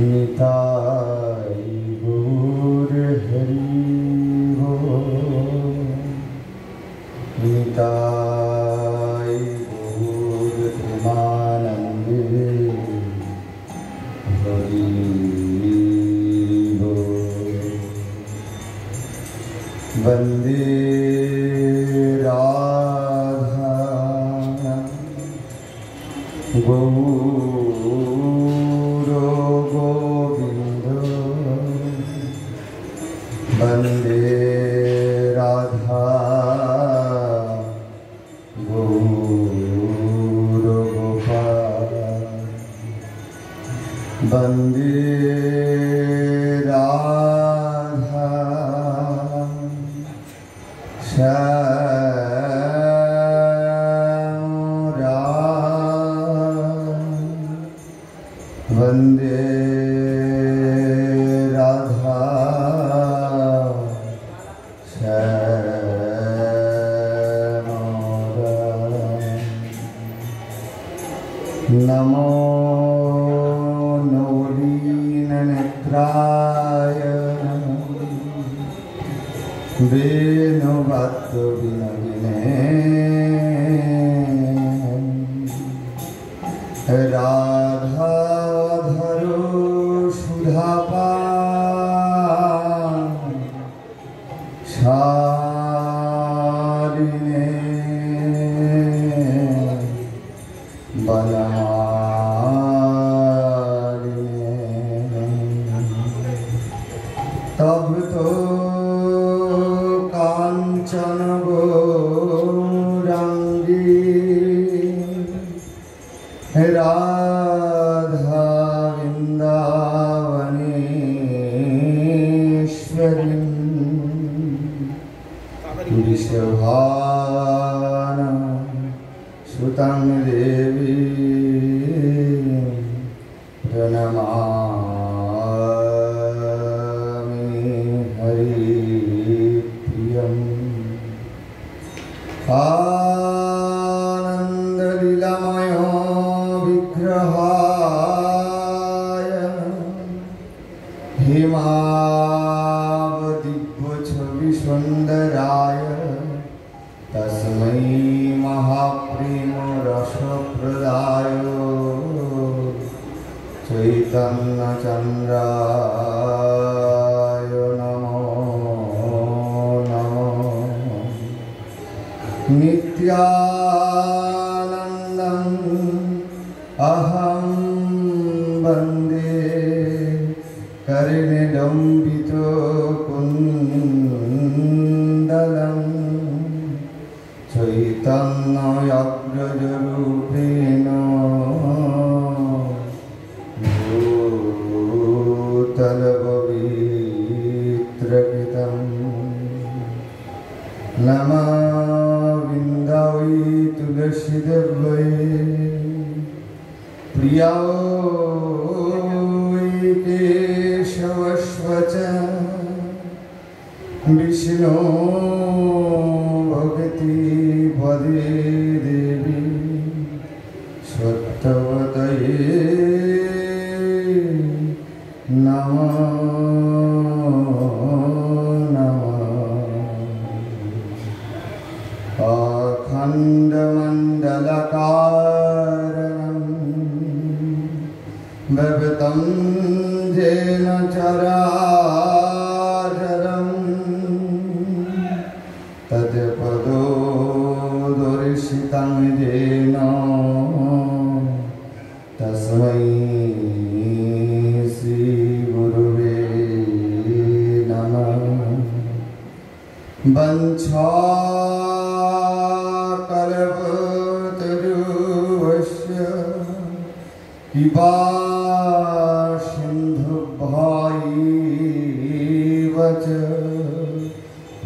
নিতাই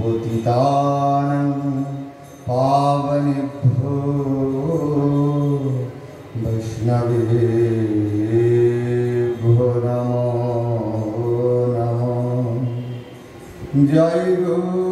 उदितानं पावनिभ्यो भो नमो नमः। जय गुरु।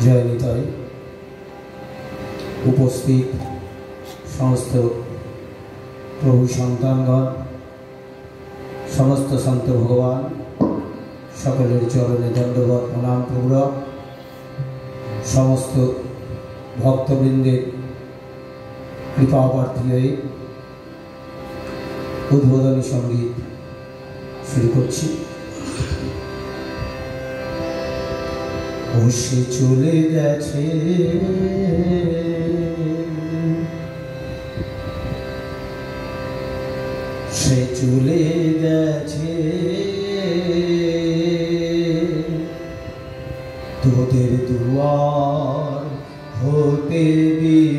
জয় উপস্থিত সমস্ত প্রভু সন্তানগণ, সমস্ত সন্ত ভগবান, সকলের চরণে দণ্ডবত প্রণাম প্রভুরক সমস্ত ভক্তবৃন্দের কৃপা প্রার্থী উদ্বোধনী সংগীত স্থির করছি। বসে চলে গেছে। সে চলে গেছে। তোদের দুয়ার হতে দিয়ে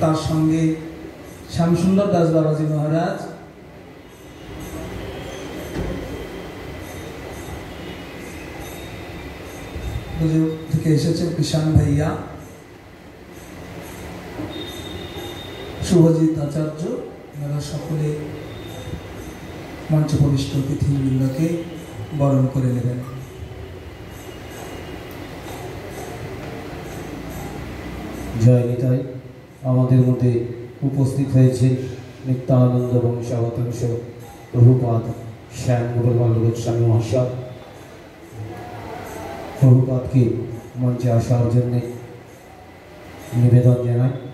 তার সঙ্গে শ্যামসুন্দর দাস বাবাজি মহারাজ। থেকে এসেছে কিষান ভাইয়া। শুভজিৎ আচার্য, এনারা সকলে মঞ্চপরিষ্ঠ অতিথিবৃন্দকে বরণ করে নেবেন। জয় নিতাই। আমাদের মধ্যে উপস্থিত হয়েছেন নিত্যানন্দ এবং স্বাগতাংশ প্রভুপাদ শ্যাম গোপাল গোস্বামী মহাশয়। প্রভুপাদকে মঞ্চে আসার জন্যে নিবেদন জানায়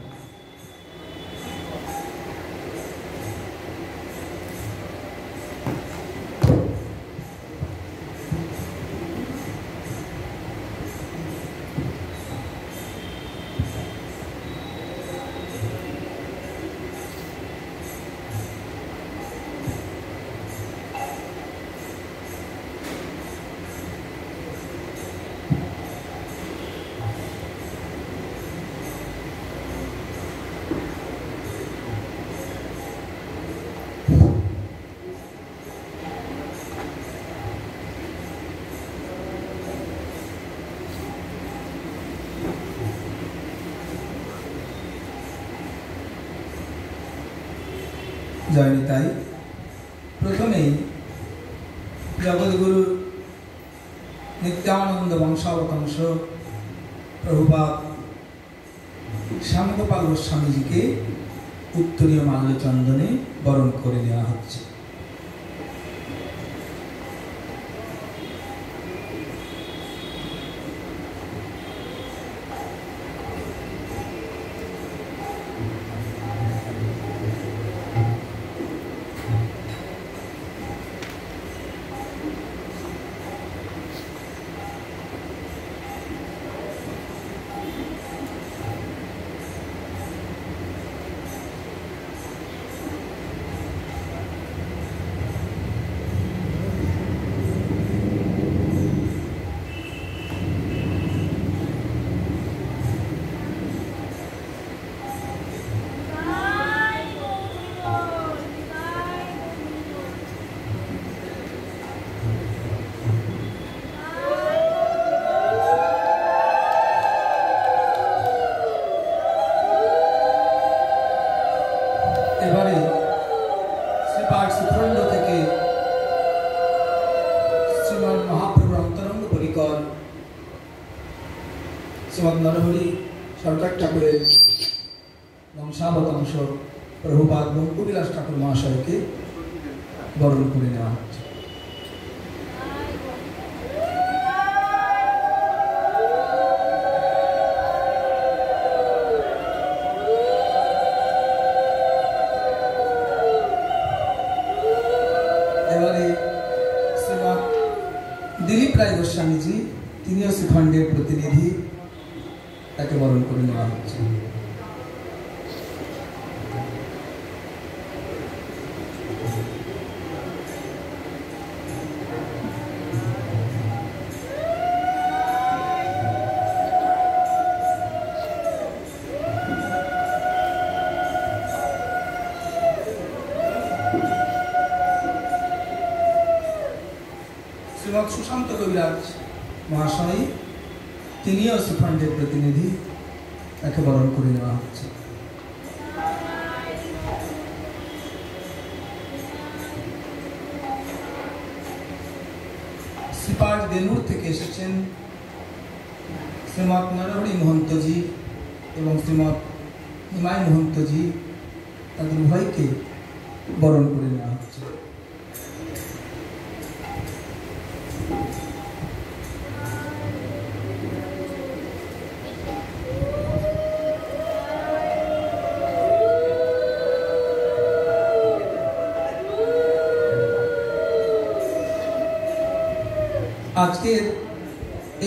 আজকের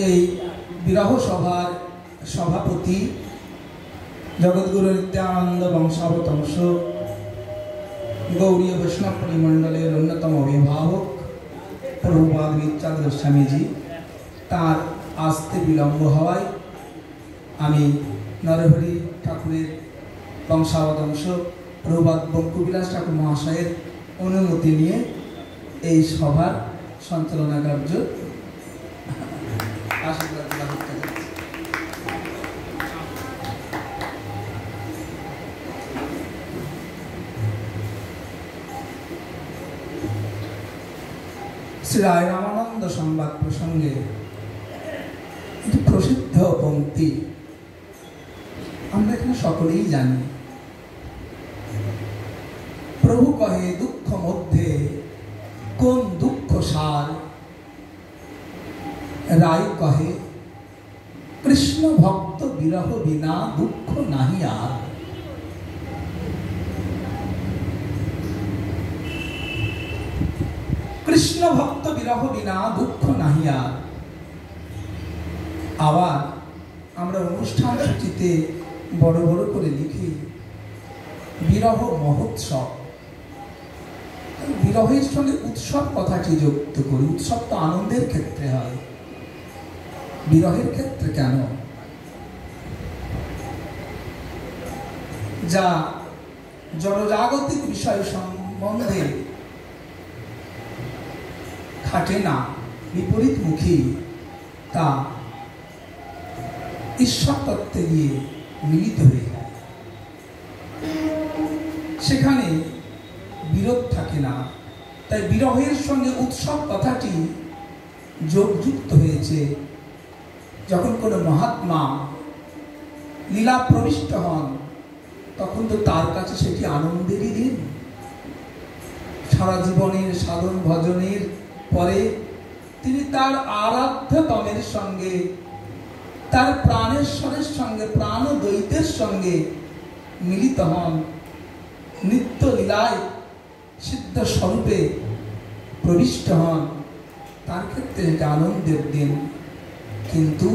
এই বিরহ সভার সভাপতি জগৎগুরু নিত্যানন্দ বংশাবতংশ গৌরীয় বৈষ্ণব পরিমণ্ডলের অন্যতম অভিভাবক প্রভুপাদ বিচ্চাদ গোস্বামীজি, তার আসতে বিলম্ব হওয়ায় আমি নরহরি ঠাকুরের বংশাবতংশ প্রভুপাদ বঙ্কুবিলাস ঠাকুর মহাশয়ের অনুমতি নিয়ে এই সভার সঞ্চালনা কার্য আশীর্বাদ লাভ করতে যাচ্ছি। শ্রী রামানন্দ সংবাদ প্রসঙ্গে একটি প্রসিদ্ধ পঙ্ক্তি। আমরা এখানে সকলেই জানি। প্রভু কহে, দুঃখ মধ্যে কোন দুঃখ সার? রায় কহে, কৃষ্ণ ভক্ত বিরহ বিনা দুঃখ নাহি আর কৃষ্ণ ভক্ত বিরহ বিনা দুঃখ আবার আমরা অনুষ্ঠান সূচিতে বড় বড় করে লিখি, বিরহ মহোৎসব। বিরহের সঙ্গে উৎসব কথাটি যুক্ত করি। উৎসব তো আনন্দের ক্ষেত্রে হয়। বিরহের ক্ষেত্রে কেন? যা জনজাগতিক বিষয় সম্বন্ধে খাটে না। বিপরীতমুখী, তা ঈশ্বর তত্ত্বে গিয়ে মিলিত হয়ে যায়। সেখানে তাই বিরহের সঙ্গে উৎসব কথাটি যোগযুক্ত হয়েছে। যখন কোনো মহাত্মা লীলা প্রবিষ্ট হন, তখন তো তার কাছে সেটি আনন্দেরই দিন। সারা জীবনের সাধন ভজনের পরে তিনি তার আরাধ্যতমের সঙ্গে, তার প্রাণেশ্বরের সঙ্গে প্রাণ দ্বৈতের সঙ্গে মিলিত হন। নিত্য লীলায় সিদ্ধ স্বরূপে প্রবিষ্ট হন। তার ক্ষেত্রে এটা আনন্দের দিন। কিন্তু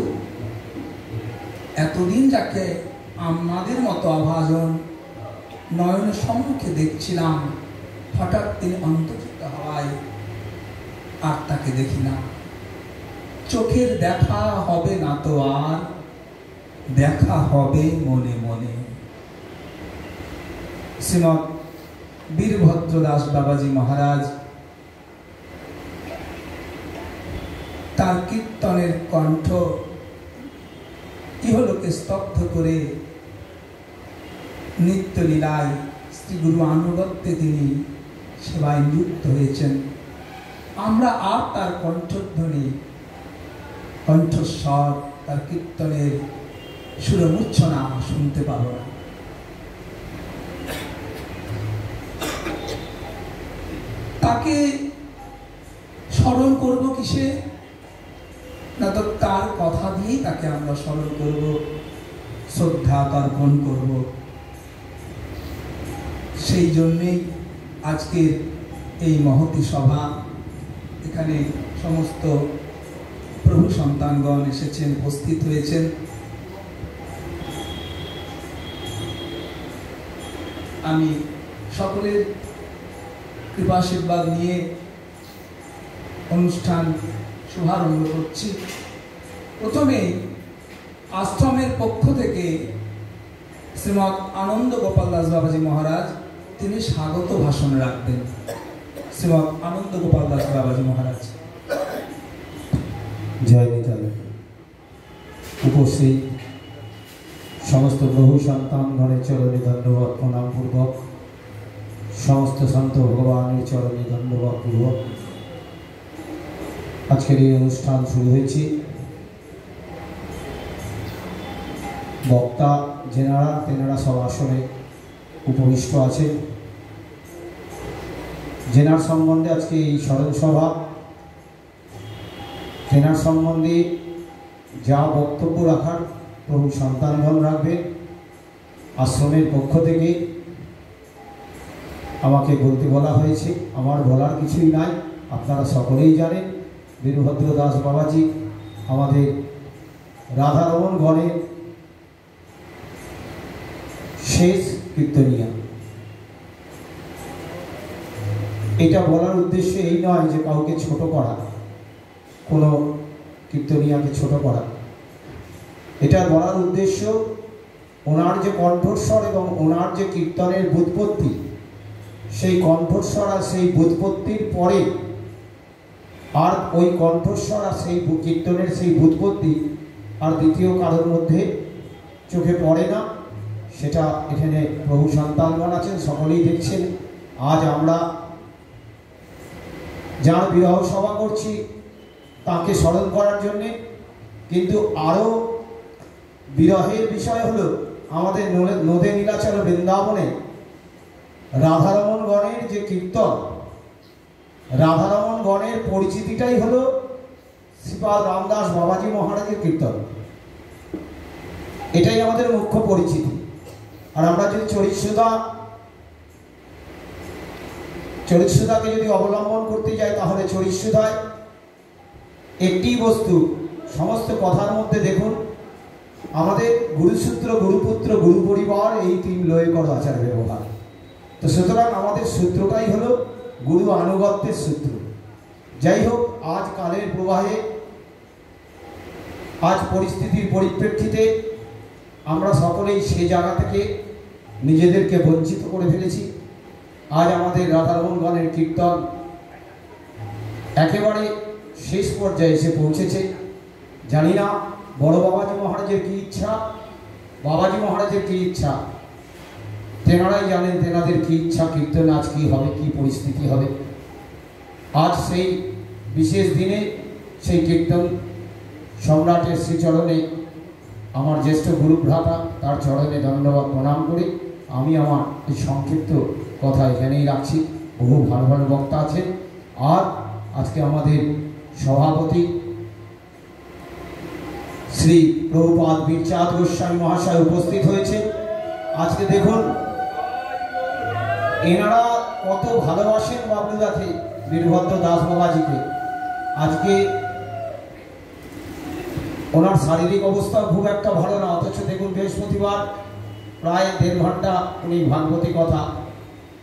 এতদিন যাকে আমাদের মতো আভাজন নয়ন সম্মুখে দেখছিলাম, হঠাৎ তিনি অন্তর্হিত হওয়ায় আর তাকে দেখি না। চোখের দেখা হবে না তো আর, দেখা হবে মনে মনে। শ্রীমৎ বীরভদ্র দাস বাবাজি মহারাজ তার কীর্তনের কণ্ঠ ইহলোকে স্তব্ধ করে নিত্য লীলায় শ্রী গুরু আনুগত্যে তিনি সেবায় নিযুক্ত হয়েছেন। আমরা আর তার কণ্ঠধ্বনি, কণ্ঠস্বর, তার কীর্তনের সুরমূর্ছনা শুনতে পাবো না। তাকে স্মরণ করব কিসে? না তো তার কথা দিয়েই তাকে আমরা স্মরণ করব, শ্রদ্ধা তর্পণ করব। সেই জন্যেই আজকের এই মহতি সভা এখানে সমস্ত প্রভু সন্তানগণ এসেছেন, উপস্থিত হয়েছেন। আমি সকলের কৃপাশীর্বাদ নিয়ে অনুষ্ঠান শুভারম্ভ করছি। প্রথমে আশ্রমের পক্ষ থেকে শ্রীমৎ আনন্দ গোপাল দাস বাবাজি মহারাজ, তিনি স্বাগত ভাষণ রাখবেন। শ্রীমৎ আনন্দ গোপাল দাস বাবাজি মহারাজ। জয় নিতাই উপস্থিত সমস্ত প্রভু সন্তান ঘরে চরণে ধন্যবাদ প্রণাম পূর্বক সমস্ত সন্ত ভগবানের চরণে ধন্যবাদ, পূর্বক। আজকের এই অনুষ্ঠান শুরু হয়েছে। বক্তা যেনারা তেনারা সব আসনে উপবিষ্ট আছেন। জেনার সম্বন্ধে আজকে এই স্মরণ সভা তেনার সম্বন্ধে যা বক্তব্য রাখার প্রভু সন্তানগণ রাখবেন আশ্রমের পক্ষ থেকে। আমাকে বলতে বলা হয়েছে, আমার বলার কিছুই নাই, আপনারা সকলেই জানেন। বীরভদ্র দাস বাবাজি আমাদের রাধারমণ গণের শেষ কীর্তনিয়া। এটা বলার উদ্দেশ্য এই নয় যে কাউকে ছোট করা, কোনো কীর্তনিয়াকে ছোট করা। এটা বলার উদ্দেশ্য ওনার যে কণ্ঠস্বর এবং ওনার যে কীর্তনের বুৎপত্তি সেই কণ্ঠস্বর আর সেই বুৎপত্তির পরে আর ওই কণ্ঠস্বর আর সেই কীর্তনের সেই বুৎপত্তি আর দ্বিতীয় কারোর মধ্যে চোখে পড়ে না। সেটা এখানে প্রভু সন্তানগণ আছেন, সকলেই দেখছেন। আজ আমরা যার বিবাহ সভা করছি, তাকে স্মরণ করার জন্যে। কিন্তু আরও বিরহের বিষয় হলো, আমাদের নদে- নীলাচল বৃন্দাবনে রাধারমণ গণের যে কীর্তন রাধারমণ গণের পরিচিতিটাই হলো শ্রীপাদ রামদাস বাবাজি মহারাজের কীর্তন। এটাই আমাদের মুখ্য পরিচিতি। আর আমরা যদি চরিত্রদা চরিত্রদাকে যদি অবলম্বন করতে যাই তাহলে চরিত্রদায় একটি বস্তু, সমস্ত কথার মধ্যে দেখুন, আমাদের গুরুসূত্র, গুরুপুত্র গুরু পরিবার এই তিন লয়ে কর আচার ব্যবহার। তো সুতরাং আমাদের সূত্রটাই হলো গুরু আনুগত্যের সূত্র। যাই হোক, আজ কালের প্রবাহে, আজ পরিস্থিতির পরিপ্রেক্ষিতে আমরা সকলেই সে জায়গা থেকে নিজেদেরকে বঞ্চিত করে ফেলেছি। আজ আমাদের রাধারমণগণের কীর্তন একেবারে শেষ পর্যায়ে এসে পৌঁছেছে। জানি না, বড় বাবাজি মহারাজের কি ইচ্ছা? বাবাজি মহারাজের কি ইচ্ছা? তেনারাই জানেন তেনাদের কি ইচ্ছা, কীর্তন আজ কি হবে, কি পরিস্থিতি হবে। আজ সেই বিশেষ দিনে সেই কীর্তন সম্রাটের শ্রীচরণে আমার জ্যেষ্ঠ গুরুভ্রাতা তার চরণে ধন্যবাদ প্রণাম করে আমি আমার এই সংক্ষিপ্ত কথা এখানেই রাখছি। বহু ভালো ভালো বক্তা আছেন আর আজকে আমাদের সভাপতি শ্রী প্রভুপাদ বীরচাঁদ গোস্বামী মহাশয় উপস্থিত হয়েছে। আজকে দেখুন, এনারা কত ভালোবাসেন বাবলুদাকে, বীরভদ্র দাস বাবাজিকে। আজকে ওনার শারীরিক অবস্থা খুব একটা ভালো না, অথচ দেখুন বৃহস্পতিবার প্রায় দেড় ঘণ্টা উনি ভাগবতী কথা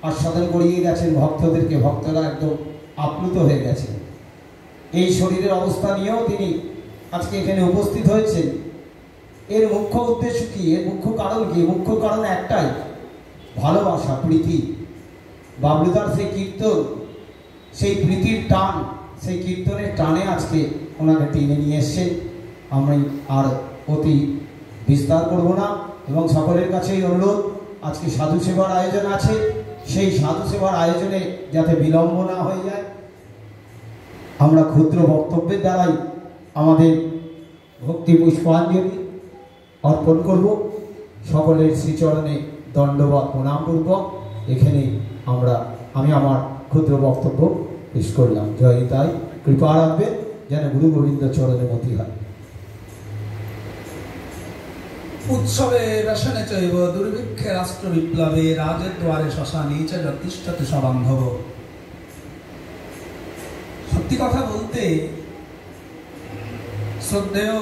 আস্বাদন করিয়ে গেছেন ভক্তদেরকে, ভক্তরা একদম আপ্লুত হয়ে গেছেন। এই শরীরের অবস্থা নিয়েও তিনি আজকে এখানে উপস্থিত হয়েছেন। এর মুখ্য উদ্দেশ্য কি? এর মুখ্য কারণ কি? মুখ্য কারণ একটাই, ভালোবাসা, প্রীতি। বাবলুদার সেই কীর্তন, সেই প্রীতির টান, সেই কীর্তনের টানে আজকে ওনাকে টেনে নিয়ে এসছে আমি আর অতি বিস্তার করব না এবং সকলের কাছেই অনুরোধ, আজকে সাধু সেবার আয়োজন আছে। সেই সাধু সেবার আয়োজনে যাতে বিলম্ব না হয়ে যায়, আমরা ক্ষুদ্র বক্তব্যের দ্বারাই আমাদের ভক্তি পুষ্পাঞ্জলি অর্পণ করব। সকলের শ্রীচরণে দণ্ড দণ্ডবাদ প্রণামপূর্বক এখানে আমরা, আমি আমার ক্ষুদ্র বক্তব্য পেশ করলাম। জয় তাই, কৃপা রাখবে যেন গুরু গোবিন্দ চরণে মতি হয়। উৎসবে রসনে চৈব দুর্ভিক্ষে রাষ্ট্র বিপ্লবে রাজের দ্বারে শ্মশানে চ যতিষ্ঠতে সবান্ধব। সত্যি কথা বলতে, শ্রদ্ধেয়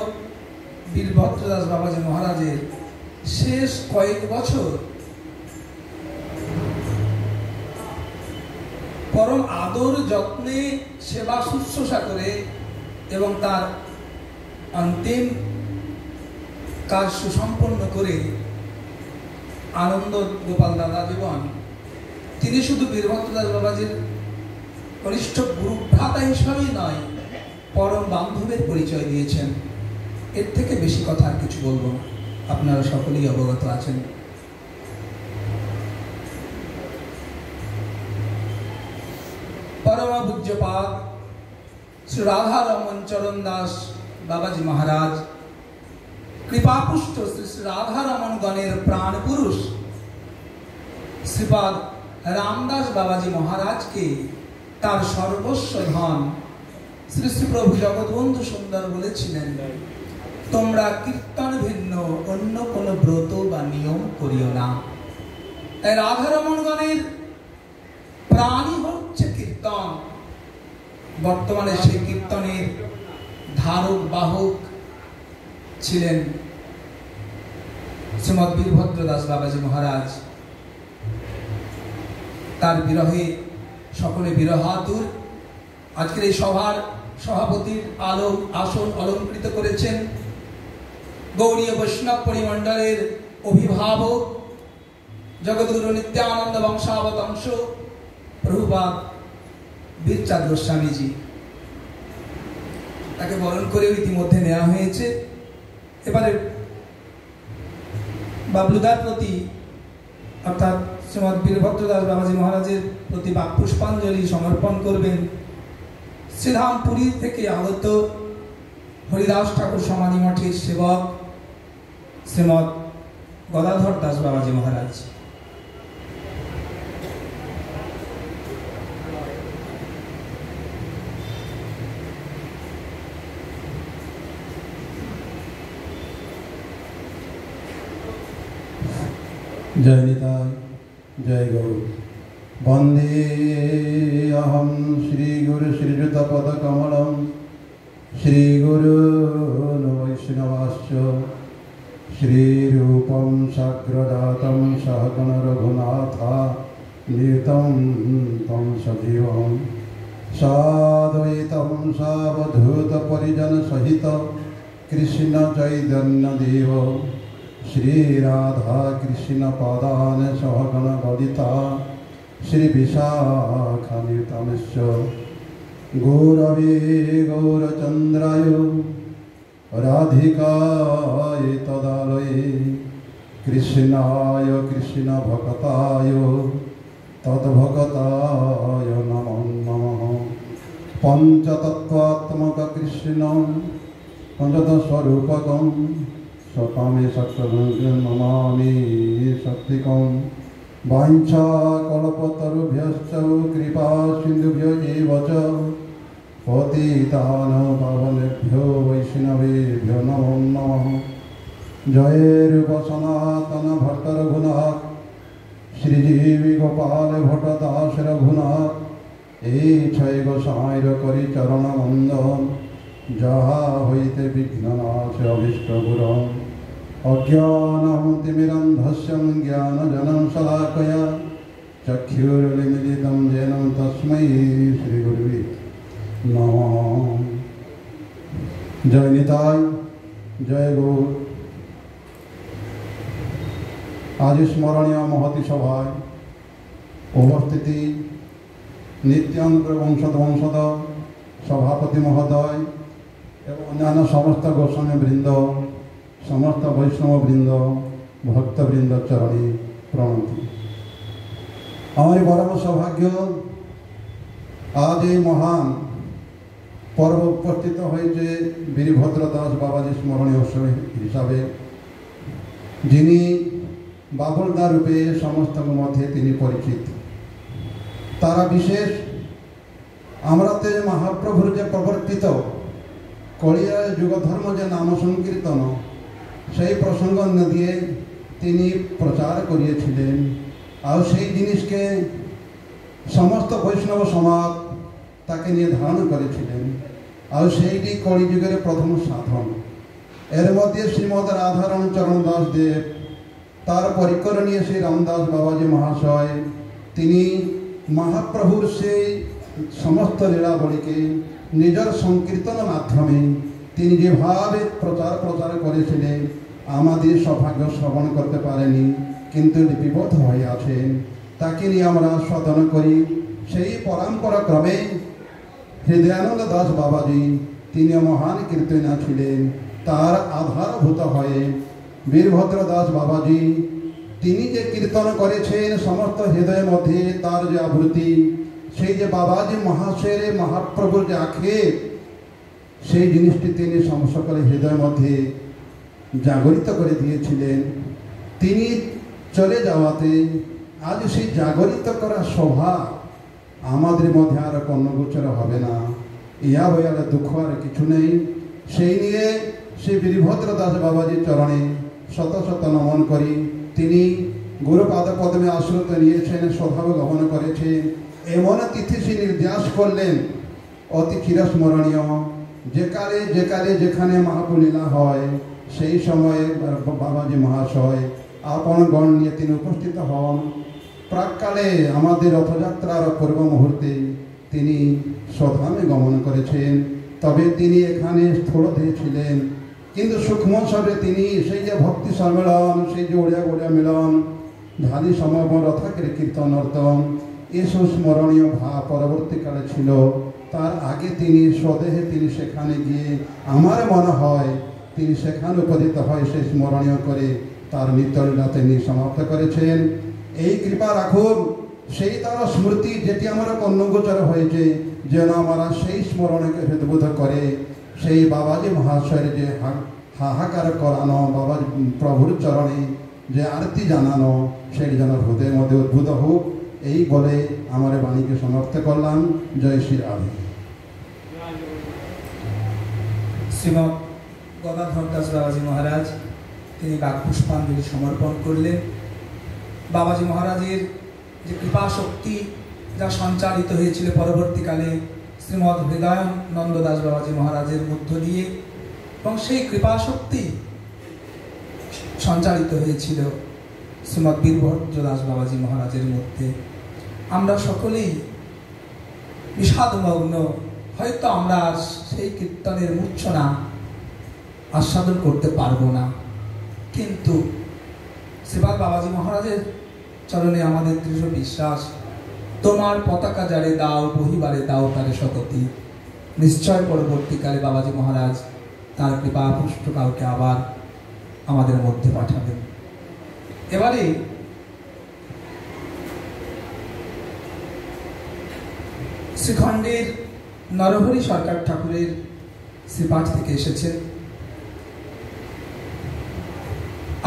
বীরভদ্রদাস বাবাজি মহারাজের শেষ কয়েক বছর পরম আদর যত্নে সেবা শুশ্রূষা করে এবং তার অন্তিম কাজ সুসম্পন্ন করে আনন্দ গোপাল দাদা জীবন তিনি শুধু বীরভদ্রদাস বাবাজির কনিষ্ঠ গুরু ভ্রাতা হিসাবেই নয়, পরম বান্ধবের পরিচয় দিয়েছেন। এর থেকে বেশি কথা আর কিছু বলব আপনারা সকলেই অবগত আছেন। পরমা পূজ্যপাদ শ্রী রাধা রমন চরণ দাস বাবাজি মহারাজ কৃপাপুষ্ট শ্রী শ্রী রাধা রমন গণের প্রাণ পুরুষ। শ্রীপাদ রামদাস বাবাজি মহারাজকে তার সর্বস্ব ধন শ্রী শ্রী প্রভু জগৎবন্ধু সুন্দর বলেছিলেন, তোমরা কীর্তন ভিন্ন, অন্য কোনো ব্রত বা নিয়ম করিও না। তাই রাধারমণগণের প্রাণী হচ্ছে কীর্তন। বর্তমানে সেই কীর্তনের ধারক, বাহক ছিলেন শ্রীমৎ বীরভদ্র দাস বাবাজি মহারাজ। তার বিরহে সকলে বিরহাতুর আজকের এই সভার সভাপতির আলো আসন অলঙ্কৃত করেছেন গৌরীয় বৈষ্ণব পরিমণ্ডলের অভিভাবক জগৎগুরু নিত্যানন্দ বংশাবতংশ প্রভুপাদ বীরচাঁদ গোস্বামীজি। তাকে বরণ করেও ইতিমধ্যে নেওয়া হয়েছে। এবারে বাবলুদার প্রতি, অর্থাৎ শ্রীমৎ বীরভদ্রদাস বাবাজি মহারাজের প্রতি বা পুষ্পাঞ্জলি সমর্পণ করবেন শ্রীধাম পুরী থেকে আগত হরিদাস ঠাকুর সমাধি মঠের সেবক শ্রীমৎ গদাধর দাস বাবাজি মহারাজ। জয় নিতাই, জয় গৌর। বন্দে অহম শ্রীগুরু শ্রীযুতপদকমলম শ্রীগুরু বৈষ্ণবাশ্চ শ্রীরূপম সাগ্রদাতম সহগণ রঘুনাথা নিতম তম সজীবম। সাদ্বৈতম সাবধূত পরিজন সহিত কৃষ্ণ চৈতন্য দেব। श्रीराधाकृष्णपादान् सहगणवदिता श्रीविशाखानितमश्च गौरवे गौरचन्द्राय राधिकाय तदालये कृष्णाय कृष्णभक्ताय तद्भक्ताय नमो नमः पञ्चतत्त्वात्मककृष्णं पञ्चदस्वरूपकम् সকামে সত্যমামি শক্তিকম বাঞ্ছা কল্পতরুভ্যশ্চ কৃপা সিন্ধুভ্য এব চ। পতিতান পাবনেভ্যো বৈষ্ণবেভ্যো নমো নমঃ। জয় রূপ সনাতন ভট্ট রঘুনাথ। শ্রীজীবী গোপাল ভট্ট দাস রঘুনাথ। এই ছয় গোসাইর করি চরণ বন্দন যাহা হইতে বিঘ্ননাশ অভীষ্ট গুরম। অজ্ঞানহন্তিমিরন্ধস্য জ্ঞানজনম শলাকয়া চক্ষুর্লিমিলিतं যেন তস্मै শ্রীগুরুবে নমঃ জয় নিতাই জয় গৌর আজ স্মরণীয় মহতি সভায় উপস্থিতি নিত্যান্ত বংশদ বংশদ সভাপতি মহোদয় এবং অন্যান্য সমস্ত গোস্বামী বৃন্দ সমস্ত বৈষ্ণব বৃন্দ ভক্তবৃন্দ চরণে প্রণতি আমার পরম সৌভাগ্য, আজ এই মহান পর্ব উপস্থিত হয়েছে বীরভদ্র দাস বাবাজি স্মরণীয় উৎসব হিসাবে। যিনি বাবলদা রূপে সমস্ত মধ্যে তিনি পরিচিত। তারা বিশেষ আমরাতে মহাপ্রভুর যে প্রবর্তিত কলিয়া যুগধর্ম যে নাম সংকীর্তন সেই প্রসঙ্গ দিয়ে তিনি প্রচার করিয়েছিলেন। আর সেই জিনিসকে সমস্ত বৈষ্ণব সমাজ তাকে নিয়ে ধারণ করেছিলেন। আর সেইটি কলিযুগের প্রথম সাধন। এর মধ্যে শ্রীমদ রাধারণ চরণ দাস দেব তার পরিকর নিয়ে শ্রী রামদাস বাবাজি মহাশয়, তিনি মহাপ্রভুর সেই সমস্ত লীলাবলীকে নিজের সংকীর্তন মাধ্যমে তিনি যেভাবে প্রচার প্রচার করেছিলেন, আমাদের সৌভাগ্য শ্রবণ করতে পারেনি, কিন্তু লিপিবদ্ধ হয়ে আছেন। তাকে নিয়ে আমরা সদন করি। সেই পরম্পরা ক্রমে হৃদয়ানন্দ দাস বাবাজি তিনি মহান কীর্তনা ছিলেন, তার আধারভূত হয়ে বীরভদ্র দাস বাবাজি, তিনি যে কীর্তন করেছেন, সমস্ত হৃদয়ের মধ্যে তার যে আবৃত্তি, সেই যে বাবাজি মহাশয়ের মহাপ্রভুর যে আক্ষেপ সেই জিনিসটি তিনি সকলের হৃদয়ের মধ্যে জাগরিত করে দিয়েছিলেন। তিনি চলে যাওয়াতে আজ সেই জাগরিত করা শোভা আমাদের মধ্যে আর কর্ণগোচর হবে না। ইয়া বইয়ালে দুঃখ আর কিছু নেই। সেই নিয়ে সেই বীরভদ্র দাস বাবাজির চরণে শত শত নমন করি। তিনি গুরুপাদ পদ্মে আশ্রত নিয়েছেন স্বভাব গমন করেছেন। এমন তিথি সে নির্দেশ করলেন। অতি চিরস্মরণীয়। যে কালে যেখানে মহাপুলীলা হয়, সেই সময়ে বাবাজি মহাশয় আপন গণ নিয়ে তিনি উপস্থিত হন। প্রাককালে আমাদের রথযাত্রার পূর্ব মুহূর্তে তিনি স্বধামে গমন করেছেন। তবে তিনি এখানে স্থূল দিয়েছিলেন কিন্তু সূক্ষ্ম সবে তিনি সেই যে ভক্তি সম্মেলন, সেই যে ওড়িয়া ওড়িয়া মিলন ধানি সমব রথাকের কীর্তন অর্তন এসব স্মরণীয় ভাব পরবর্তীকালে ছিল। তার আগে তিনি স্বদেহে তিনি সেখানে গিয়ে আমার মনে হয় তিনি সেখানে উপদিত হয় সেই স্মরণীয় করে তার নিত্যলীলা তিনি সমাপ্ত করেছেন। এই কৃপা রাখুন, সেই তার স্মৃতি যেটি আমার কর্ণগোচর হয়েছে, যেন আমরা সেই স্মরণকে হৃদবোধ করে, সেই বাবাজি মহাশয়ের যে হাহাকার করানো বাবা প্রভুর চরণে যে আরতি জানানো, সেটি যেন হৃদয়ের মধ্যে উদ্ভূত হোক। এই বলে আমার বাণীকে সমাপ্ত করলাম। জয় শ্রী রাধে শ্রীমৎ গদাধর দাস বাবাজি মহারাজ, তিনি বাঘপুষ্পাঞ্জলি সমর্পণ করলেন। বাবাজি মহারাজের যে কৃপা শক্তি যা সঞ্চালিত হয়েছিল পরবর্তীকালে শ্রীমৎ হৃদয়ানন্দ দাস বাবাজি মহারাজের মধ্য দিয়ে, এবং সেই কৃপা শক্তি সঞ্চালিত হয়েছিল। শ্রীমৎ বীরভদ্র দাস বাবাজি মহারাজের মধ্যে। আমরা সকলেই বিষাদমগ্ন, হয়তো আমরা সেই কীর্তনের মূর্ছনা আস্বাদন করতে পারব না। কিন্তু শ্রীপাদ বাবাজি মহারাজের চরণে আমাদের দৃঢ় বিশ্বাস, তোমার পতাকা যারে দাও, বহিবারে দাও তারে শততি নিশ্চয় পরবর্তীকালে বাবাজি মহারাজ তার কৃপা পুষ্ট কাউকে আবার আমাদের মধ্যে পাঠাবেন। এবারে শ্রীখণ্ডের নরহরি সরকার ঠাকুরের শ্রীপাঠ থেকে এসেছেন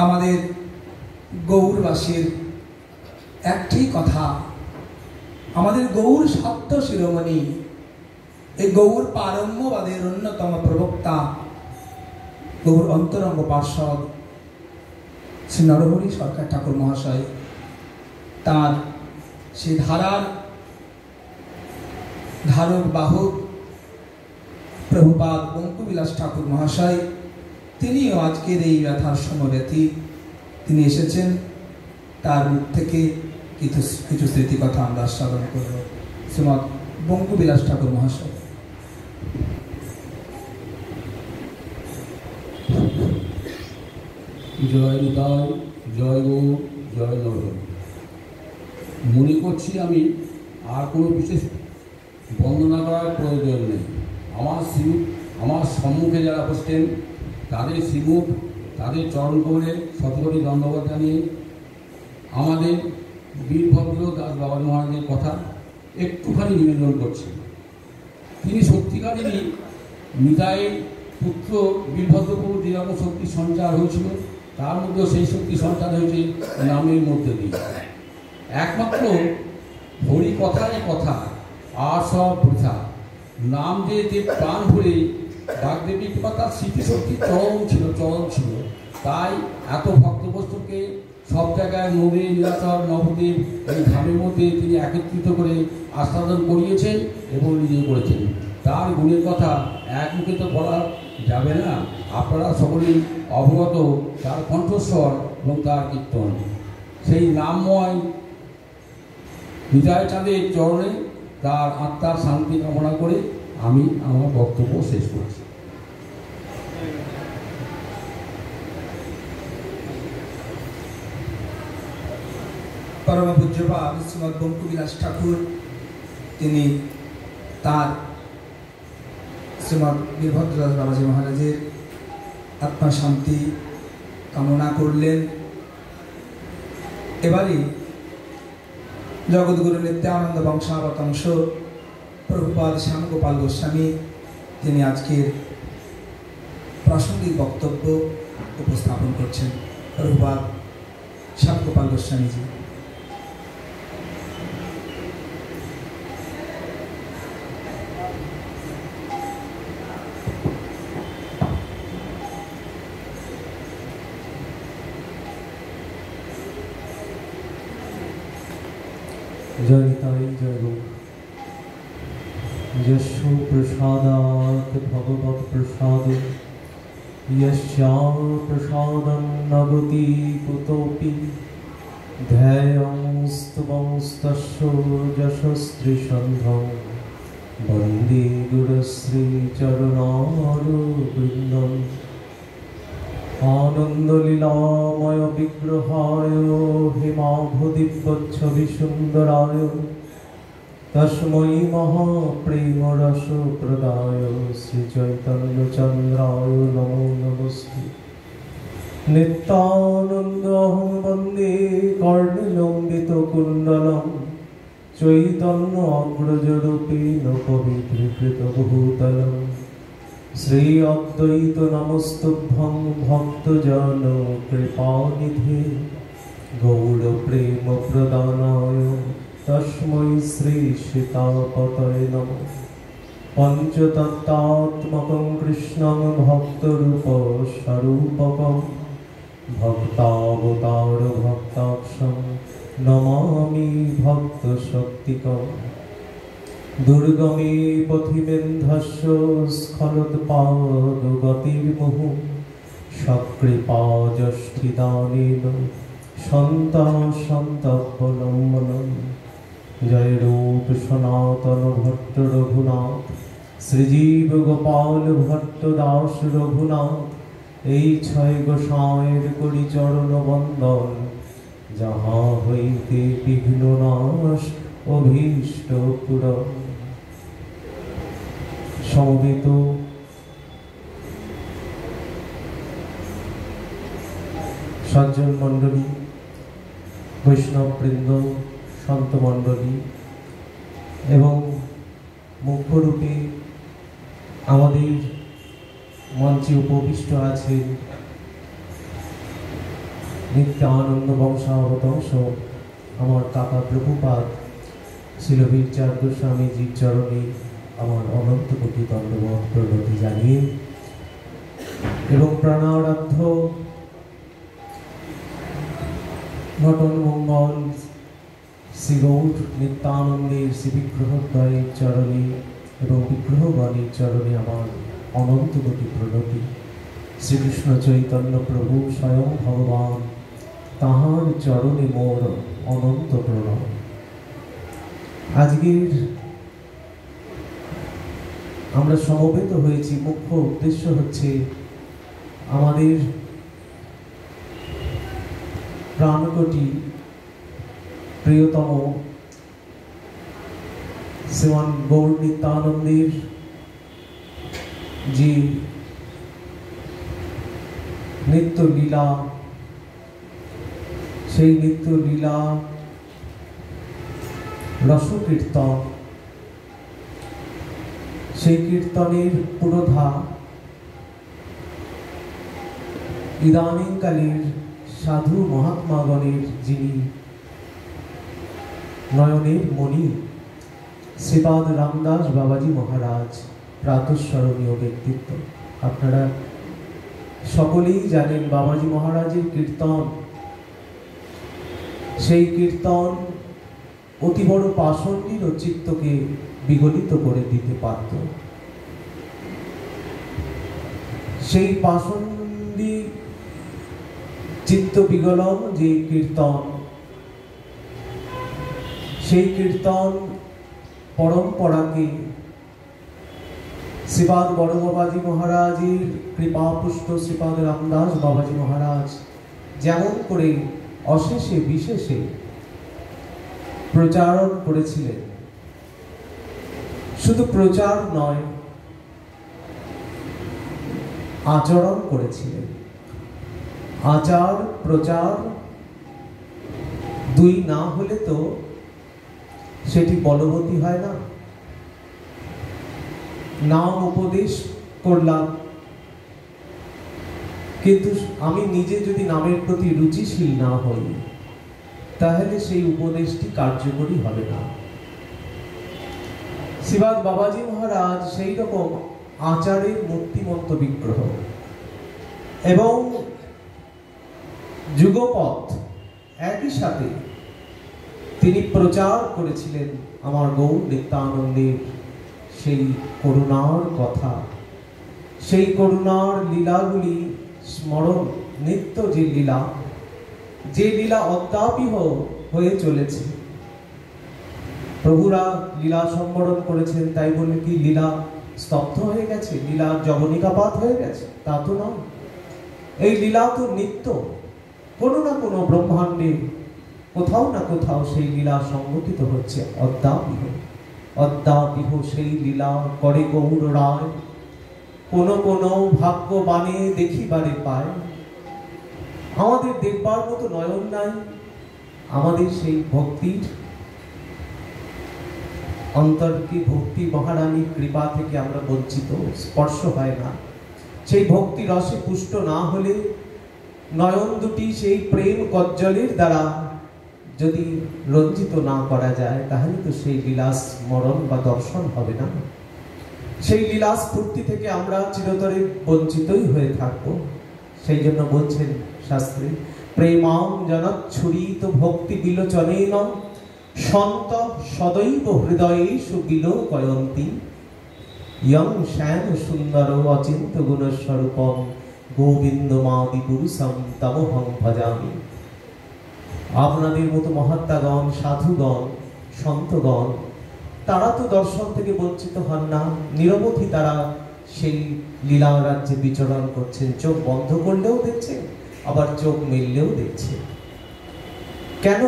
আমাদের গৌরবাসীর একটি কথা, আমাদের গৌর সত্য শিরোমণি, এই গৌর পারম্যবাদের অন্যতম প্রবক্তা, গৌর অন্তরঙ্গ পার্ষদ শ্রী নরহরি সরকার ঠাকুর মহাশয় তার সেই ধারার ধারক বাহক প্রভুপাদ বঙ্কুবিলাস ঠাকুর মহাশয়, তিনিও আজকের এই ব্যথার সমব্যথী। তিনি এসেছেন, তার মুখ থেকে কিছু কিছু স্মৃতিকথা আমরা স্মরণ করব। শ্রীমৎ বঙ্কুবিলাস ঠাকুর মহাশয়। জয় নিতাই, জয় গৌ, জয় নরহরি মনে করছি আমি আর কোনো বিশেষ বন্দনা করার প্রয়োজন নেই। আমার শ্রী আমার সম্মুখে যারা বসতেন, তাদের শ্রীমুখ তাদের চরণ কবলে শতকোটি ধন্যবাদ জানিয়ে আমাদের বীরভদ্র দাস বাবা মহারাজের কথা একটুখানি নিবেদন করছি। তিনি সত্যিকারেরই নিতাইয়ের পুত্র বীরভদ্রপুর যেরকম শক্তি সঞ্চার হয়েছিল তার মধ্যেও সেই শক্তি সঞ্চার হয়েছে নামের মধ্যে দিয়ে। একমাত্র হরি কথায় কথা, আর সব বৃথা। নাম যে যে প্রাণ ভরে বাগদেবী কিংবা তার স্মৃতিশক্তি চরম ছিল চরম ছিল, তাই এত ভক্তবস্তুকে সব জায়গায় নদী নীলাচল, নবদ্বীপ এই ধামের মধ্যে তিনি একত্রিত করে আস্বাদন করিয়েছেন এবং নিজে করেছেন। তার গুণের কথা এক মুখে তো বলা যাবে না। আপনারা সকলেই অবগত, তার কণ্ঠস্বর এবং তার কীর্তন। সেই নামময় হৃদয় চাঁদের চরণে তার আত্মার শান্তি কামনা করে আমি আমার বক্তব্য শেষ করছি। পরম পূজ্যপাদ শ্রীমৎ বঙ্কুবিলাস ঠাকুর, তিনি তার শ্রীমৎ বীরভদ্রদাস বাবাজি মহারাজের আত্মা শান্তি কামনা করলেন। এবারে জগৎগুরু নিত্যানন্দ বংশাবতংশ প্রভুপাদ শ্যামগোপাল গোস্বামী তিনি আজকের প্রাসঙ্গিক বক্তব্য উপস্থাপন করছেন। প্রভুপাদ শ্যামগোপাল গোস্বামীজি জয় তাই জয় গো যশ भगवत्प्रसाद यस्यां प्रसादं नवति कुतोऽपि ध्येयंस्त्वंस्तस्य यशस्त्रिसन्धौ वन्दे गुरुश्रीचरणारुवृन्दम् आनन्दलीलामयविग्रहाय हिमाभुदिवच्छविसुन्दराय তস্মৈ মহাপ্রেম রস প্রদায় শ্রী চৈতন্য চন্দ্রায় নম নমস্তে নিত্যানন্দহং বন্দে কর্ণলম্বিত কুণ্ডলম চৈতন্য অগ্রজরূপেণ নবিত্রীকৃত ভূতলম শ্রী অদ্বৈত নমস্তভ্যং ভক্তজন কৃপানিধি গৌড় প্রেম প্রদানায় তস্মৈ শ্রী সীতাপতয়ে নম পঞ্চতত্ত্বাত্মকং কৃষ্ণং ভক্তরূপ স্বরূপকম ভক্তাবতার ভক্তাক্ষম নমামি ভক্তশক্তিকম দুর্গমে পথিমেন্ধস্য স্খলৎপাদগতির্মুহু সকৃপা যষ্ঠিদানেন সন্তা সন্তপলম্বনম জয় রূপ সনাতন ভট্ট রঘুনাথ শ্রীজীব গোপাল ভট্ট দাস রঘুনাথ এই ছয় গোসাঁয়ের করি চরণ বন্দন যাহা হইতে বিঘ্ন নাশ অভীষ্ট পুর সমবেত সজ্জন মণ্ডলী, বৈষ্ণববৃন্দ সন্ত মণ্ডলী এবং মুখ্যরূপে আমাদের মঞ্চে উপবিষ্ট আছেন নিত্যানন্দ বংশাবতংশ আমার কাকা প্রভুপাত শিলবীর চার গোস্বামীজির চরণে আমার অনন্ত কোটি দণ্ডবত প্রণতি জানিয়ে এবং প্রাণারাধ্য ঘটন মঙ্গল শ্রীগৌর নিত্যানন্দের শ্রী বিগ্রহদ্বয়ের চরণে এবং বিগ্রহগণের চরণে আমার অনন্ত কোটি শ্রীকৃষ্ণ চৈতন্য প্রভু স্বয়ং ভগবান, তাহার চরণে মোর অনন্ত প্রণব আজকের আমরা সমবেত হয়েছি, মুখ্য উদ্দেশ্য হচ্ছে আমাদের প্রাণকটি প্রিয়তম শ্রীমান গৌর নিত্যানন্দের যে নিত্য লীলা, সেই নিত্য লীলা রসকীর্তন, সেই কীর্তনের পুরোধা ইদানিংকালের সাধু মহাত্মাগণের যিনি নয়নের মণি। শ্রীপাদ রামদাস বাবাজি মহারাজ, প্রাতঃস্মরণীয় ব্যক্তিত্ব। আপনারা সকলেই জানেন বাবাজি মহারাজের কীর্তন। সেই কীর্তন অতি বড় পাষণ্ডীর চিত্তকে বিগলিত করে দিতে পারত। সেই পাষণ্ডী চিত্ত বিগলন যে কীর্তন সেই কীর্তন পরম্পরাকে শ্রীপাদ বড় বাবাজি মহারাজের কৃপাপুষ্ট শ্রীপাদ রামদাস বাবাজি মহারাজ যেমন করে অশেষে বিশেষে প্রচারণ করেছিলেন। শুধু প্রচার নয়, আচরণ করেছিলেন। আচার প্রচার দুই না হলে তো সেটি বলবতী হয় না। নাম উপদেশ করলাম। কিন্তু আমি নিজে যদি নামের প্রতি রুচিশীল না হই, তাহলে সেই উপদেশটি কার্যকরী হবে না। শিবাদ বাবাজি মহারাজ সেই রকম আচারের মূর্তিমন্ত বিগ্রহ এবং যুগপথ একই সাথে তিনি প্রচার করেছিলেন আমার গৌর নিত্যানন্দের সেই করুণার কথা, সেই করুণার লীলাগুলি স্মরণ, নিত্য যে লীলা যে লীলা অদ্যাপিহ হয়ে চলেছে। প্রভুরা লীলা সম্বরণ করেছেন, তাই বলে কি লীলা স্তব্ধ হয়ে গেছে? লীলা জবনিকাপাত হয়ে গেছে? তা তো নয়। এই লীলা তো নিত্য। কোনো না কোনো ব্রহ্মাণ্ডে কোথাও না কোথাও সেই লীলা সংগঠিত হচ্ছে। অদ্যাপিহ অদ্যাপিহ সেই লীলা করে গৌর রায়। কোন কোন ভাগ্যবানে দেখিবারে পায়। আমাদের দেখবার মতো নয়ন নাই। আমাদের সেই ভক্তির অন্তরকে ভক্তি মহারানীর কৃপা থেকে আমরা বঞ্চিত? স্পর্শ হয় না। সেই ভক্তি রসে পুষ্ট না হলে নয়ন দুটি সেই প্রেম কজ্জলের দ্বারা যদি রঞ্জিত না করা যায়, তাহলে তো সেই লীলাস মরণ বা দর্শন হবে না। সেই লীলা স্ফূর্তি থেকে আমরা চিরতরে বঞ্চিতই হয়ে থাকব। সেই জন্য বলছেন শাস্ত্রে প্রেমাম জনচ্ছুরিত ভক্তি বিলোচনেন, সন্ত সদৈব হৃদয়ে সুবিল কয়ন্তি ইয়ং শ্যাম সুন্দর অচিন্ত গুণস্বরূপম গোবিন্দ মাদি পুরুষম তমহং ভজামি। আপনাদের মতো মহাত্মাগণ, সাধুগণ, সন্তগণ, তারা তো দর্শন থেকে বঞ্চিত হন না। নিরবধি তারা সেই লীলা রাজ্যে বিচরণ করছেন চোখ বন্ধ করলেও দেখছেন আবার চোখ মিললেও দেখছে। কেন?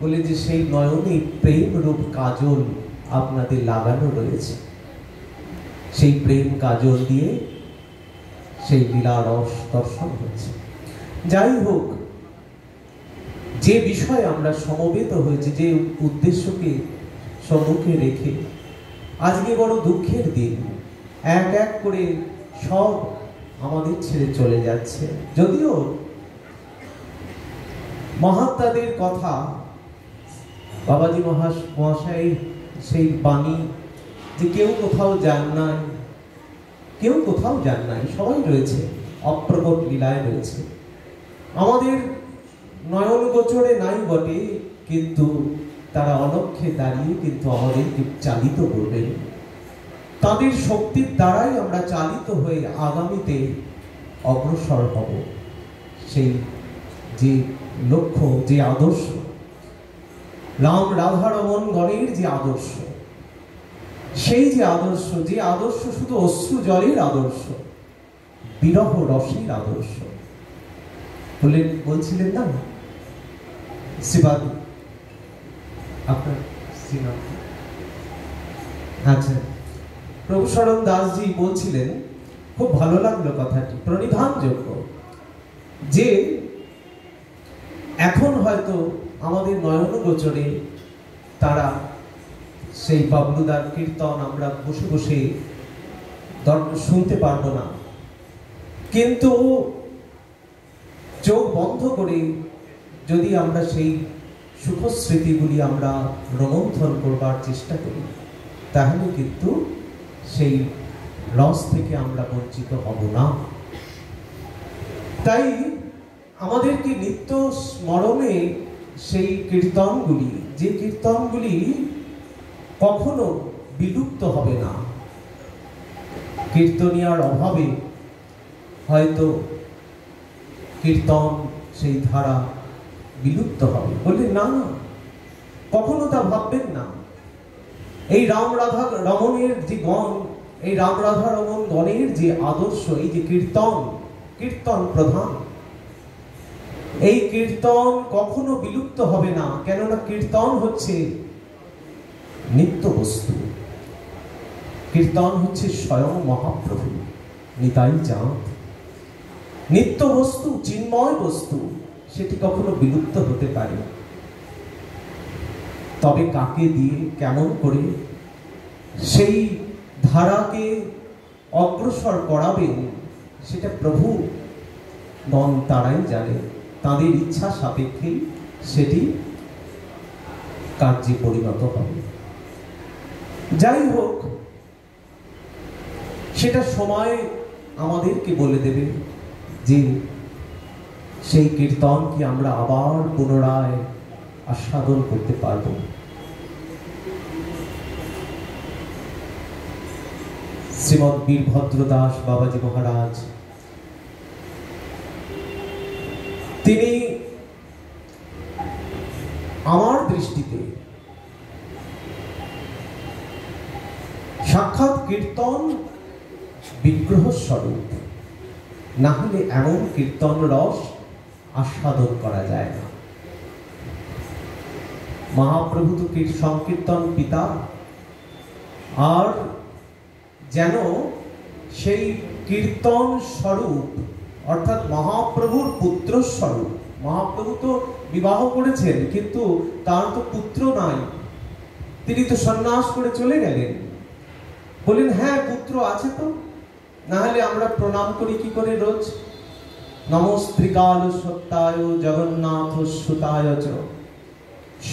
বলে যে সেই নয়নে প্রেম রূপ কাজল আপনাদের লাগানো রয়েছে। সেই প্রেম কাজল দিয়ে সেই লীলা রস দর্শন হচ্ছে। যাই হোক যে বিষয়ে আমরা সমবেত হয়েছে, যে উদ্দেশ্যকে সম্মুখে রেখে, আজকে বড় দুঃখের দিন। এক এক করে সব আমাদের ছেড়ে চলে যাচ্ছে। যদিও মহাত্মাদের কথা, বাবাজি মহাস মহাশয় সেই বাণী যে কেউ কোথাও যান নাই, কেউ কোথাও যান নাই, সবাই রয়েছে, অপ্রকট লীলায় রয়েছে। আমাদের নয়ন গোচরে নাই বটে, কিন্তু তারা অলক্ষে দাঁড়িয়ে কিন্তু আমাদেরকে চালিত করবেন তাদের শক্তির দ্বারাই আমরা চালিত হয়ে আগামীতে অগ্রসর হব। সেই যে লক্ষ্য, যে আদর্শ, রাম রাধারমন গণের যে আদর্শ, সেই যে আদর্শ যে আদর্শ শুধু অশ্রু জলের আদর্শ, বিরহ রসের আদর্শ। বললেন বলছিলেন না? শিবাদ আপনার? আচ্ছা প্রভু শরণ দাসজি বলছিলেন, খুব ভালো লাগল কথাটি, প্রণিধানযোগ্য। যে এখন হয়তো আমাদের নয়ন গোচরে তারা সেই বাবলুদার কীর্তন আমরা বসে বসে শুনতে পারব না। কিন্তু চোখ বন্ধ করে যদি আমরা সেই সুখ স্মৃতিগুলি আমরা রোমন্থন করবার চেষ্টা করি, তাহলে কিন্তু সেই রস থেকে আমরা বঞ্চিত হব না। তাই আমাদেরকে নিত্য স্মরণে সেই কীর্তনগুলি, যে কীর্তনগুলি কখনো বিলুপ্ত হবে না। কীর্তনিয়ার অভাবে হয়তো কীর্তন সেই ধারা বিলুপ্ত হবে। বললেন, না না, কখনো তা ভাববেন না। এই রাম রাধা রমণের যে গণ, এই রাম রাধা রমণ গণের যে আদর্শ, এই যে কীর্তন কীর্তন প্রধান, এই কীর্তন কখনো বিলুপ্ত হবে না। কেননা কীর্তন হচ্ছে নিত্য বস্তু। কীর্তন হচ্ছে স্বয়ং মহাপ্রভু। নিতাই চাঁদ নিত্য বস্তু, চিন্ময় বস্তু। সেটি কখনো বিলুপ্ত হতে পারে। তবে কাকে দিয়ে, কেমন করে? সেই ধারাকে অগ্রসর করাবেন সেটা প্রভু গণ তারাই জানে। তাদের ইচ্ছা সাপেক্ষেই সেটি কার্যে পরিণত হবে। যাই হোক, সেটা সময় আমাদেরকে বলে দেবে যে সেই কীর্তন কি আমরা আবার পুনরায় আস্বাদন করতে পারব। শ্রীমৎ বীরভদ্র দাস বাবাজি মহারাজ, তিনি আমার দৃষ্টিতে সাক্ষাৎ কীর্তন বিগ্রহ স্বরূপ না হলে এমন কীর্তন রস আস্বাদন করা যায় না। মহাপ্রভু তো কীর- সংকীর্তন পিতা। আর যেন সেই কীর্তন স্বরূপ, অর্থাৎ মহাপ্রভুর পুত্র স্বরূপ, মহাপ্রভু তো বিবাহ করেছেন, কিন্তু তার তো পুত্র নাই। তিনি তো সন্ন্যাস করে চলে গেলেন। বললেন হ্যাঁ পুত্র আছে তো। না হলে আমরা প্রণাম করি কি করে রোজ? নমস্ত্রিকাল সত্যায় জগন্নাথ সুতায় চ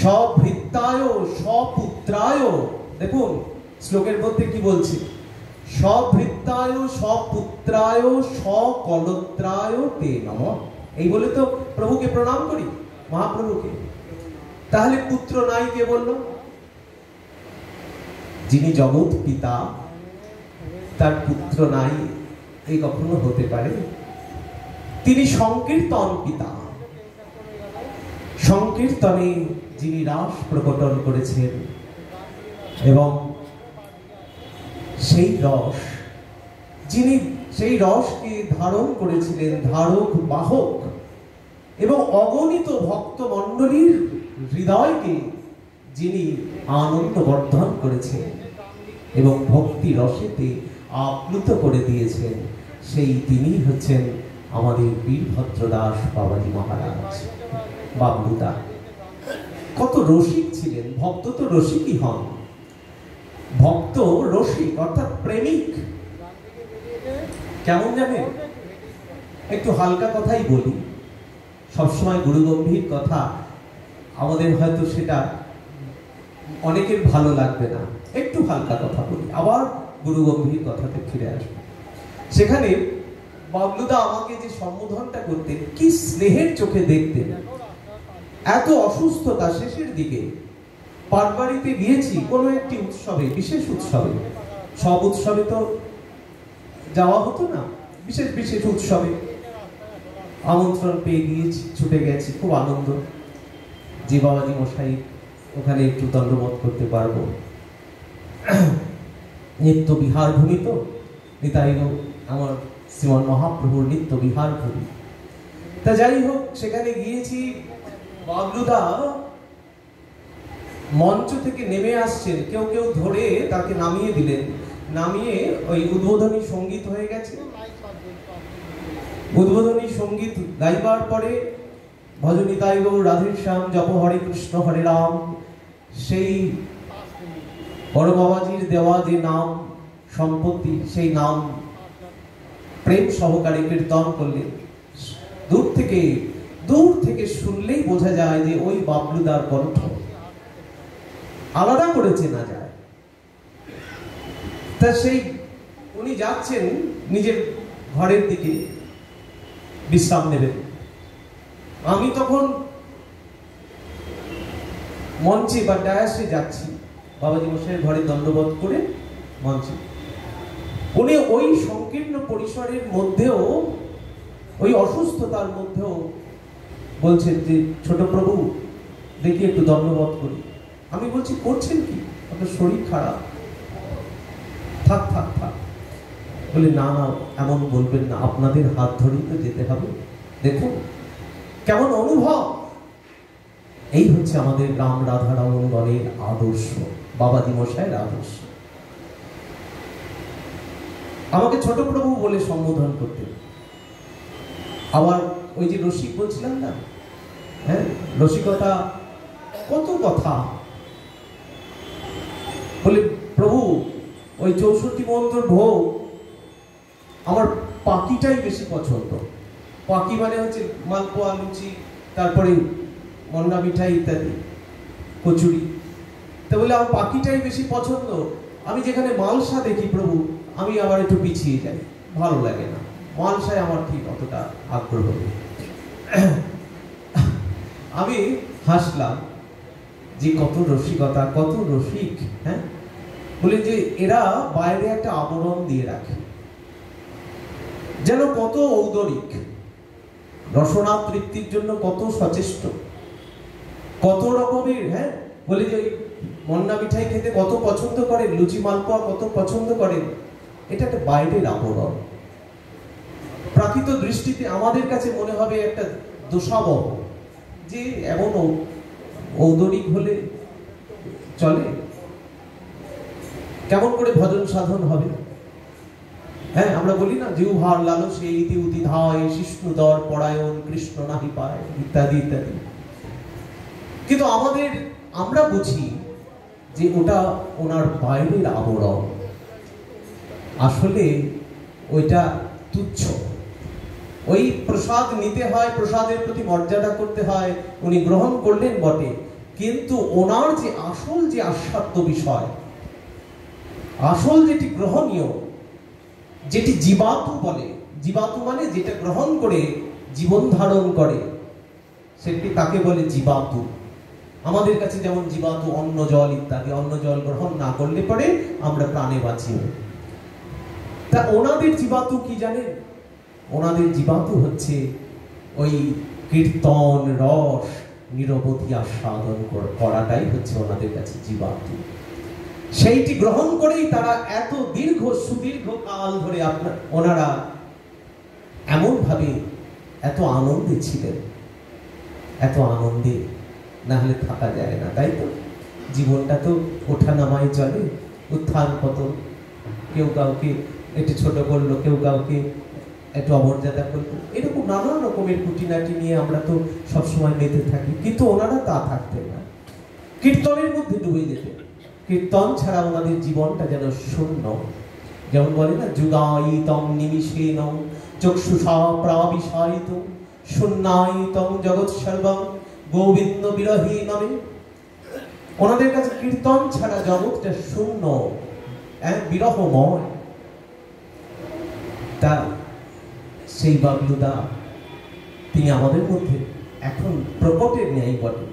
সভৃত্তায় সপুত্রায় দেখুন, শ্লোকের মধ্যে কি বলছে? সভৃত্তায় সপুত্রায় সকলত্রায় তে নম। এই বলে তো প্রভুকে প্রণাম করি, মহাপ্রভুকে। তাহলে পুত্র নাই কে বলল? যিনি জগৎ পিতা, তার পুত্র নাই, এই কখনো হতে পারে? তিনি সংকীর্তন পিতা। সংকীর্তনে যিনি রাস প্রকটন করেছেন এবং সেই রস, যিনি সেই রসকে ধারণ করেছিলেন ধারক বাহক এবং অগণিত ভক্ত মণ্ডলীর হৃদয়কে যিনি আনন্দ বর্ধন করেছেন এবং ভক্তি রসেতে আপ্লুত করে দিয়েছেন, সেই তিনি হচ্ছেন আমাদের বীরভদ্র দাস বাবাজি মহারাজ, বাবলুদা। কত রসিক ছিলেন, ভক্ত তো রসিকই হন। ভক্ত রসিক, অর্থাৎ প্রেমিক। কেমন জানেন একটু হালকা কথাই বলি। সবসময় গুরুগম্ভীর কথা, আমাদের হয়তো সেটা অনেকের ভালো লাগবে না। একটু হালকা কথা বলি, আবার গুরুগম্ভীর কথাতে ফিরে আসব। সেখানে বাবলুদা আমাকে যে সম্বোধনটা করতেন, কি স্নেহের চোখে দেখতেন। এত অসুস্থতা শেষের দিকে। পাটবাড়িতে গিয়েছি কোনো একটি উৎসবে, বিশেষ উৎসবে। সব উৎসবে তো যাওয়া হতো না, বিশেষ বিশেষ উৎসবে। আমন্ত্রণ পেয়ে গিয়েছি, ছুটে গেছি, খুব আনন্দ। যে বাবাজি মশাই, ওখানে একটু দণ্ডবোধ করতে পারব। নিত্য বিহার ভূমি তো নিতাই আমার শ্রীমান মহাপ্রভুর নিত্য বিহার ভূমি। তা যাই হোক সেখানে গিয়েছি বাবলুদা মঞ্চ থেকে নেমে আসছেন। কেউ কেউ ধরে তাকে নামিয়ে দিলেন। নামিয়ে ওই উদ্বোধনী সংগীত হয়ে গেছে। উদ্বোধনী সংগীত গাইবার পরে ভজনিতাই গৌর রাধের শ্যাম জপ হরে কৃষ্ণ, হরে রাম, সেই বড় বাবাজির দেওয়া যে নাম, সম্পত্তি, সেই নাম প্রেম সহকারে কীর্তন করলে দূর থেকে দূর থেকে শুনলেই বোঝা যায় যে ওই বাবলুদার কণ্ঠ। আলাদা করে চেনা যায়। তা সেই উনি যাচ্ছেন নিজের ঘরের দিকে, বিশ্রাম নেবেন। আমি তখন মঞ্চে বা ডায়াসে যাচ্ছি। বাবাজি মশাইয়ের ঘরে দণ্ডবোধ করে মঞ্চে। উনি ওই সংকীর্ণ পরিসরের মধ্যেও, ওই অসুস্থতার মধ্যেও বলছেন যে, ছোট প্রভু, দেখি একটু দণ্ডবোধ করি। আমি বলছি, করছেন কি? আপনার শরীর খারাপ। থাক থাক থাক। বলে, না না, এমন বলবেন না। আপনাদের হাত ধরেই তো যেতে হবে। দেখুন, কেমন অনুভব! এই হচ্ছে আমাদের রাম রাধা রমণগণের আদর্শ, বাবাজি মশাইয়ের আদর্শ। আমাকে ছোট প্রভু বলে সম্বোধন করতেন। আবার ওই যে রসিক বলছিলাম না? হ্যাঁ? রসিকতা কত কথা। বলে, প্রভু, ওই চৌষট্টি মন্ত্র ভোগ আমার পাকিটাই বেশি পছন্দ। পাকি মানে হচ্ছে মালপোয়া, লুচি, তারপরে মন্ডা মিঠাই ইত্যাদি, কচুরি। তা বলে, আমার পাখিটাই বেশি পছন্দ। আমি যেখানে মালসা দেখি প্রভু আমি আবার একটু পিছিয়ে যাই, ভালো লাগে না। মালসায় আমার ঠিক অতটা আগ্রহ আমি হাসলাম যে কত রসিকতা, কত রসিক হ্যাঁ? বলে যে এরা বাইরে একটা আবরণ দিয়ে রাখে। যেন কত ঔদরিক, রসনা তৃপ্তির জন্য কত সচেষ্ট, কত রকমের হ্যাঁ? বলে যে মন্না মিঠাই খেতে কত পছন্দ করেন লুচি মালপোয়া কত পছন্দ করেন এটা একটা বাইরের আবরণ প্রাকৃত দৃষ্টিতে আমাদের কাছে মনে হবে একটা দোষাবহ যে এমন ঔদরিক হলে চলে। কেমন করে ভজন সাধন হবে? হ্যাঁ আমরা বলি না জিউ ভার লালসে ইতি উতি ধায় শিষ্ণুদর পরায়ণ, কৃষ্ণ নাহি পায়, ইত্যাদি ইত্যাদি। কিন্তু আমাদের, আমরা বুঝি যে ওটা ওনার বাইরের আবরণ। আসলে ওইটা তুচ্ছ। ওই প্রসাদ নিতে হয়, প্রসাদের প্রতি মর্যাদা করতে হয়, উনি গ্রহণ করলেন বটে। কিন্তু ওনার যে আসল যে আস্বাদ্য বিষয়, আসল যেটি গ্রহণীয়, যেটি জীবাতু বলে, জীবাতু মানে যেটা গ্রহণ করে, জীবন ধারণ করে, সেটি তাকে বলে জীবাতু। আমাদের কাছে যেমন জীবাতু, অন্ন জল ইত্যাদি, অন্ন জল গ্রহণ না করলে পরে আমরা প্রাণে বাঁচি না। তা ওনাদের জীবাতু কি জানেন? ওনাদের জীবাতু হচ্ছে ওই কীর্তন, রস, নিরবধি আস্বাদন করাটাই হচ্ছে ওনাদের কাছে জীবাতু সেইটি গ্রহণ করেই তারা এত দীর্ঘ, সুদীর্ঘ কাল ধরে আপনার, ওনারা এমন ভাবে এত আনন্দে ছিলেন। এত আনন্দে না হলে থাকা যায় না, তাই তো? জীবনটা তো ওঠা নামায় চলে উত্থান পতন কেউ কাউকে একটু ছোট করল কেউ কাউকে একটু অমর্যাদা করল এরকম নানান রকমের খুঁটিনাটি নিয়ে আমরা তো সবসময় মেতে থাকি, কিন্তু ওনারা তা থাকতেন না। কীর্তনের মধ্যে ডুবে যেতেন। কীর্তন ছাড়া ওনাদের জীবনটা যেন শূন্য। যেমন বলে না যুগায়িতম নিমিষেন চক্ষুষা প্রাবিশায়িত শূন্যায়িতম জগৎ সর্বম গোবিন্দ বিরহী নামে। ওনাদের কাছে কীর্তন ছাড়া জগৎটা শূন্য, এক বিরহময়। তা সেই বাবলুদা, তিনি আমাদের মধ্যে এখন প্রকটের ন্যায় বটে।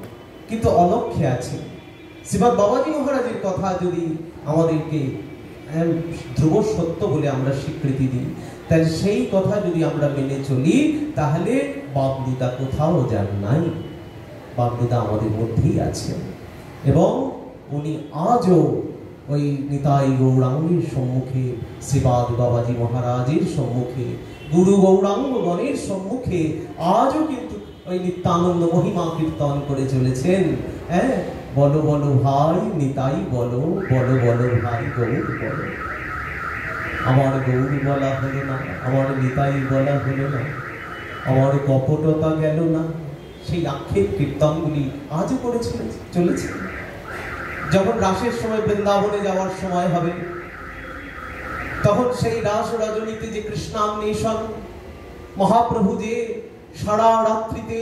কিন্তু অলক্ষ্যে আছেন শ্রীমৎ বাবাজি মহারাজের কথা যদি আমাদেরকে ধ্রুব সত্য বলে আমরা স্বীকৃতি দিই, তাহলে সেই কথা যদি আমরা মেনে চলি, তাহলে বাবলুদা কোথাও যান নাই। বাবলুদা আমাদের মধ্যেই আছেন। এবং উনি আজও ওই নিতাই গৌরাঙ্গের সম্মুখে, শ্রীপাদ বাবাজি মহারাজের সম্মুখে, গুরু গৌরাঙ্গগণের সম্মুখে আজও কিন্তু ওই নিত্যানন্দ মহিমা কীর্তন করে চলেছেন। হ্যাঁ বলো বলো ভাই, নিতাই বলো বলো বলো ভাই, গৌর বলো। আমার গৌর বলা হলো না, আমার নিতাই বলা হলো না, আমার কপটতা গেল না। সেই আক্ষেপ কীর্তনগুলি আজও করে চলেছে চলেছে। যখন রাসের সময় বৃন্দাবনে যাওয়ার সময় হবে, তখন সেই রাস রজনীতে যে কৃষ্ণান্বেষণ, মহাপ্রভু যে সারা রাত্রিতে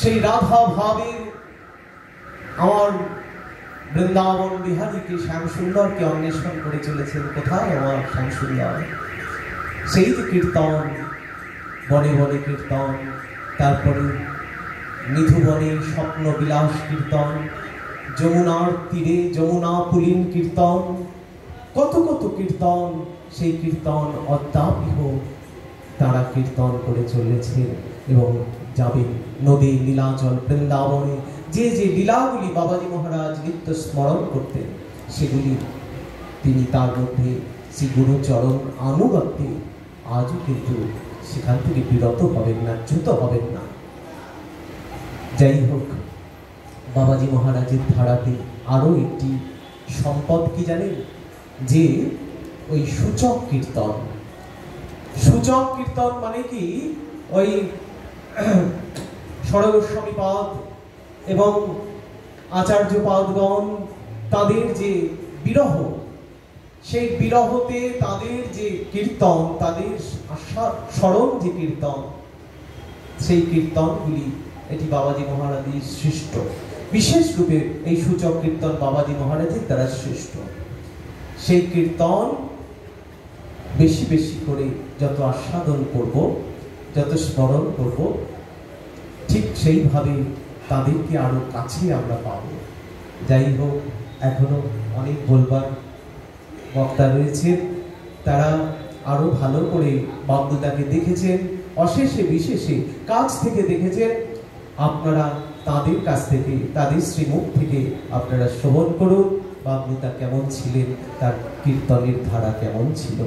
সেই রাধা ভাবের আমার বৃন্দাবন বিহারীকে শ্যাম সুন্দরকে অন্বেষণ করে চলেছেন কোথায়? আমার শ্যাম সুন্দর সেই যে কীর্তন, বনে বনে কীর্তন, তারপরে নিধুবনে স্বপ্ন বিলাস কীর্তন যমুনার তীরে যমুনা পুলিন কীর্তন, কত কত কীর্তন, সেই কীর্তন অদ্যাপিহ তারা কীর্তন করে চলেছে এবং যাবে নদী নীলাচল বৃন্দাবনে। যে যে লীলাগুলি বাবাজি মহারাজ নিত্য স্মরণ করতেন, সেগুলি তিনি তার মধ্যে শ্রী গুরুচরণ আনুগত্যে আজও কিন্তু সেখান থেকে বিরত হবেন না, চ্যুত হবেন না। যাই হোক বাবাজি মহারাজের ধারাতে আরও একটি সম্পদ কি জানেন? যে ওই সূচক কীর্তন। সূচক কীর্তন মানে কি? ওই সরগোস্বামী পাদ এবং আচার্য পাদগণ তাদের যে বিরহ, সেই বিরহতে তাদের যে কীর্তন, তাদের স্মরণ যে কীর্তন, সেই কীর্তনগুলি এটি বাবাজি মহারাজের সৃষ্ট বিশেষ রূপে এই সূচক কীর্তন বাবাজি মহারাজের দ্বারা শ্রেষ্ঠ। সেই কীর্তন বেশি বেশি করে যত আস্বাদন করব, যত স্মরণ করব, ঠিক সেইভাবে তাদেরকে আরও কাছে আমরা পাব। যাই হোক এখনও অনেক বলবার বক্তা রয়েছে তারা আরও ভালো করে বাবদুদাকে দেখেছেন, অশেষে বিশেষে কাছ থেকে দেখেছেন, আপনারা তাদের কাছ থেকে, তাদের শ্রীমুখ থেকে আপনারা শ্রবণ করুন। বাবলুদা কেমন ছিলেন, তার কীর্তনের ধারা কেমন ছিল?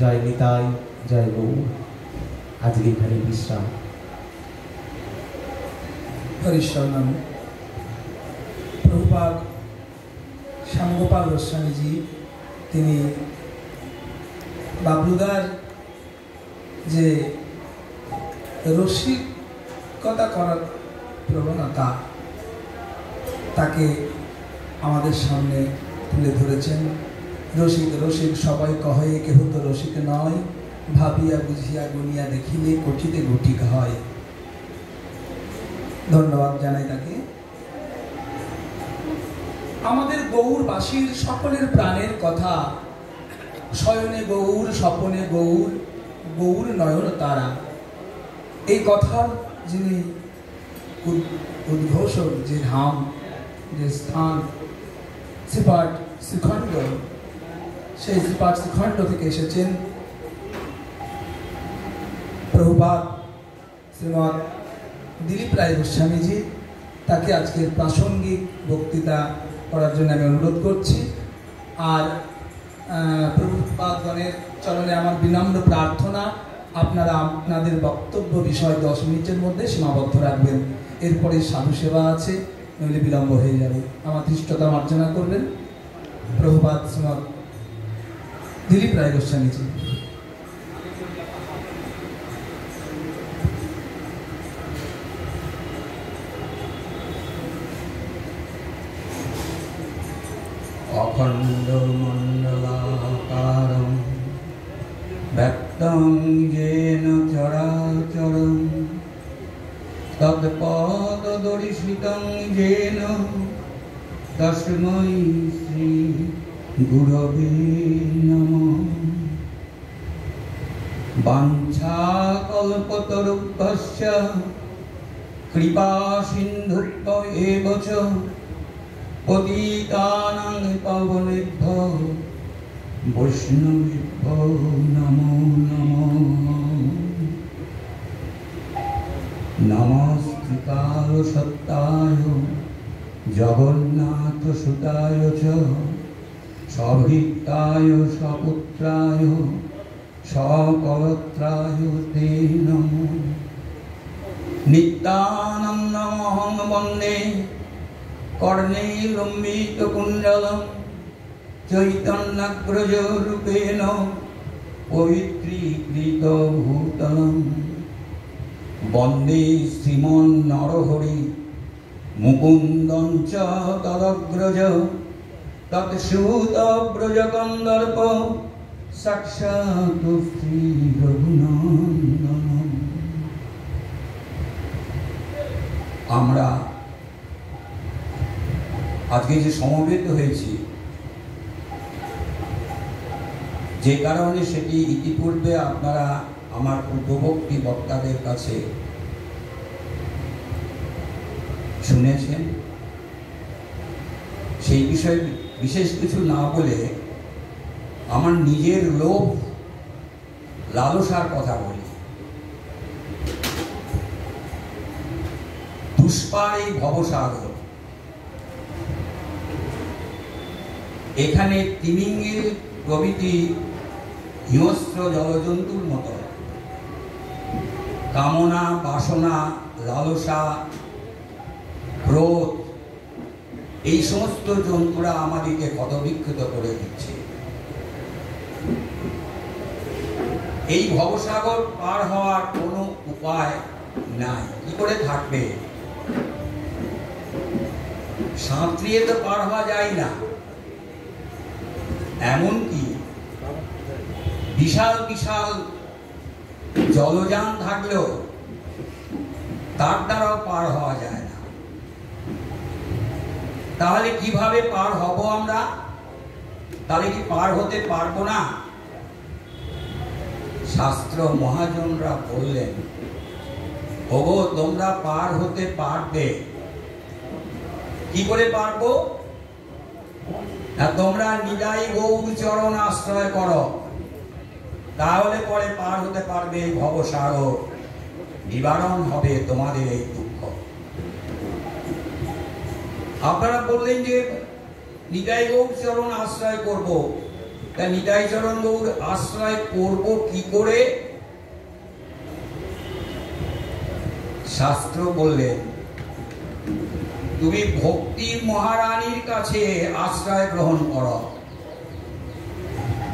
জয় নিতাই, জয় গৌর আজকে এখানে বিশ্রাম। প্রভুপাদ শ্যামগোপাল গোস্বামীজি, তিনি বাবলুদার যে রসিকতা করার প্রবণতা তাকে আমাদের সামনে তুলে ধরেছেন। রসিক রসিক, সবাই কহে, কেহ তো রসিক নয়, ভাবিয়া বুঝিয়া গুনিয়া দেখিলে কঠিতে গঠিক হয়। ধন্যবাদ জানাই তাকে। আমাদের গৌরবাসীর সকলের প্রাণের কথা। শয়নে গৌর, স্বপনে গৌর গৌর নয়ন তারা। এই কথার যিনি উদ- উদ্ঘোষক যে ধাম যে স্থান শ্রীপাঠ শ্রীখণ্ড সেই শ্রীপাঠ শ্রীখণ্ড থেকে এসেছেন প্রভুপাত শ্রীমৎ দিলীপ রায় গোস্বামীজি। তাকে আজকের প্রাসঙ্গিক বক্তৃতা করার জন্য আমি অনুরোধ করছি। আর আহ, প্রভুপাদগণের চরণে আমার বিনম্র প্রার্থনা আপনারা আপনাদের বক্তব্য বিষয় দশ মিনিটের মধ্যে সীমাবদ্ধ রাখবেন। এরপরে সাধু সেবা আছে, নইলে বিলম্ব হয়ে যাবে। আমার ধৃষ্টতা মার্জনা করলেন প্রভুপাত শ্রীমৎ দিলীপ রায় গোস্বামীজি গুরবে নম বাঞ্ছা কল্পতরুভ্যশ্চ কৃপা সিন্ধুত্ব এব চ পতিতানাং পাবনেভ্য বৈষ্ণবেভ্য নমো নমো নমস্কার সত্তায় জগন্নাথ সুতায় চ সহিতায় সপুত্রায় সকলত্রায় তে নম নিত্যানন্দমহং বন্দে কর্ণে লম্বিত কুণ্ডলম। চৈতন্যগ্রজ রূপেণ পবিত্রীকৃত ভূতলম। বন্দে শ্রীমন্নরহরি মুকুন্দঞ্চ তদগ্রজ। তৎসূত ব্রজকন্দর্প সাক্ষাৎ শ্রী রঘুনন্দন আমরা আজকে যে সমবেত হয়েছি, যে কারণে সেটি ইতিপূর্বে আপনারা আমার পূর্ববর্তী বক্তাদের কাছে শুনেছেন। সেই বিষয়ে বিশেষ কিছু না বলে আমার নিজের লোভ, লালসার কথা বলি। পুষ্পার এই ভবসাগর। এখানে তিমিঙ্গিল প্রভৃতি হিংস্র জলজন্তুর মতো। কামনা, বাসনা, লালসা, ক্রোধ এই সমস্ত জন্তুরা আমাদেরকে ক্ষতবিক্ষত করে দিচ্ছে। এই ভবসাগর পার হওয়ার কোনো উপায় নাই। কি করে থাকবে? সাঁতরিয়ে তো পার হওয়া যায় না। এমনকি বিশাল বিশাল জলযান থাকলেও তার দ্বারাও পার হওয়া যায় তাহলে কীভাবে পার হব আমরা? তাহলে কি পার হতে পারব না? শাস্ত্র মহাজনরা বললেন, ওগো, তোমরা পার হতে পারবে। কি করে পারব? তোমরা নিদাই গৌর চরণ আশ্রয় করো। তাহলে পরে পার হতে পারবে ভবসাগর নিবারণ হবে তোমাদের এই দুঃখ আপনারা বললেন যে নিতাই গৌর চরণ আশ্রয় করব। তা নিতাই চরণ গৌর আশ্রয় করব কি করে? শাস্ত্র বললেন, তুমি ভক্তি মহারানীর কাছে আশ্রয় গ্রহণ করো।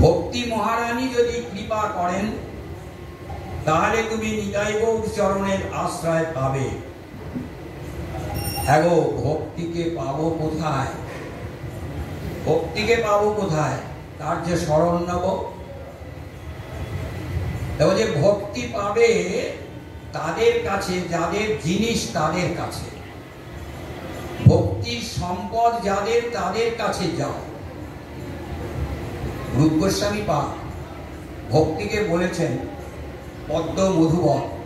ভক্তি মহারানী যদি কৃপা করেন, তাহলে তুমি নিতাই গৌর চরণের আশ্রয় পাবে। এগো ভক্তিকে পাবো কোথায়? ভক্তিকে পাবো কোথায়? তার যে স্মরণ নেব। দেখো যে ভক্তি পাবে তাদের কাছে, যাদের জিনিস তাদের কাছে। ভক্তির সম্পদ যাদের, তাদের কাছে যাও। রূপ গোস্বামী পা ভক্তিকে বলেছেন পদ্ম মধুবন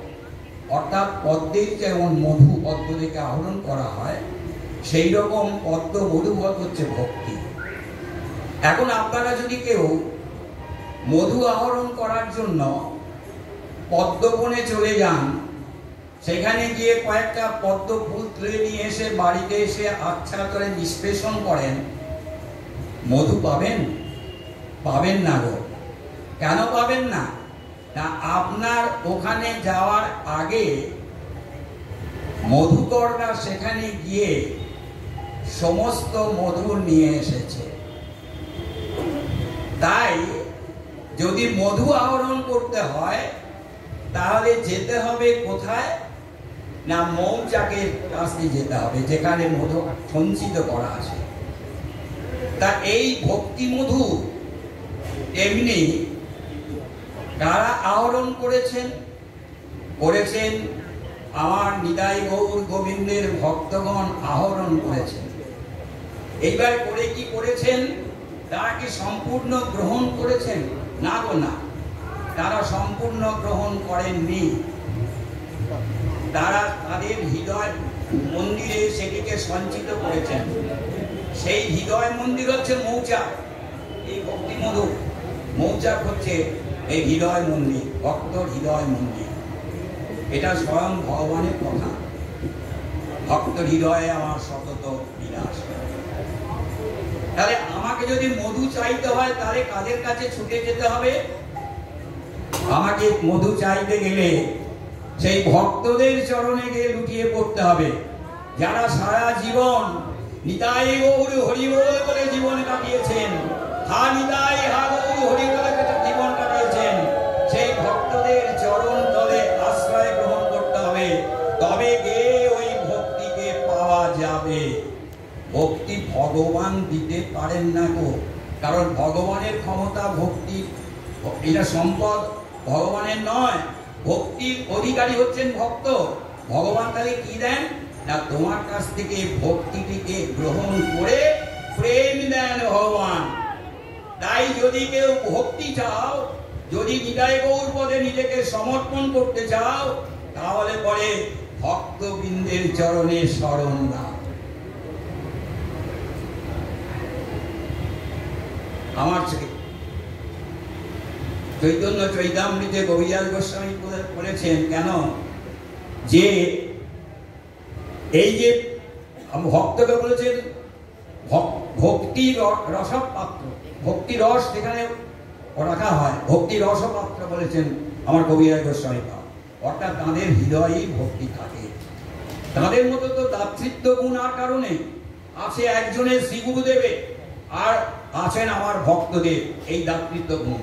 অর্থাৎ পদ্মের যেমন মধু পদ্ম থেকে আহরণ করা হয়, সেই রকম পদ্ম মধুবত হচ্ছে ভক্তি। এখন আপনারা যদি কেউ মধু আহরণ করার জন্য পদ্মবনে চলে যান, সেখানে গিয়ে কয়েকটা পদ্ম ফুল তুলে নিয়ে এসে বাড়িতে এসে আচ্ছা করে নিষ্পেষণ করেন, মধু পাবেন? পাবেন না গো। কেন পাবেন না? না আপনার ওখানে যাওয়ার আগে মধুকররা সেখানে গিয়ে সমস্ত মধু নিয়ে এসেছে। তাই যদি মধু আহরণ করতে হয়, তাহলে যেতে হবে কোথায়? না, মৌচাকের কাছে যেতে হবে, যেখানে মধু সঞ্চিত করা আছে। তা এই ভক্তি মধু এমনি কারা আহরণ করেছেন করেছেন, আমার নিদাই গৌর গোবিন্দের ভক্তগণ আহরণ করেছেন। এইবার করে কি করেছেন, তারা কি সম্পূর্ণ গ্রহণ করেছেন? না গো, না। তারা সম্পূর্ণ গ্রহণ করেননি। তারা তাদের হৃদয় মন্দিরে সেটিকে সঞ্চিত করেছেন। সেই হৃদয় মন্দির হচ্ছে মৌচাক। এই ভক্তি মধু মৌচাক হচ্ছে এই হৃদয় মন্দির, ভক্তর হৃদয় মন্দির। এটা স্বয়ং ভগবানের কথা। ভক্ত হৃদয়ে আমার সতত বিনাশ। তাহলে আমাকে যদি মধু চাইতে হয়, তাহলে কাদের কাছে ছুটে যেতে হবে? আমাকে মধু চাইতে গেলে সেই ভক্তদের চরণে গিয়ে লুটিয়ে পড়তে হবে। যারা সারা জীবন নিতাই গৌর হরিবল বলে জীবন কাটিয়েছেন, হা নিতাই হা গৌর হরি বলে ভক্তি ভগবান দিতে পারেন না গো। কারণ ভগবানের ক্ষমতা ভক্তি। এটা সম্পদ ভগবানের নয়, ভক্তির অধিকারী হচ্ছেন ভক্ত। ভগবান তাহলে কি দেন? না, তোমার কাছ থেকে ভক্তিটিকে গ্রহণ করে প্রেম দেন ভগবান। তাই যদি কেউ ভক্তি চাও, যদি নিদায় গৌর পদে নিজেকে সমর্পণ করতে চাও, তাহলে পরে ভক্তবৃন্দের চরণে শরণ নাও আমার চে- চৈতন্য চৈতামৃতে কবিরাজ গোস্বামী বলেছেন, কেন? যে এই যে ভক্তকে বলেছেন ভক্তি রসপাত্র। ভক্তি রস যেখানে রাখা হয়, ভক্তি রসপাত্র বলেছেন আমার কবিরাজ গোস্বামী পাল। অর্থাৎ তাদের হৃদয়েই ভক্তি থাকে। তাদের মতো তো দাতৃত্ব গুণ আর কারণে আছে একজনের শ্রী গুরুদেবে আর আছেন আমার ভক্তদের এই দাতৃত্ব গুণ।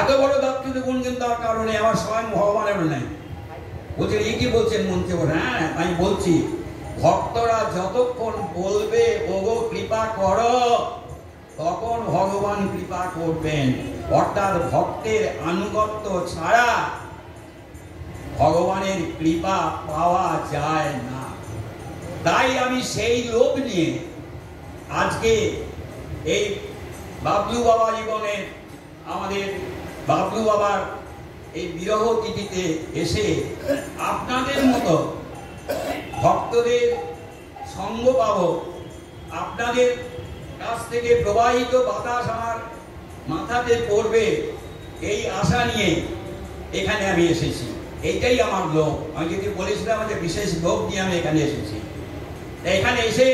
এত বড় দাতৃত্ব গুণ কিন্তু আর কারণে আমার স্বয়ং ভগবানের নাই। বলছেন এই কি বলছেন মঞ্চে হ্যাঁ আমি বলছি, ভক্তরা যতক্ষণ বলবে, ওগো কৃপা কর, তখন ভগবান কৃপা করবেন। অর্থাৎ ভক্তের আনুগত্য ছাড়া ভগবানের কৃপা পাওয়া যায় না। তাই আমি সেই লোভ নিয়ে আজকে এই বাবলু বাবা জীবনে আমাদের বাবলু বাবার এই বিরহ তিথিতে এসে আপনাদের মতো ভক্তদের সঙ্গ পাব। আপনাদের কাছ থেকে প্রবাহিত বাতাস আমার মাথাতে পড়বে এই আশা নিয়ে এখানে আমি এসেছি। এইটাই আমার লোক। আমি যদি বলেছিলাম যে বিশেষ লোক নিয়ে আমি এখানে এসেছি। এখানে এসে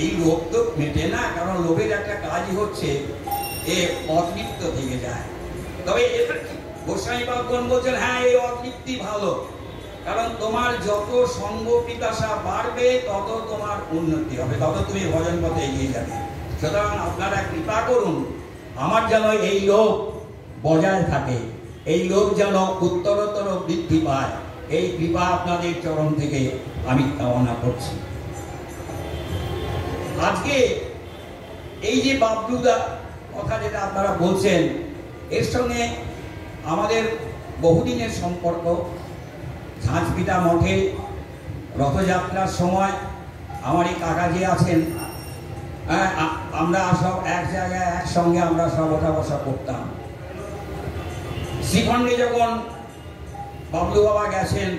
এই লোভ তো মেটে না, কারণ লোভের একটা কাজই হচ্ছে এ অতৃপ্ত থেকে যায়। তবে কি? গোস্বামী বলছেন হ্যাঁ এই অতৃপ্তি ভালো। কারণ তোমার যত সঙ্গ পিপাসা বাড়বে, তত তোমার উন্নতি হবে, তত তুমি ভজন পথে এগিয়ে যাবে। সুতরাং আপনারা কৃপা করুন, আমার যেন এই লোভ বজায় থাকে, এই লোভ যেন উত্তরোত্তর বৃদ্ধি পায়। এই কৃপা আপনাদের চরণ থেকে আমি কামনা করছি। আজকে এই যে বাবলুদা কথা যেটা আপনারা বলছেন এর সঙ্গে আমাদের বহুদিনের সম্পর্ক ঝাঁঝপিটা মঠে রথযাত্রার সময় আমার এই কাকা যে আছেন হ্যাঁ, আমরা সব এক জায়গায় একসঙ্গে আমরা সব ওঠা বসা করতাম। শ্রীখণ্ডে যখন বাবলু বাবা গেছেন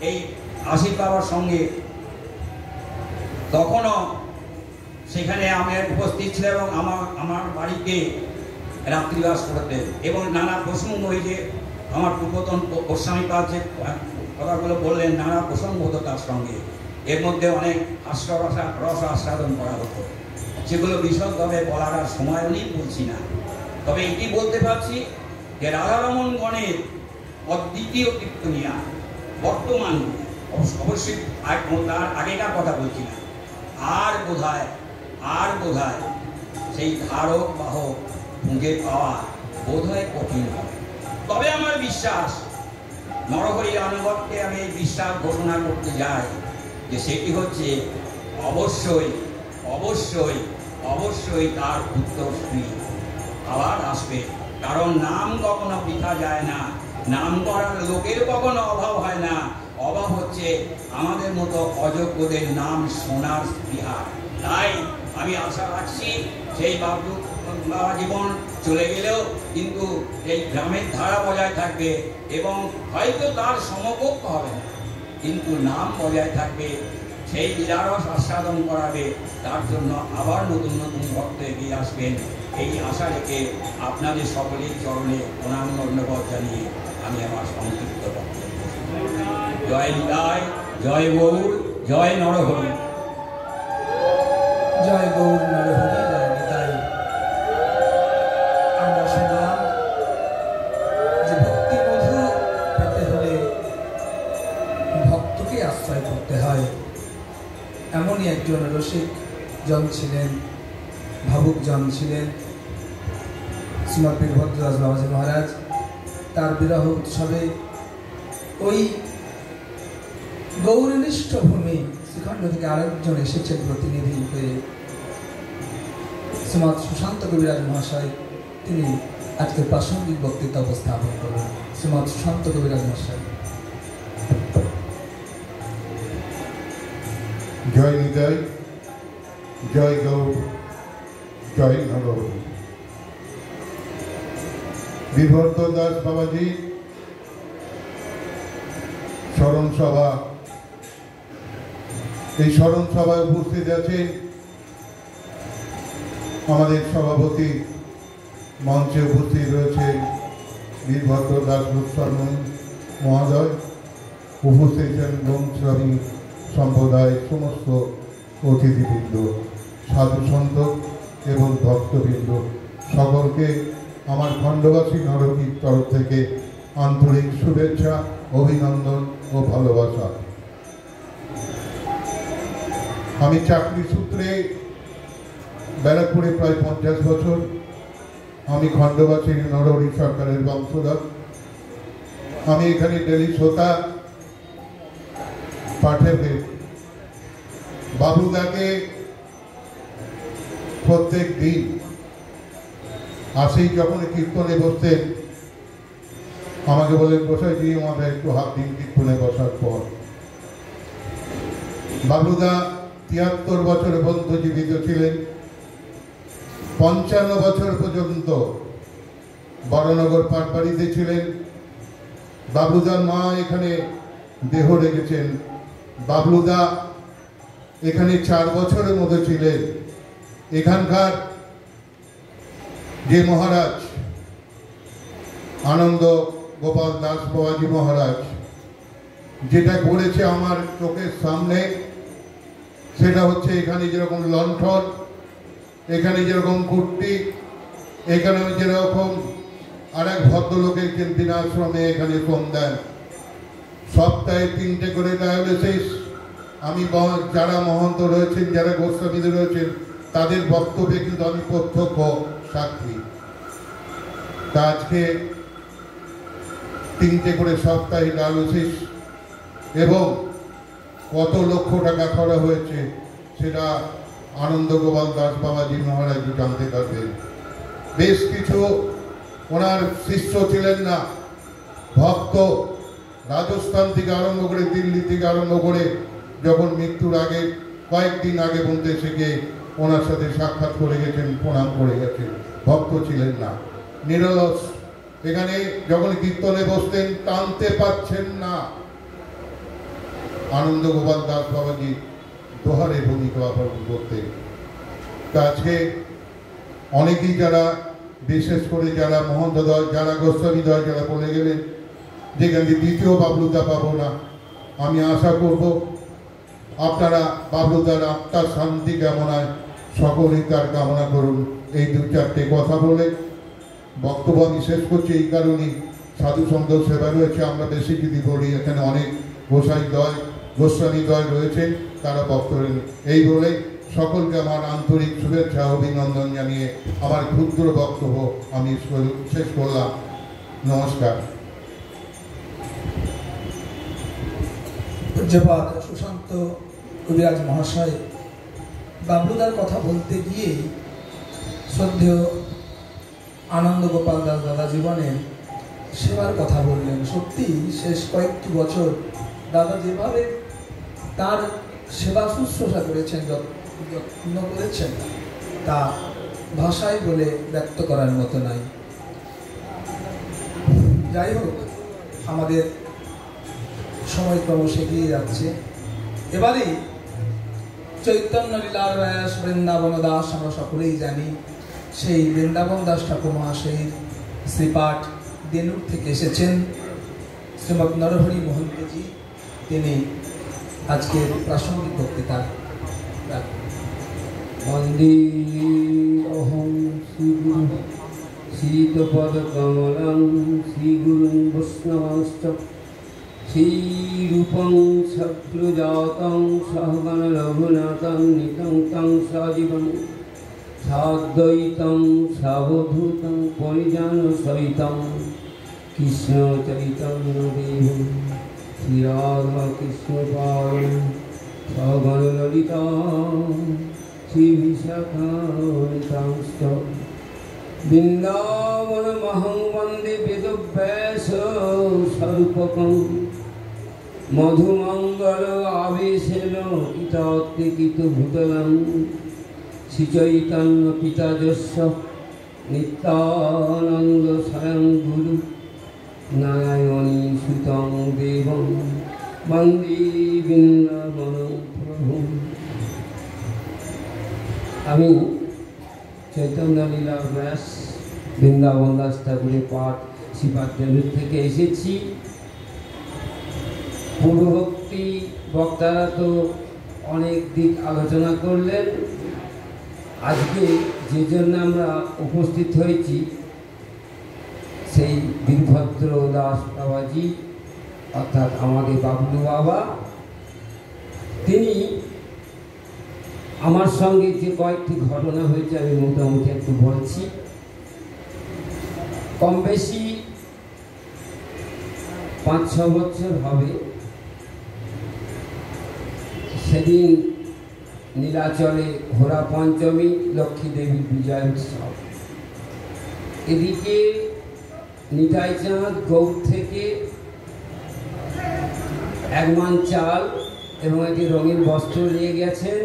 এই আশিস বাবার সঙ্গে তখনও সেখানে আমি উপস্থিত ছিলাম এবং আমার আমার বাড়িতে রাত্রিবাস করতে। এবং নানা প্রসঙ্গ যে আমার পূর্বতন গো- গোস্বামী পাল যে কথাগুলো বললেন, নানা প্রসঙ্গ হতো তার সঙ্গে। এর মধ্যে অনেক হাস্য রসা আস্বাদন করা হতো। সেগুলো বিশদভাবে বলার আর সময়ও নেই, বলছি না। তবে এটি বলতে পারছি যে রাধারমন গণের অদ্বিতীয় কীর্তনিয়া বর্তমান, অবশ্য- অবশ্যই তার আগেকার কথা বলছি না। আর বোধহয় আর বোধহয় সেই ধারক বাহক খুঁজে পাওয়া বোধহয় কঠিন হবে। তবে আমার বিশ্বাস, নরহরি আনুগত্যে আমি এই বিশ্বাস ঘোষণা করতে যাই যে সেটি হচ্ছে অবশ্যই অবশ্যই অবশ্যই তার উত্তরসূরি আবার আসবে। কারণ নাম কখনো বৃথা যায় না, নাম করার লোকের কখনো অভাব হয় না। অভাব হচ্ছে আমাদের মতো অযোগ্যদের নাম শোনার বিহার তাই আমি আশা রাখছি সেই বাবু জীবন চলে গেলেও কিন্তু এই গ্রামের ধারা বজায় থাকবে এবং হয়তো তার সমকক্ষ হবে না। কিন্তু নাম বজায় থাকবে, সেই লীলারস আস্বাদন করাবে, তার জন্য আবার নতুন নতুন ভক্ত এগিয়ে আসবেন। এই আশা রেখে আপনাদের সকলের চরণে প্রণাম ধন্যবাদ জানিয়ে আমি আমার সংক্ষিপ্ত বক্তব্য জয় জয় গৌর, জয় নরহরি। জয় গৌর নরহরি, জয় নিতাই। আমরা শুনলাম যে ভক্তি মধু পেতে হলে ভক্তকে আশ্রয় করতে হয়। এমনই একজন রসিক জন ছিলেন, ভাবুক জন ছিলেন, শ্রীমৎ বীরভদ্ররাজ বাবাজি মহারাজ। তার বিবাহ উৎসবে ওই গৌরনিষ্ঠ ভূমি থেকে আরেকজন এসেছেন প্রতিনিধি হয়ে শ্রীমৎ সুশান্ত কবিরাজ মহাশয়, তিনি প্রাসঙ্গিক বক্তৃতা উপস্থাপন করবেন। শ্রীমৎ সুশান্ত কবিরাজ মহাশয়। জয় নিতাই, জয় গৌর, জয় নরহরি বিভর্ত দাস বাবাজি, স্মরণ সভা এই স্মরণ সভায় উপস্থিত আছেন আমাদের সভাপতি মঞ্চে উপস্থিত রয়েছেন বীরভদ্র দাস গোস্বামী মহোদয় উপস্থিত আছেন ব্রহ্মস্বামী সম্প্রদায় সমস্ত অতিথিবৃন্দ, সাধু সন্ত এবং ভক্তবৃন্দ। সকলকে আমার খণ্ডবাসী নরকীর তরফ থেকে আন্তরিক শুভেচ্ছা, অভিনন্দন ও ভালোবাসা। আমি চাকরি সূত্রে ব্যারাকপুরে প্রায় পঞ্চাশ বছর আমি খণ্ডবাসী নরহরি সরকারের বংশধর। আমি এখানে ডেলি শ্রোতা পাঠেতে বাবুদাকে প্রত্যেক দিন আসেই যখন কীর্তনে বসতেন, আমাকে বলেন বসাই দিয়ে আমাদের একটু হাত দিন কীর্তনে বসার পর। বাবুদা তিয়াত্তর বছর বন্ধ জীবিত ছিলেন। পঞ্চান্ন বছর পর্যন্ত বড়নগর পাটবাড়িতে ছিলেন। বাবলুদার মা এখানে দেহ রেখেছেন। বাবলুদা এখানে চার বছরের মধ্যে ছিলেন। এখানকার যে মহারাজ, আনন্দ গোপাল দাস বাবাজি মহারাজ, যেটা করেছে আমার চোখের সামনে সেটা হচ্ছে এখানে যেরকম লণ্ঠন, এখানে যেরকম কুর্তি এখানে যেরকম আর এক ভদ্রলোকের কিন্তু আশ্রমে এখানে ফোন দেন সপ্তাহে তিনটে করে ডায়ালিসিস। আমি যারা মহন্ত রয়েছেন, যারা গোস্বামীতে রয়েছেন, তাদের বক্তব্যে কিন্তু আমি প্রত্যক্ষ সাক্ষী। তা আজকে তিনটে করে সপ্তাহে ডায়ালিসিস এবং কত লক্ষ টাকা খরচ হয়েছে সেটা আনন্দ গোপাল দাস বাবাজি মহারাজ জানতে পারবেন। বেশ কিছু ওনার শিষ্য ছিলেন না, ভক্ত। রাজস্থান থেকে আরম্ভ করে দিল্লি থেকে আরম্ভ করে যখন মৃত্যুর আগে, কয়েকদিন আগে বলতে এসে গিয়ে ওনার সাথে সাক্ষাৎ করে গেছেন, প্রণাম করে গেছেন, ভক্ত ছিলেন না। নিরলস, এখানে যখন কীর্তনে বসতেন, টানতে পাচ্ছেন না। আনন্দ গোপাল দাস বাবাজি দোহারে ভূমিকা পালন করতে আজকে অনেকেই যারা, বিশেষ করে যারা মহন্তদয় যারা গোস্বামী গোস্বামীদয় যারা বলে গেলেন যে আমি দ্বিতীয় বাবলুদা পাবো না। আমি আশা করব আপনারা বাবলুদার আত্মার শান্তি কামনায় সকলেই তার কামনা করুন। এই দু চারটে কথা বলে বক্তব্য আমি শেষ করছি এই কারণেই। সাধু সন্ত সেবা রয়েছে, আমরা বেশি যদি বলি, এখানে অনেক গোসাই দয় গোস্বামী দয় রয়েছে, তারা বক্তব্য এই বলে সকলকে আমার আন্তরিক শুভেচ্ছা অভিনন্দন জানিয়ে আমার ক্ষুদ্র বক্তব্য আমি শেষ করলাম। নমস্কার। পূজ্যপাদ সুশান্ত কবিরাজ মহাশয়। বাবলুদার কথা বলতে গিয়ে শ্রদ্ধেয় আনন্দ গোপাল দাস দাদা জীবনে সেবার কথা বললেন। সত্যি, শেষ কয়েকটি বছর দাদা যেভাবে তার সেবা শুশ্রূষা করেছেন, যত- যত্ন করেছেন, তা ভাষায় বলে ব্যক্ত করার মতো নাই। যাই হোক, আমাদের সময় ক্রমশ এগিয়ে যাচ্ছে। এবারে চৈতন্য লীলার ব্যাস বৃন্দাবন দাস আমরা সকলেই জানি, সেই বৃন্দাবন দাস ঠাকুর মহাশয়ের শ্রীপাঠ দেনুর থেকে এসেছেন। শ্রীমৎ নরহরি মহন্তজি তিনি আজকের প্রাসঙ্গিক বক্তৃতা। অহং শ্রীগুরু, শীতপদকমলং শ্রীগুরুং বৈষ্ণবাংশ্চ, শ্রীরূপং সক্রজাতং সহগণ রঘুনাথং নিতং তং সজীবন সাদ্বৈতং সাবধূতং পরিজন সহিতং কৃষ্ণ চৈতন্য দেব শ্রীরাধা কৃষ্ণ পাল সগণ ললিতা শ্রী বিশাখাংশ বৃন্দাবন মহং বন্দে বেদব্যাস স্বরূপকং। মধুমঙ্গল আবেশেন ইতত্রিকিত ভূতলং। শ্রীচৈতন্য পিতাজস্য নিত্যানন্দ স্বয়ং গুরু। নারায়ণী সুতং দেবং আমি চৈতন্য লীলা ব্যাস বৃন্দাবন দাস ঠাকুরের পাঠ শ্রীপাঠ্যের থেকে এসেছি পূর্বভক্তি বক্তারা তো অনেক দিক আলোচনা করলেন আজকে যে জন্য আমরা উপস্থিত হয়েছি সেই বীরভদ্র দাস বাবাজি অর্থাৎ আমাদের বাবলু বাবা, তিনি আমার সঙ্গে যে কয়েকটি ঘটনা হয়েছে আমি মোটামুটি একটু বলছি। কম বেশি পাঁচ, ছ বছর হবে। সেদিন নীলাচলে ঘোড়া পঞ্চমী লক্ষ্মী দেবীর বিজয় উৎসব। এদিকে নিতাই চাঁদ গৌড় থেকে একমান চাল এবং একটি রঙিন বস্ত্র নিয়ে গেছেন।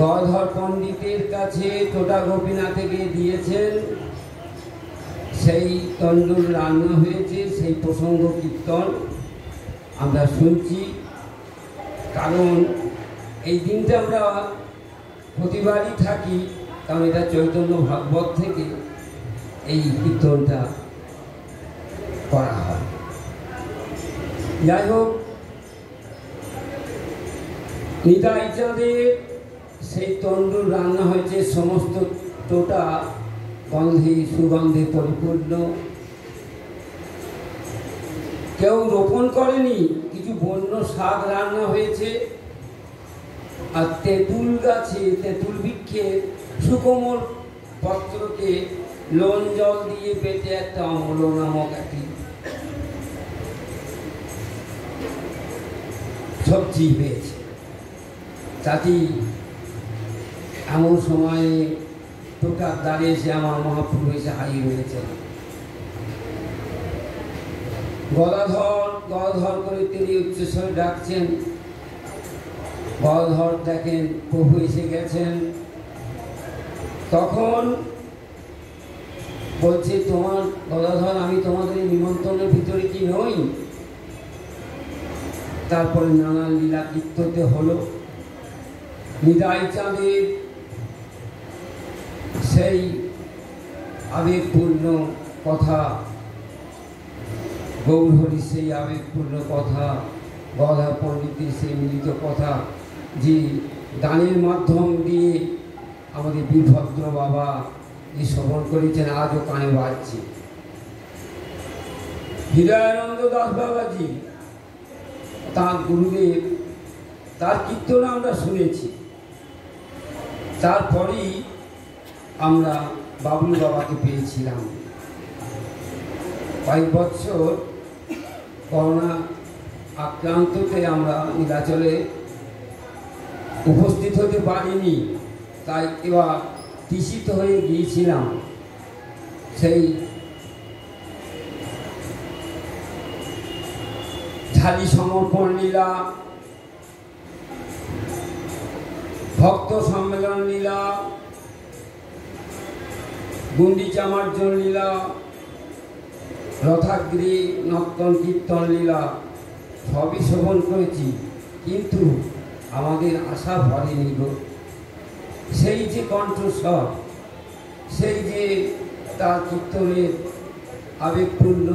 গধর পণ্ডিতের কাছে টোটা গোপীনাথকে দিয়েছেন। সেই তণ্ডুল রান্না হয়েছে, সেই প্রসঙ্গ কীর্তন আমরা শুনছি। কারণ এই দিনটা আমরা প্রতিবারই থাকি, কারণ এটা চৈতন্য ভাগবত থেকে। এই কীর্তনটা করা হয়। যাই হোক নিতাই চাঁদের সেই তন্দুর রান্না হয়েছে, সমস্ত টোটা গন্ধে, সুগন্ধে পরিপূর্ণ। কেউ রোপণ করেনি, কিছু বন্য শাক রান্না হয়েছে। আর তেঁতুল গাছে, তেঁতুল বৃক্ষে সুকোমল পত্রকে লোন জল দিয়ে পেটে একটা অম্ল নামক একটি সবজি হয়েছে। চাচি এমন সময়ে টোটার দাঁড়িয়ে এসে আমার মহাপ্রভু এসে হারিয়ে রয়েছে গদাধর গদাধর করে তিনি উচ্চস্বরে ডাকছেন। গদাধর দেখেন প্রভু এসে গেছেন। তখন বলছে, তোমার গদাধর আমি তোমাদের নিমন্ত্রণের ভিতরে কি নই? তারপরে নানা লীলা কীর্ততে হলো। নিদাই চাঁদের সেই আবেগপূর্ণ কথা, গৌরহরি সেই আবেগপূর্ণ কথা, গধা পণ্ডিতের সেই মিলিত কথা, যে গানের মাধ্যম দিয়ে আমাদের বীরভদ্র বাবা যে শ্রবণ করেছেন আজও কানে বাজছে। হৃদয়ানন্দ দাস বাবাজি, তাঁর গুরুদেব, তার কীর্তন আমরা শুনেছি। তারপরেই আমরা বাবুল বাবাকে পেয়েছিলাম। কয়েক বছর করোনা আক্রান্ততে আমরা নীলাচলে উপস্থিত হতে পারিনি, তাই এবার তৃষিত হয়ে গিয়েছিলাম। সেই ঝালি সমর্পণ লীলা, ভক্ত সম্মেলন লীলা গুন্ডিচা মার্জন লীলা, রথাগ্রী নর্তন কীর্তন লীলা সবই শ্রবণ করেছি, কিন্তু আমাদের আশা ভরেনি সেই যে কণ্ঠস্বর, সেই যে তার কীর্তনের আবেগপূর্ণ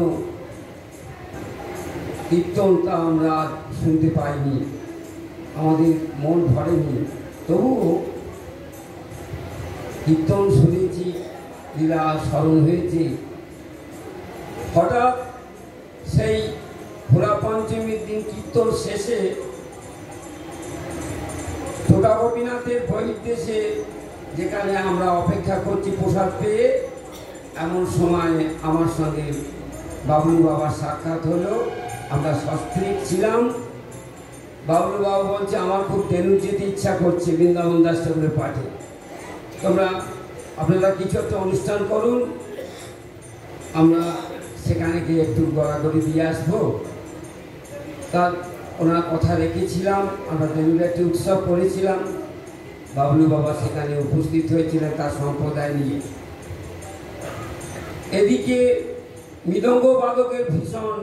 কীর্তনটা আমরা শুনতে পাইনি। আমাদের মন ভরেনি। তবুও কীর্তন শুনেছি, লীলা স্মরণ হয়েছে। হঠাৎ সেই ঘোড়া পঞ্চমীর দিন কীর্তন শেষে ছোটা গোপীনাথের বহির্দেশে যেখানে আমরা অপেক্ষা করছি প্রসাদ পেয়ে, এমন সময় আমার সঙ্গে বাবলু বাবার সাক্ষাৎ হলো। আমরা সস্ত্রীক ছিলাম। বাবলু বাবা বলছে, আমার খুব তেলু যেতে ইচ্ছা করছে বৃন্দাবন দাস ঠাকুরের পাঠে। তোমরা, আপনারা কিছু একটা অনুষ্ঠান করুন। আমরা সেখানে গিয়ে একটু গড়াগড়ি দিয়ে আসব। তার ওনার কথা রেখেছিলাম, আমরা দেবীর একটি উৎসব করেছিলাম। বাবলু বাবা সেখানে উপস্থিত হয়েছিলেন তার সম্প্রদায় নিয়ে। এদিকে মৃদঙ্গ বাদকের ভীষণ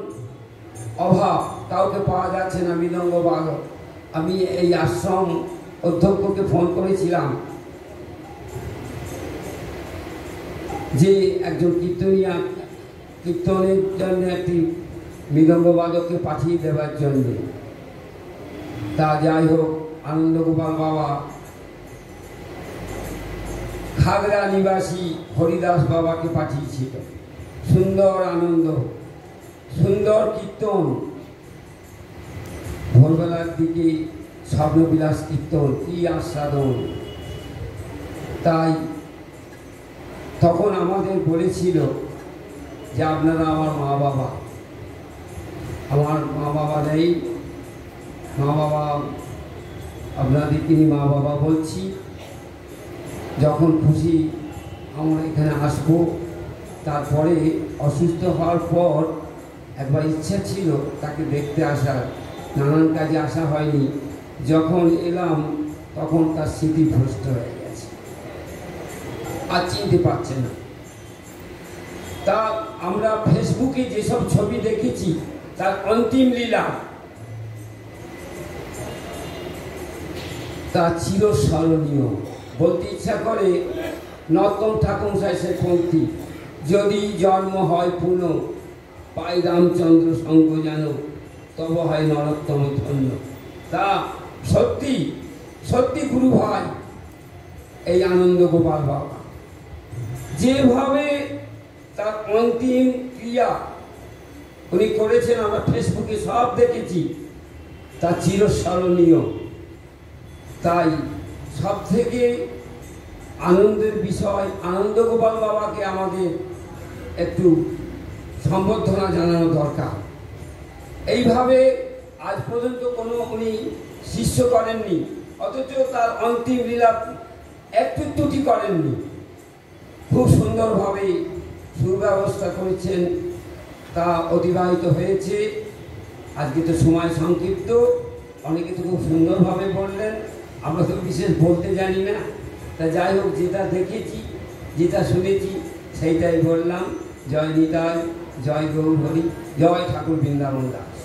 অভাব, কাউকে পাওয়া যাচ্ছে না মৃদঙ্গ বাদক। আমি এই আশ্রম অধ্যক্ষকে ফোন করেছিলাম যে একজন কীর্তনিয়া, কীর্তনের জন্য একটি মৃদঙ্গ বাদককে পাঠিয়ে দেওয়ার জন্য। তা যাই হোক, আনন্দগোপাল বাবা। খাগড়া নিবাসী হরিদাস বাবাকে পাঠিয়েছিল। সুন্দর আনন্দ, সুন্দর কীর্তন। ভোরবেলার দিকে স্বপ্নবিলাস কীর্তন, কি আস্বাদন। তাই তখন আমাদের বলেছিল যে আপনারা আমার মা বাবা, আমার মা বাবা নেই। মা বাবা আপনাদেরকে মা বাবা বলছি, যখন খুশি আমরা এখানে আসব। তারপরে অসুস্থ হওয়ার পর একবার ইচ্ছা ছিল তাকে দেখতে আসার। নানান কাজে আসা হয়নি। যখন এলাম, তখন তার স্মৃতি ভ্রষ্ট হয়ে গেছে। আর চিনতে পারছে না। তা আমরা ফেসবুকে যেসব ছবি দেখেছি, তার অন্তিম লীলা তা চিরস্মরণীয়। বলতে ইচ্ছা করে, নর্তন ঠাকুর সে পঙ্ক্তি যদি জন্ম হয় পুনঃ, পাই রামচন্দ্র সঙ্গ যেন, তব হয় নরোত্তম ধন্য। তা সত্যি সত্যি গুরু ভাই, এই আনন্দ গোপাল বাবা যেভাবে তার অন্তিম ক্রিয়া উনি করেছেন, আমরা ফেসবুকে সব দেখেছি, তা চিরস্মরণীয়। তাই সব থেকে আনন্দের বিষয়, আনন্দ গোপাল বাবাকে আমাদের একটু সম্বর্ধনা জানানো দরকার। এইভাবে আজ পর্যন্ত কোনো উনি শিষ্য করেননি, অথচ তার অন্তিম লীলা একটু ত্রুটি করেননি। খুব সুন্দরভাবে সুব্যবস্থা করেছেন, তা অতিবাহিত হয়েছে। আজকে তো সময় সংক্ষিপ্ত, অনেকে তো খুব সুন্দরভাবে বললেন। আমরা তো বিশেষ বলতে জানি না। তা যাই হোক, যেটা দেখেছি, যেটা শুনেছি, সেইটাই বললাম। জয় নিতাই, জয় গৌর জয় ঠাকুর বৃন্দাবন দাস।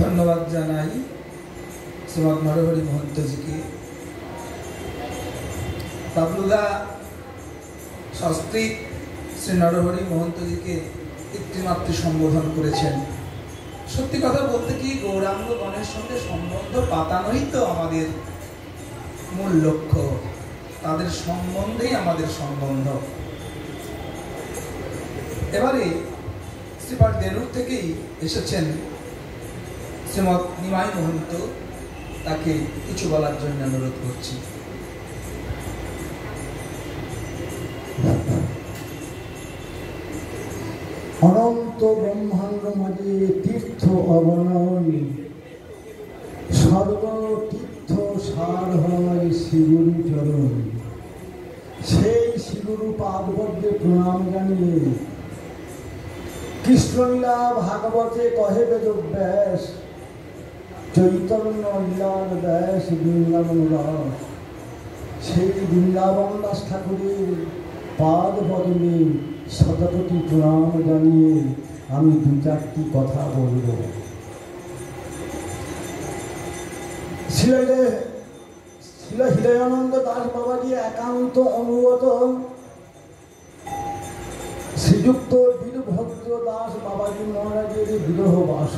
ধন্যবাদ জানাই শ্রীমৎ নরহরি মহন্তজিকে। বাবলুদা সস্ত্রীক শ্রী নরহরি মহন্তজিকে পিতৃমাতৃ সম্বোধন করেছেন। সত্যি কথা বলতে কি, গৌরাঙ্গ গণের সঙ্গে সম্বন্ধ পাতানোই তো আমাদের মূল লক্ষ্য। তাদের সম্বন্ধেই আমাদের সম্বন্ধ। এবারে শ্রীপাঠ দেনুর থেকেই এসেছেন শ্রীমৎ নিমাই মহন্ত। তাকে কিছু বলার জন্য অনুরোধ করছি। অনন্ত ব্রহ্মাণ্ড মাঝে তীর্থ অবনয়ন। সর্বতীর্থ সার হয় শিগুরু চরণ। সেই শিগুরু পাদবদ্যে প্রণাম জানিয়ে কৃষ্ণলীলা ভাগবতে কহে বেদ ব্যাস চৈতন্য লীলার ব্যাস বৃন্দাবন রস সেই বৃন্দাবন দাস ঠাকুরের পাদ বদলে শতকোটি প্রণাম জানিয়ে আমি দু চারটি কথা বলব। ছিল ছিল হৃদয়ানন্দ দাস বাবা বাবাজি একান্ত অনুগত। শ্রীযুক্ত বীরভদ্র দাস বাবাজি মহারাজের বিরহ বাস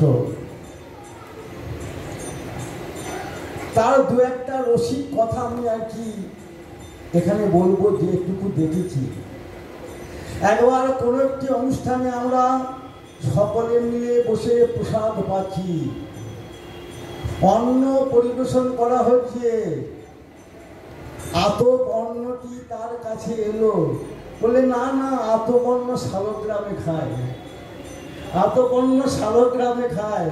তার দু একটা রসিক কথা আমি আর কি এখানে বলব যেটুকু দেখেছি। একবার কোনো একটি অনুষ্ঠানে আমরা সকলে মিলে বসে প্রসাদ পাচ্ছি। অন্ন পরিবেশন করা হচ্ছে। আতপ অন্নটি তার কাছে এলো। বলে, না না, আতপ অন্ন শালগ্রামে খায়। আতপ অন্ন শালগ্রামে খায়।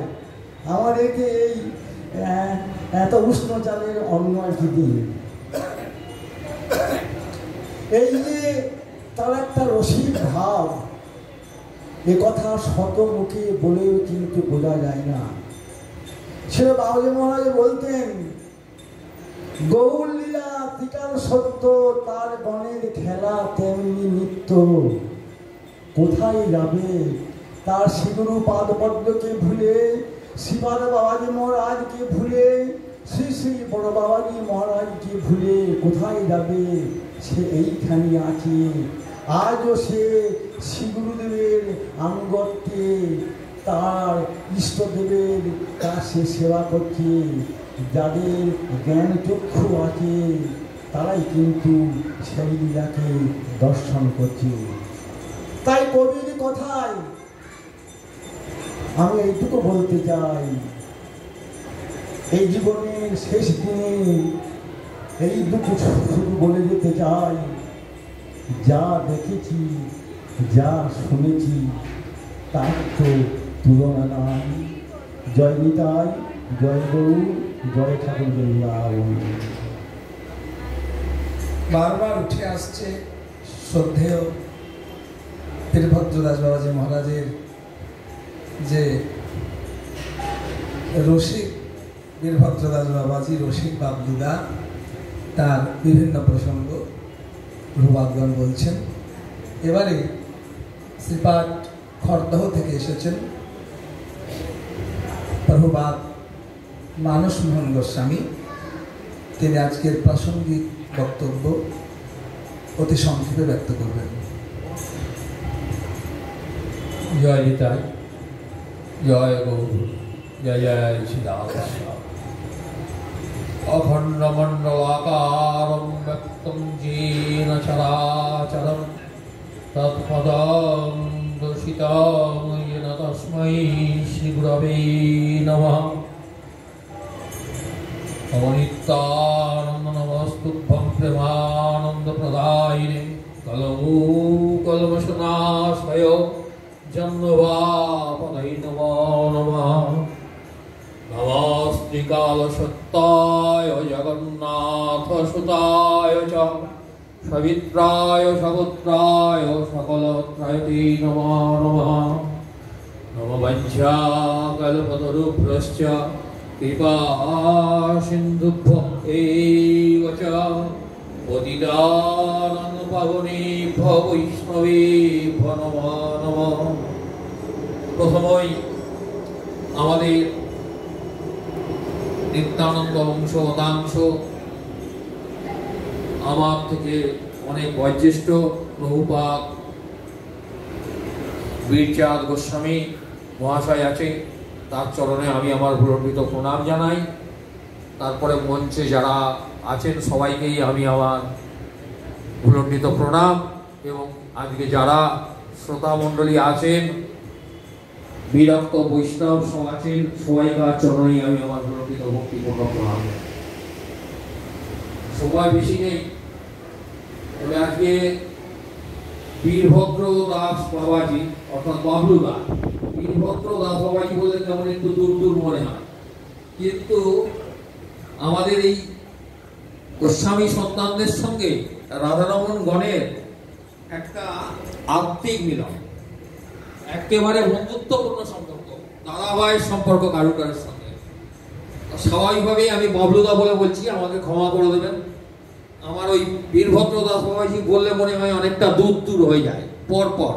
আমাদেরকে এই এত উষ্ণ চালের অন্ন আর দিন এই যে তার একটা রসিক ভাব এ কথা শত মুখে বলেও কিন্তু বোঝা যায় না। সে বাবুজি মহারাজ বলতেন, গৌরলীলা তিকার সত্য, তার গণের খেলা তেমনি নিত্য। কোথায় যাবে তার শিগুরু পাদপদ্মকে ভুলে শিবাদ বাবাজি মহারাজকে ভুলে, শ্রী শ্রী বড় বাবাজি মহারাজকে ভুলে কোথায় যাবে সে এইখানে আছে। আজও সে শ্রীগুরুদেবের আনুগত্যে তার ইষ্টদেবের তার সে সেবা করছে, যাদের জ্ঞান চক্ষু আছে, তারাই কিন্তু সেই লীলাকে দর্শন করছে। তাই কবির কথায় আমি এইটুকু বলতে চাই, এই জীবনের শেষ দিনে এইটুকু শুধু বলে যেতে চাই যা দেখেছি, যা শুনেছি, তার তো তুলনা নাই। জয় নিতাই, জয় গরু, জয় ঠাকুর বারবার উঠে আসছে শ্রদ্ধেয় বীরভদ্র বাবাজি মহারাজের যে রসিক বীরভদ্র বাবাজি, রসিক বাবলুদা, তার বিভিন্ন প্রসঙ্গ। প্রভাতগণ বলছেন। এবারে শ্রীপাঠ খড়দহ থেকে এসেছেন। প্রভুবাদ মানস মোহন গোস্বামী। তিনি আজকের প্রাসঙ্গিক বক্তব্য অতি সংক্ষেপে ব্যক্ত করবেন। জয় নিতাই জয় গৌর, জয় জয় শ্রীদাস अखण्डमण्डलाकारं व्यक्तं येन चराचरं तत्पदां दूषितां येन तस्मै श्रीगुरवे नमः। अवनितानन्दनमस्तुभं प्रेमानन्दप्रदायिने कलौ कल्मशनाश्रयो जन्मवापदै नमो नमः। नमस्त्रिकालसत्ताय जगन्नाथसुताय च सवित्राय सपुत्राय सकलत्रयते नमो नमः नमवञ्चाकल्पतरुभ्यश्च कृपा सिन्धुभ्यम् एव च পতিদানন্দপাবনেভ্য বৈষ্ণবেভ্য নমো নমঃ প্রথমই আমাদের নিত্যানন্দ অংশ শতাংশ আমার থেকে অনেক বয়োজ্যেষ্ঠ প্রভুপাত বীরচাঁদ গোস্বামী মহাশয় আছে। তার চরণে আমি আমার ভুলর্পিত প্রণাম জানাই। তারপরে মঞ্চে যারা আছেন, সবাইকেই আমি আমার ভুলণ্ডিত প্রণাম এবং আজকে যারা শ্রোতা মণ্ডলী আছেন বিরক্ত বৈষ্ণব আছেন সবাইকার চরণেই আমি আমার ভক্তিপূর্ণ প্রণাম জানাই। সময় বেশি নেই তবে আজকে বীরভদ্র দাস বাবাজি অর্থাৎ বাবলু দাস বীরভদ্র দাস বাবাজি বলে কেমন একটু দূর দূর মনে হয় কিন্তু আমাদের এই গোস্বামী সন্তানদের সঙ্গে রাধারমন গণের একটা আত্মিক মিলন, একেবারে বন্ধুত্বপূর্ণ সম্পর্ক দাদা ভাইয়ের সম্পর্ক কারও কারোর সঙ্গে স্বাভাবিকভাবেই আমি বাবলুদা বলে বলছি, আমাকে ক্ষমা করে দেবেন। আমার ওই বীরভদ্র দাস বাবাজি বললে মনে হয় অনেকটা দূর দূর হয়ে যায়, পর পর।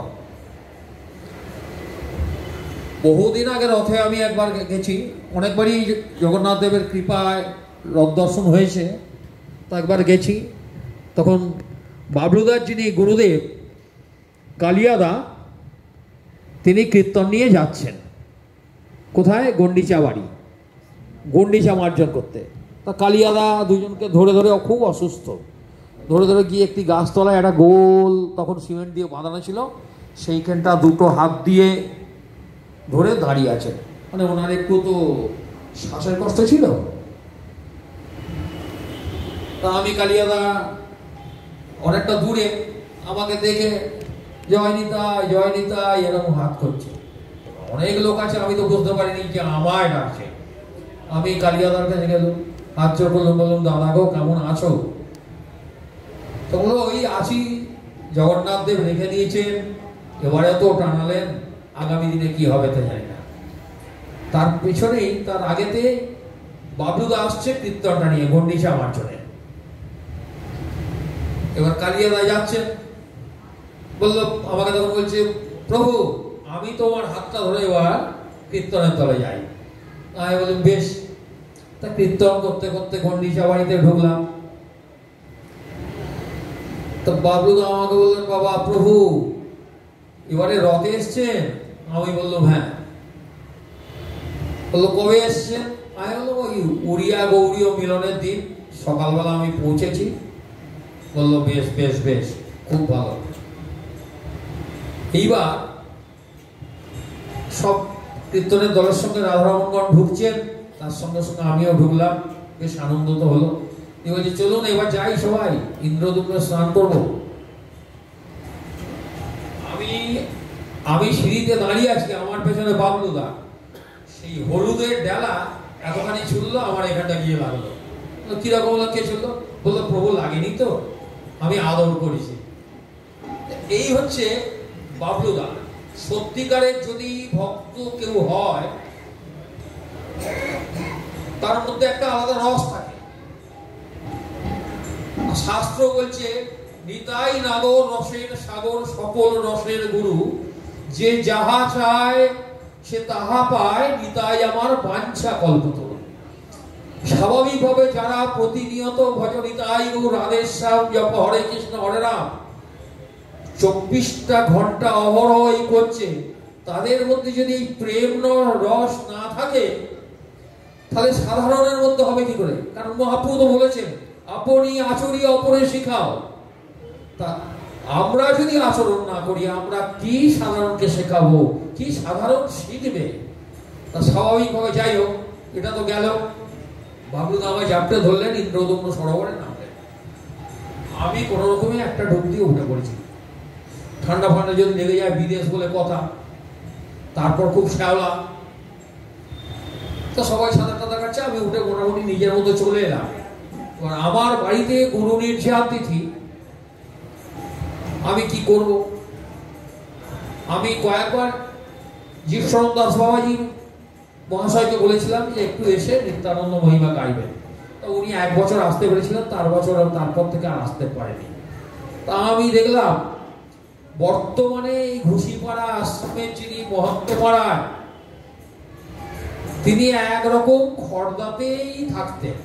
বহুদিন আগে রথে আমি একবার গেছি। অনেকবারই জগন্নাথ দেবের কৃপায় রথ দর্শন হয়েছে। তো একবার গেছি। তখন বাবলুদার যিনি গুরুদেব, কালিয়াদা, তিনি কীর্তন নিয়ে যাচ্ছেন। কোথায়? গন্ডিচা বাড়ি গন্ডিচা মার্জন করতে। তা কালিয়াদা দুজনকে ধরে ধরে খুব অসুস্থ। ধরে ধরে গিয়ে একটি গাছতলায় একটা গোল তখন সিমেন্ট দিয়ে বাঁধানো ছিল। সেইখানটা দুটো হাত দিয়ে ধরে দাঁড়িয়ে আছেন মানে ওনার একটু তো শ্বাসের কষ্ট ছিল। তা আমি কালিয়াদা অনেকটা দূরে আমাকে দেখে, জয় নিতা জয় নিতা এরকম হাত করছে। অনেক লোক আছে, আমি তো বুঝতে পারিনি যে আমায় ডাকছে। আমি কালিয়াদার কাছে গেলাম হাত জোর বললাম দাদা গো, কেমন আছো? তো বলল ওই আছি। জগন্নাথ দেব রেখে দিয়েছেন, এবারে তো টানালেন, আগামী দিনে কি হবে তা জানি না। তার পেছনেই, তার আগেতে বাবলুদা আসছে কীর্তনটা নিয়ে গন্ডিসা মার্জনে এবার কালিয়াদা যাচ্ছে। বলল, আমাকে তখন বলছে, প্রভু, আমি তোমার হাতটা ধরে এবার কীর্তনের তলে যাই। আমি বললাম বেশ, তা কীর্তন করতে করতে গন্ডিসা বাড়িতে ঢুকলাম। তো বাবলুদা আমাকে বললেন, বাবা, প্রভু, এবারে রথে এসছেন? আমি বললাম হ্যাঁ। বলল, কবে এসছেন? আমি বললাম, ওই উড়িয়া গৌরীয় মিলনের দিন, সকালবেলা আমি পৌঁছেছি। বলল, বেশ বেশ বেশ, খুব ভালো। এইবার সব কীর্তনের দলের সঙ্গে রাধারমণগণ ঢুকছেন তার সঙ্গে সঙ্গে আমিও ঢুকলাম, বেশ আনন্দ তো হলো। এ বলছে, চলুন, এবার যাই সবাই ইন্দ্রদুম্নে স্নান করব। আমি আমি সিঁড়িতে দাঁড়িয়ে আছি, আমার পেছনে বাবলুদা। সেই হলুদের ডেলা এতখানি ছুটলো আমার এখানটা গিয়ে লাগল। কীরকম কে ছুটলো বলল, প্রভু লাগেনি তো, আমি আদর করেছি। এই হচ্ছে বাবলুদা। সত্যিকারের যদি ভক্ত কেউ হয়, তার মধ্যে একটা আলাদা রস থাকে। শাস্ত্র বলছে, নিতাই নাগর রসের সাগর, সকল রসের গুরু, যে যাহা চায়, সে তাহা পায়, নিতাই আমার বাঞ্ছা কল্পতর। স্বাভাবিকভাবে যারা প্রতিনিয়ত ভজনিতাই ও রাধেশ্যাম জপ হরে কৃষ্ণ হরে রাম চব্বিশটা ঘণ্টা অহরহই করছে। তাদের মধ্যে যদি প্রেম রস না থাকে, তাহলে সাধারণের মধ্যে হবে কি করে? কারণ মহাপ্রভু তো বলেছেন, আপনি আচরি অপরে শিখাও। তা আমরা যদি আচরণ না করি, আমরা কি সাধারণকে শেখাবো? কি সাধারণ শিখবে? তা স্বাভাবিকভাবে যাই হোক, এটা তো গেল। বাবলু আমায় জাপটে ধরলেন, ইন্দ্রদম্ন সরোবরে নামলেন। আমি কোনো রকমে একটা ডুব দিয়ে উঠে পড়েছি ঠান্ডা ফান্ডা যদি লেগে যায় বিদেশ বলে কথা, তারপর খুব শ্যাওলা। তো সবাই সাঁতার টাতার কাটছে আমি উঠে মোটামুটি নিজের মতো চলে এলাম। এবার আমার বাড়িতে গুরু নির্যাত তিথি আমি কি করব? আমি কয়েকবার জীবশরণ দাস বাবাজি মহাশয়কে বলেছিলাম যে, একটু এসে নিত্যানন্দ মহিমা গাইবেন। তো উনি এক বছর আসতে পেরেছিলেন, তার বছর তারপর থেকে আর আসতে পারেনি। তা আমি দেখলাম বর্তমানে এই ঘুষিপাড়া আশ্রমের যিনি মহত্ব পাড়ায় তিনি একরকম খর্দাতেই থাকতেন।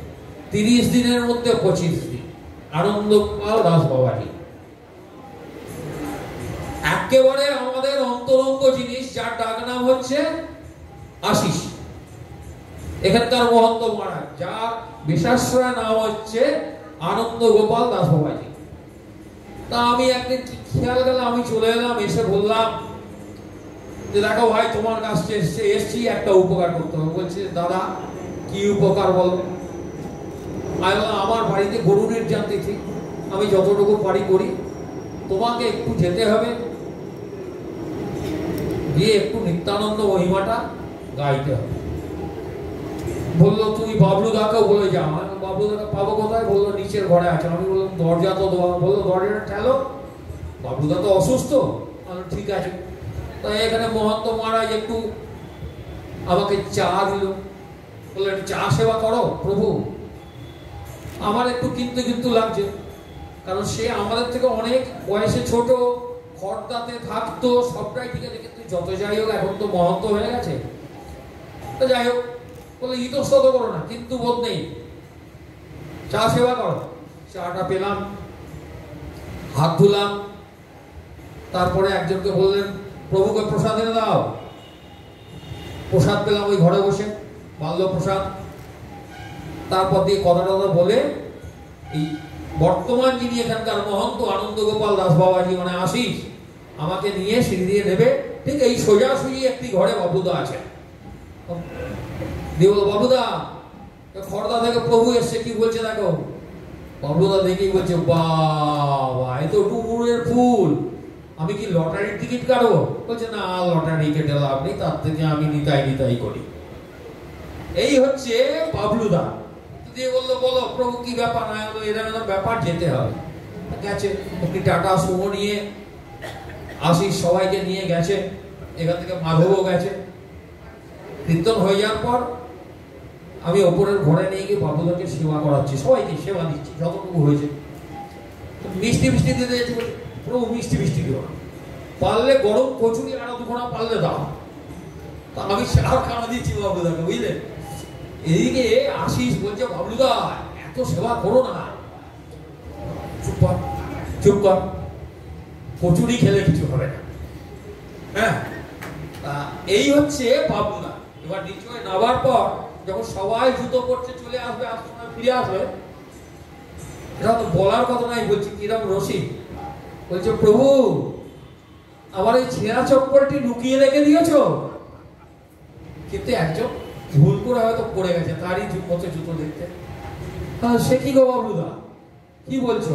তিরিশ দিনের মধ্যে পঁচিশ দিন। আনন্দপাল দাস বাবাজি একেবারে আমাদের অন্তরঙ্গ জিনিস, যার ডাক নাম হচ্ছে আশিস। এখানকার মহন্ত মহারাজ, যার বিশাশ্রয় নাম হচ্ছে আনন্দ গোপাল দাস বাবাজি তা আমি একদিন খেয়াল গেলাম, আমি চলে এলাম, এসে বললাম যে, দেখো ভাই, তোমার কাছে এসছে এসছি, একটা উপকার করতে হবে। বলছে, দাদা, কি উপকার বলো? আমার বাড়িতে গরু নির্যান তিথি আমি যতটুকু পারি করি। তোমাকে একটু যেতে হবে। দিয়ে একটু নিত্যানন্দ মহিমাটা গাইতে হবে। বলল, তুই বাবলু দাকেও বলে যা। আমি বাবলু দাকে পাবো কোথায়? বলল, নিচের ঘরে আছে। আমি বললাম, দরজা তো দেওয়া বলল, দরজাটা ঠেলো। বাবলু দা তো অসুস্থ? আমি ঠিক আছে। তাই এখানে মহন্ত মহারাজ একটু আমাকে চা দিল। বলল চা সেবা করো, প্রভু। আমার একটু কিন্তু কিন্তু লাগছে। কারণ সে আমাদের থেকে অনেক বয়সে ছোট, খড়দাতে থাকতো, সবটাই ঠিক আছে, কিন্তু যত যাই হোক, এখন তো মহন্ত হয়ে গেছে। তো যাই হোক বলে ইতস্তত করো না, কিন্তু বোধ নেই। চা সেবা করো। চাটা পেলাম, হাত ধুলাম, তারপরে একজনকে বললেন, প্রভুকে প্রসাদ এনে দাও। প্রসাদ পেলাম ওই ঘরে বসে, বাল্য প্রসাদ। তারপর দিয়ে কথা টথা বলে, এই বর্তমান যিনি এখানকার মহন্ত আনন্দ গোপাল দাস বাবাজি মানে আসিস আমাকে নিয়ে সিঁড়ি দিয়ে নেবে, ঠিক এই সোজাসুজি একটি ঘরে বাবুদা আছে দিয়ে বলো বাবুদা খড়দা থেকে প্রভু এসছে, কি বলছে দেখো? বাবুদা দেখেই বলছে, বাবা, এ তো ডুমুরের ফুল। আমি কি লটারির টিকিট কাটবো? বলছে, না, লটারি কেটে লাভ নেই, তার থেকে আমি নিতাই নিতাই করি। এই হচ্ছে বাবলুদা। দিয়ে বলল, বলো, প্রভু, কি ব্যাপার? না হলো এরা এরকম ব্যাপার যেতে হবে। গেছে, একটি টাটা সুমো নিয়ে আশিস সবাইকে নিয়ে গেছে। এখান থেকে মাধবও গেছে। কীর্তন হয়ে যাওয়ার পর আমি ওপরের ঘরে নিয়ে গিয়ে বাবুদাকে সেবা করাচ্ছি, সবাইকে সেবা দিচ্ছি, যতটুকু হয়েছে। মিষ্টি মিষ্টি দিতে যাচ্ছি প্রভু মিষ্টি মিষ্টি দিও না। পারলে গরম কচুরি আরও দুখানা পারলে দাও। তা আমি চার খানা দিচ্ছি বাবুদাকে বুঝলেন এদিকে আশিস বলছে, বাবলুদা, এত সেবা করো না। চুপ কর চুপ কর। কচুরি খেলে কিছু হবে না। হ্যাঁ? এই হচ্ছে বাবলুদা। এবার নিচে নামার পর যখন সবাই জুতো পড়ছে চলে আসবে আশ্রমে ফিরে আসবে, এটা তো বলার কথা নাই বলছি কিরম রসিক। বলছে, প্রভু, আমার এই ছেঁড়া চপ্পলটি লুকিয়ে রেখে দিয়েছ? কিন্তু একজন ভুল করে হয়তো পড়ে গেছে, তারই মতো জুতো দেখতে। সে কি গো বাবলুদা? কি বলছো?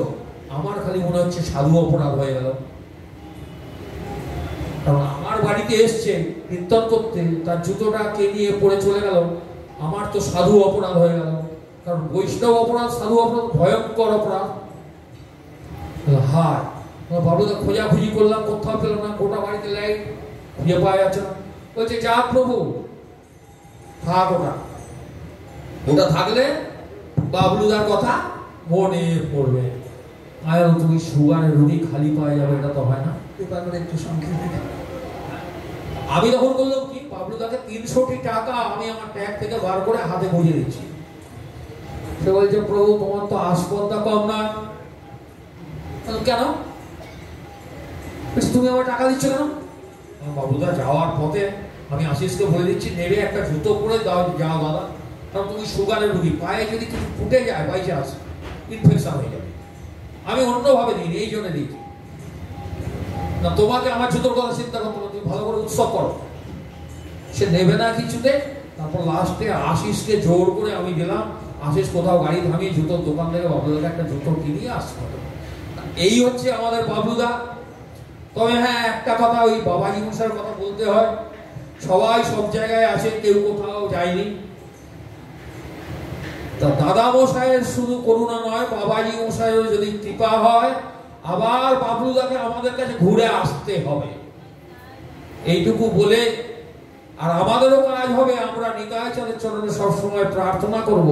আমার খালি মনে হচ্ছে সাধু অপরাধ হয়ে গেল। কারণ আমার বাড়িতে এসছে কীর্তন করতে, তার জুতোটা কে নিয়ে পড়ে চলে গেল? আমার তো সাধু অপরাধ হয়ে গেল। কারণ বৈষ্ণব অপরাধ সাধু অপরাধ ভয়ঙ্কর অপরাধ। হায় বাবুদা খোঁজাখুঁজি করলাম কোথাও পেলাম না গোটা বাড়িতে লাইট খুঁজে পাওয়া যাচ্ছে না। বলছে যা প্রভু থাক ওটা। ওটা থাকলে বাবলুদার কথা মনে পড়বে। আর তুমি সুগারের রুগী খালি পাওয়া যাবে এটা তো হয় না। একটু সংক্ষেপে। আমি তখন বললাম কি? বাবলুদাকে তিনশোটি টাকা আমি আমার ট্যাগ থেকে বার করে হাতে বুঝিয়ে দিচ্ছি। সে বলছে প্রভু তোমার তো আসপদ্দা কম বললাম, কেন? তুমি আমার টাকা দিচ্ছ কেন? বাবুদা যাওয়ার পথে আমি আশিসকে বলে দিচ্ছি নেবে একটা জুতো পরে দাও যাও দাদা। কারণ তুমি সুগারের রুগী পায়ে যদি কিছু ফুটে যায় বাই চান্স ইনফেকশন হয়ে যাবে। আমি অন্যভাবে দিই এই জন্য দিচ্ছি না তোমাকে আমার জুতোর কথা চিন্তা করতে তুমি ভালো করে উৎসব করো। সে নেবে না কিছুতে। তারপর লাস্টে আশিসকে জোর করে আমি গেলাম। আশিস কোথাও গাড়ি থামিয়ে জুতোর দোকান থেকে বাবলুদাকে একটা জুতো কিনিয়ে আসতে হবে। এই হচ্ছে আমাদের বাবলুদা তবে হ্যাঁ একটা কথা ওই বাবাজি মশার কথা বলতে হয়। সবাই সব জায়গায় আছে, কেউ কোথাও যায়নি। তা দাদা মশাইয়ের শুধু করুণা নয়, বাবাজি মশাইয়ের যদি কৃপা হয়, আবার বাবলুদাকে আমাদের কাছে ঘুরে আসতে হবে। এইটুকু বলে আর আমাদেরও কাজ হবে, আমরা নিতাই চাঁদের চরণে সবসময় প্রার্থনা করব।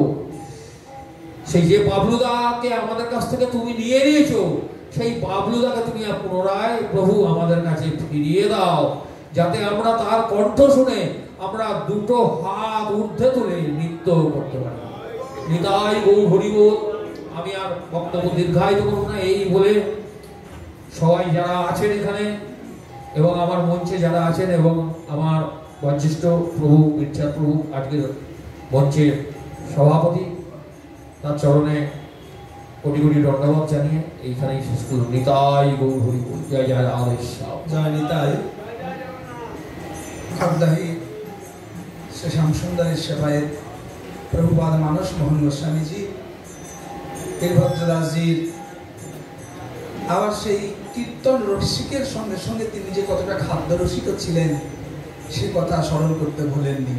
সেই যে বাবলুদাকে আমাদের কাছ থেকে তুমি নিয়ে নিয়েছো, সেই বাবলুদাকে তুমি পুনরায় প্রভু আমাদের কাছে ফিরিয়ে দাও, যাতে আমরা তার কণ্ঠ শুনে আমরা দুটো হাত ঊর্ধ্বে তুলে নৃত্য করতে পারি। নিতাই গৌর হরিবোল আমি আর বক্তব্য দীর্ঘায়িত করব না, এই বলে সবাই যারা আছেন এখানে, এবং আমার মঞ্চে যারা আছেন এবং আমার বঞ্চিষ্ট প্রভু, মির্জা প্রভু আজকের মঞ্চের সভাপতি। তার চরণে কোটি কোটি দণ্ডবাদ জানিয়ে এইখানেই শেষ করুন নিতাই গৌর জয় জয় আদেশ জয় নিতাই। খাদ্দাহি শ্রী শ্যামসুন্দরের সেবায়ের প্রভুপাদ মানস মোহন গোস্বামীজি বীরভদ্রদাসজির আবার সেই কীর্তন রসিকের সঙ্গে সঙ্গে তিনি যে কতটা খাদ্য রসিকও ছিলেন সে কথা স্মরণ করতে ভুলেননি।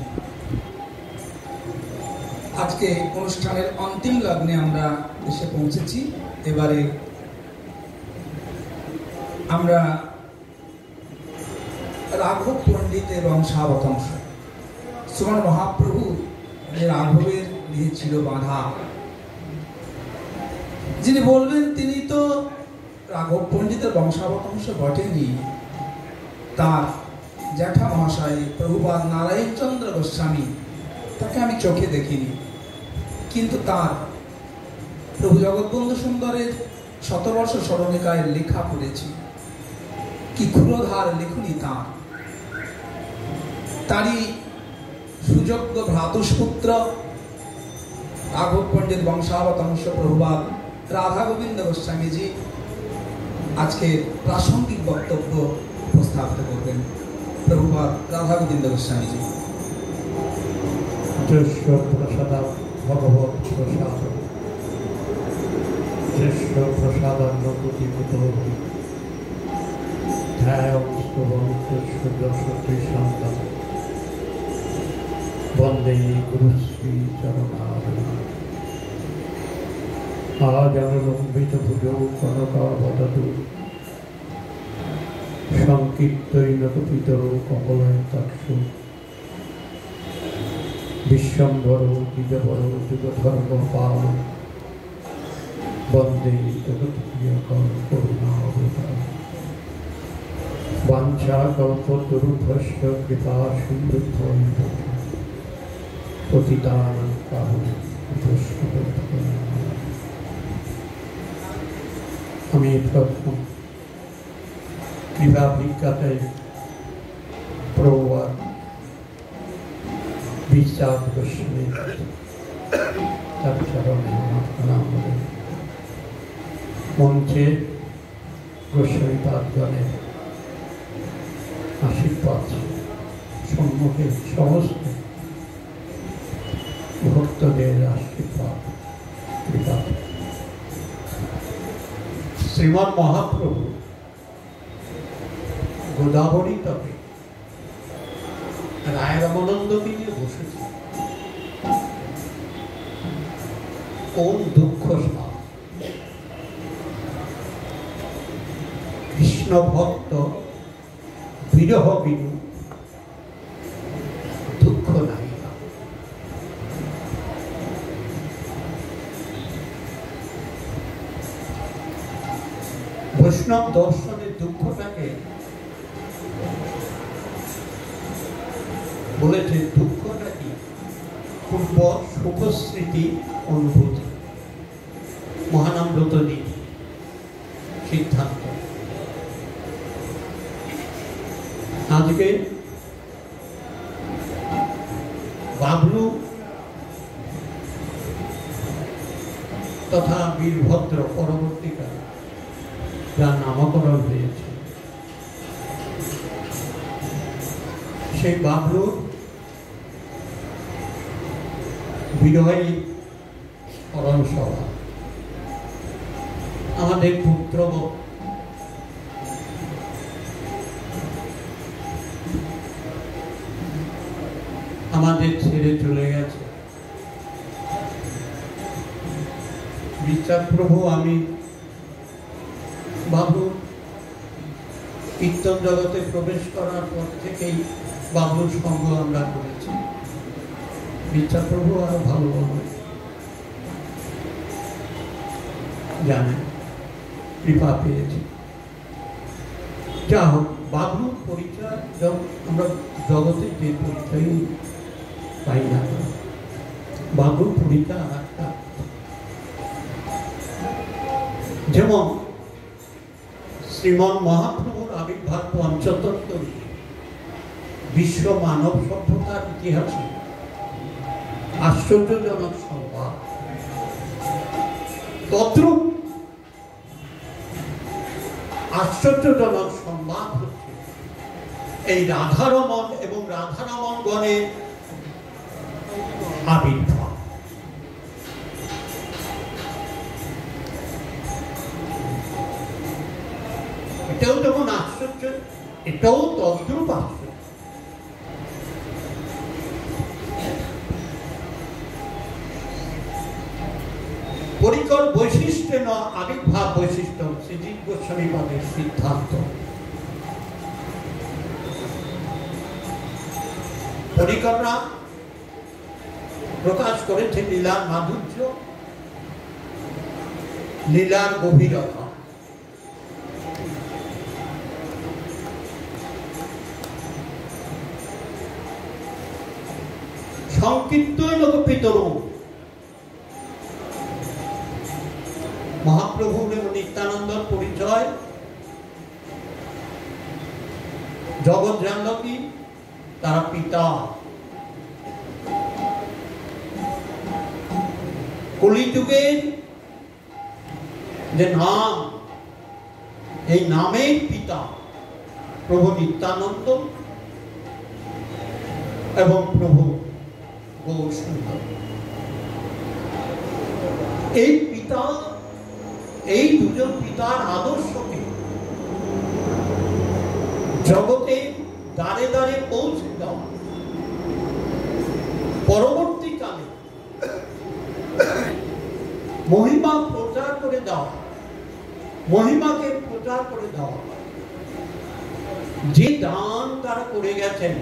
আজকে অনুষ্ঠানের অন্তিম লগ্নে আমরা এসে পৌঁছেছি। এবারে আমরা রাঘব পণ্ডিতের বংশাবতংশ শ্রীমান মহাপ্রভু যে রাঘবের দিয়ে ছিল বাঁধা। যিনি বলবেন, তিনি তো রাঘব পণ্ডিতের বংশাবতংশ ঘটেনি তার জ্যাঠা মহাশয় প্রভুপাদ নারায়ণ চন্দ্র গোস্বামী, তাকে আমি চোখে দেখিনি। কিন্তু তার প্রভু জগৎবন্ধু সুন্দরের শতবর্ষ স্মরণিকায় লেখা পড়েছি। কি ক্ষুরধার লেখনি তার। তারই সুযোগ্য ভ্রাতুষ্পুত্র রাঘব পণ্ডিত বংশাবতংশ প্রভুবাদ রাধা গোবিন্দ গোস্বামীজি আজকে প্রাসঙ্গিক বক্তব্য উপস্থাপিত করবেন। প্রভুপাদ রাধা গোবিন্দ গোস্বামীজি। যস্য প্রসাদ ভগবত প্রসাদ যস্য প্রসাদান্নপুতিভূত ধ্যায়স্তবন্তস্য সন্তান বন্দে গুরুশ্রী সংকীর্তৈনকপিতর কমলয় তৎসু বিশ্বম্ভর দ্বিজবর যুগধর্ম পাল বন্দে জগৎপ্রিয়কর করুণা অবতার বাঞ্ছা কল্পতরুভস্য কৃপা সিন্ধু পতিতান আমি প্রথম ভিক্ষাতে প্রবাদ বিশ্বাস গোস্বামী তার চরণে আমার প্রণাম হবে মঞ্চে গোস্বামী পাঁচজনের আশীর্বাদ সম্মুখে সমস্ত ভক্তদের আশীর্বাদ কৃপা শ্রীমৎ মহাপ্রভু গোদাবরী তবে রায় রামানন্দকে নিয়ে বসেছে। কোন দুঃখ কৃষ্ণ ভক্ত বিরহ বিনু, দুঃখ নাই। বৈষ্ণব দর্শনের বলেছে দুঃখটা কি? পূর্ব সুখস্মৃতি অনুভূতি। জানেন কৃপা পেয়েছি যা হোক বাবলুর পরিচয় আমরা জগতে যে পরিচয় পাই না বাবলুর পরিচয় একটা যেমন শ্রীমন মহাপ্রভুর আবির্ভাব পঞ্চতত্ত্ব বিশ্ব মানব সভ্যতার ইতিহাসে আশ্চর্যজনক আশ্চর্যজনক সংলাপ হচ্ছে। এই রাধারমন এবং রাধারমন গণের আবির্ভাব। এটাও যেমন আশ্চর্য, এটাও তদ্রুপ আশ্চর্য। পরিকল্প শ্রীজীব সিদ্ধান্ত। পরিকররা প্রকাশ করেছে লীলার মাধুর্য লীলার গভীরতা। সংকীর্তন পিতরম মহাপ্রভুর এবং কলিযুগের যে নাম, এই নামের পিতা প্রভু নিত্যানন্দ এবং প্রভু এই পিতা, এই দুজন পিতার আদর্শকে জগতে দাঁড়ে দাঁড়ে পৌঁছে দেওয়া। পরবর্তীকালে মহিমা প্রচার করে দেওয়া মহিমাকে প্রচার করে দেওয়া যে দান তারা করে গেছেন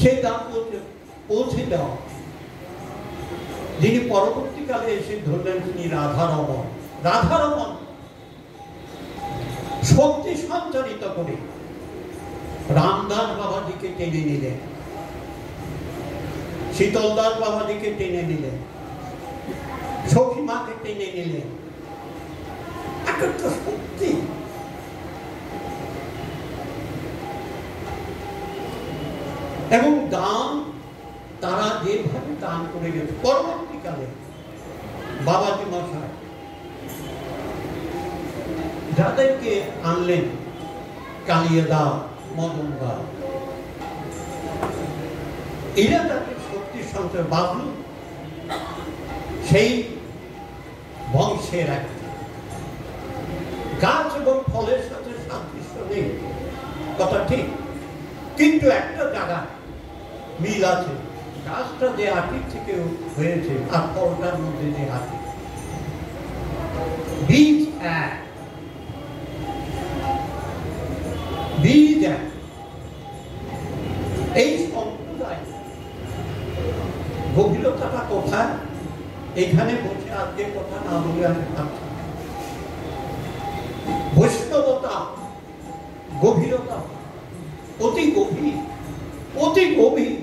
সেই দান পৌঁছে দেওয়া যিনি পরবর্তীকালে এসে ধরলেন তিনি রাধারমন। রাধারমন শক্তি সঞ্চারিত করে রামদাস বাবাজিকে টেনে নিলেন। শীতলদাস বাবাজিকে টেনে নিলেন। সখীমাকে টেনে নিলেন একটা শক্তি এবং দান তারা যেভাবে দান করে গেছে, পরবর্তীকালে বাবাজি মশাই যাদেরকে আনলেন কালিয়াদা, মদনদা, এরা তাদের শক্তি সঞ্চয় বাবলু সেই বংশের এক গাছ এবং ফলের সাথে সাদৃশ্য নেই। কথা ঠিক, কিন্তু একটা জায়গা মিল আছে। গাছটা যে আটির থেকে হয়েছে, আর ফলটার মধ্যে যে আটি বীজ এক। বীজ এক। এই সম্প্রদায় গভীরতাটা কোথায়? এখানে বসে আজকে কথা না বলে আমি বৈষ্ণবতা, গভীরতা, অতি গভীর অতি গভীর।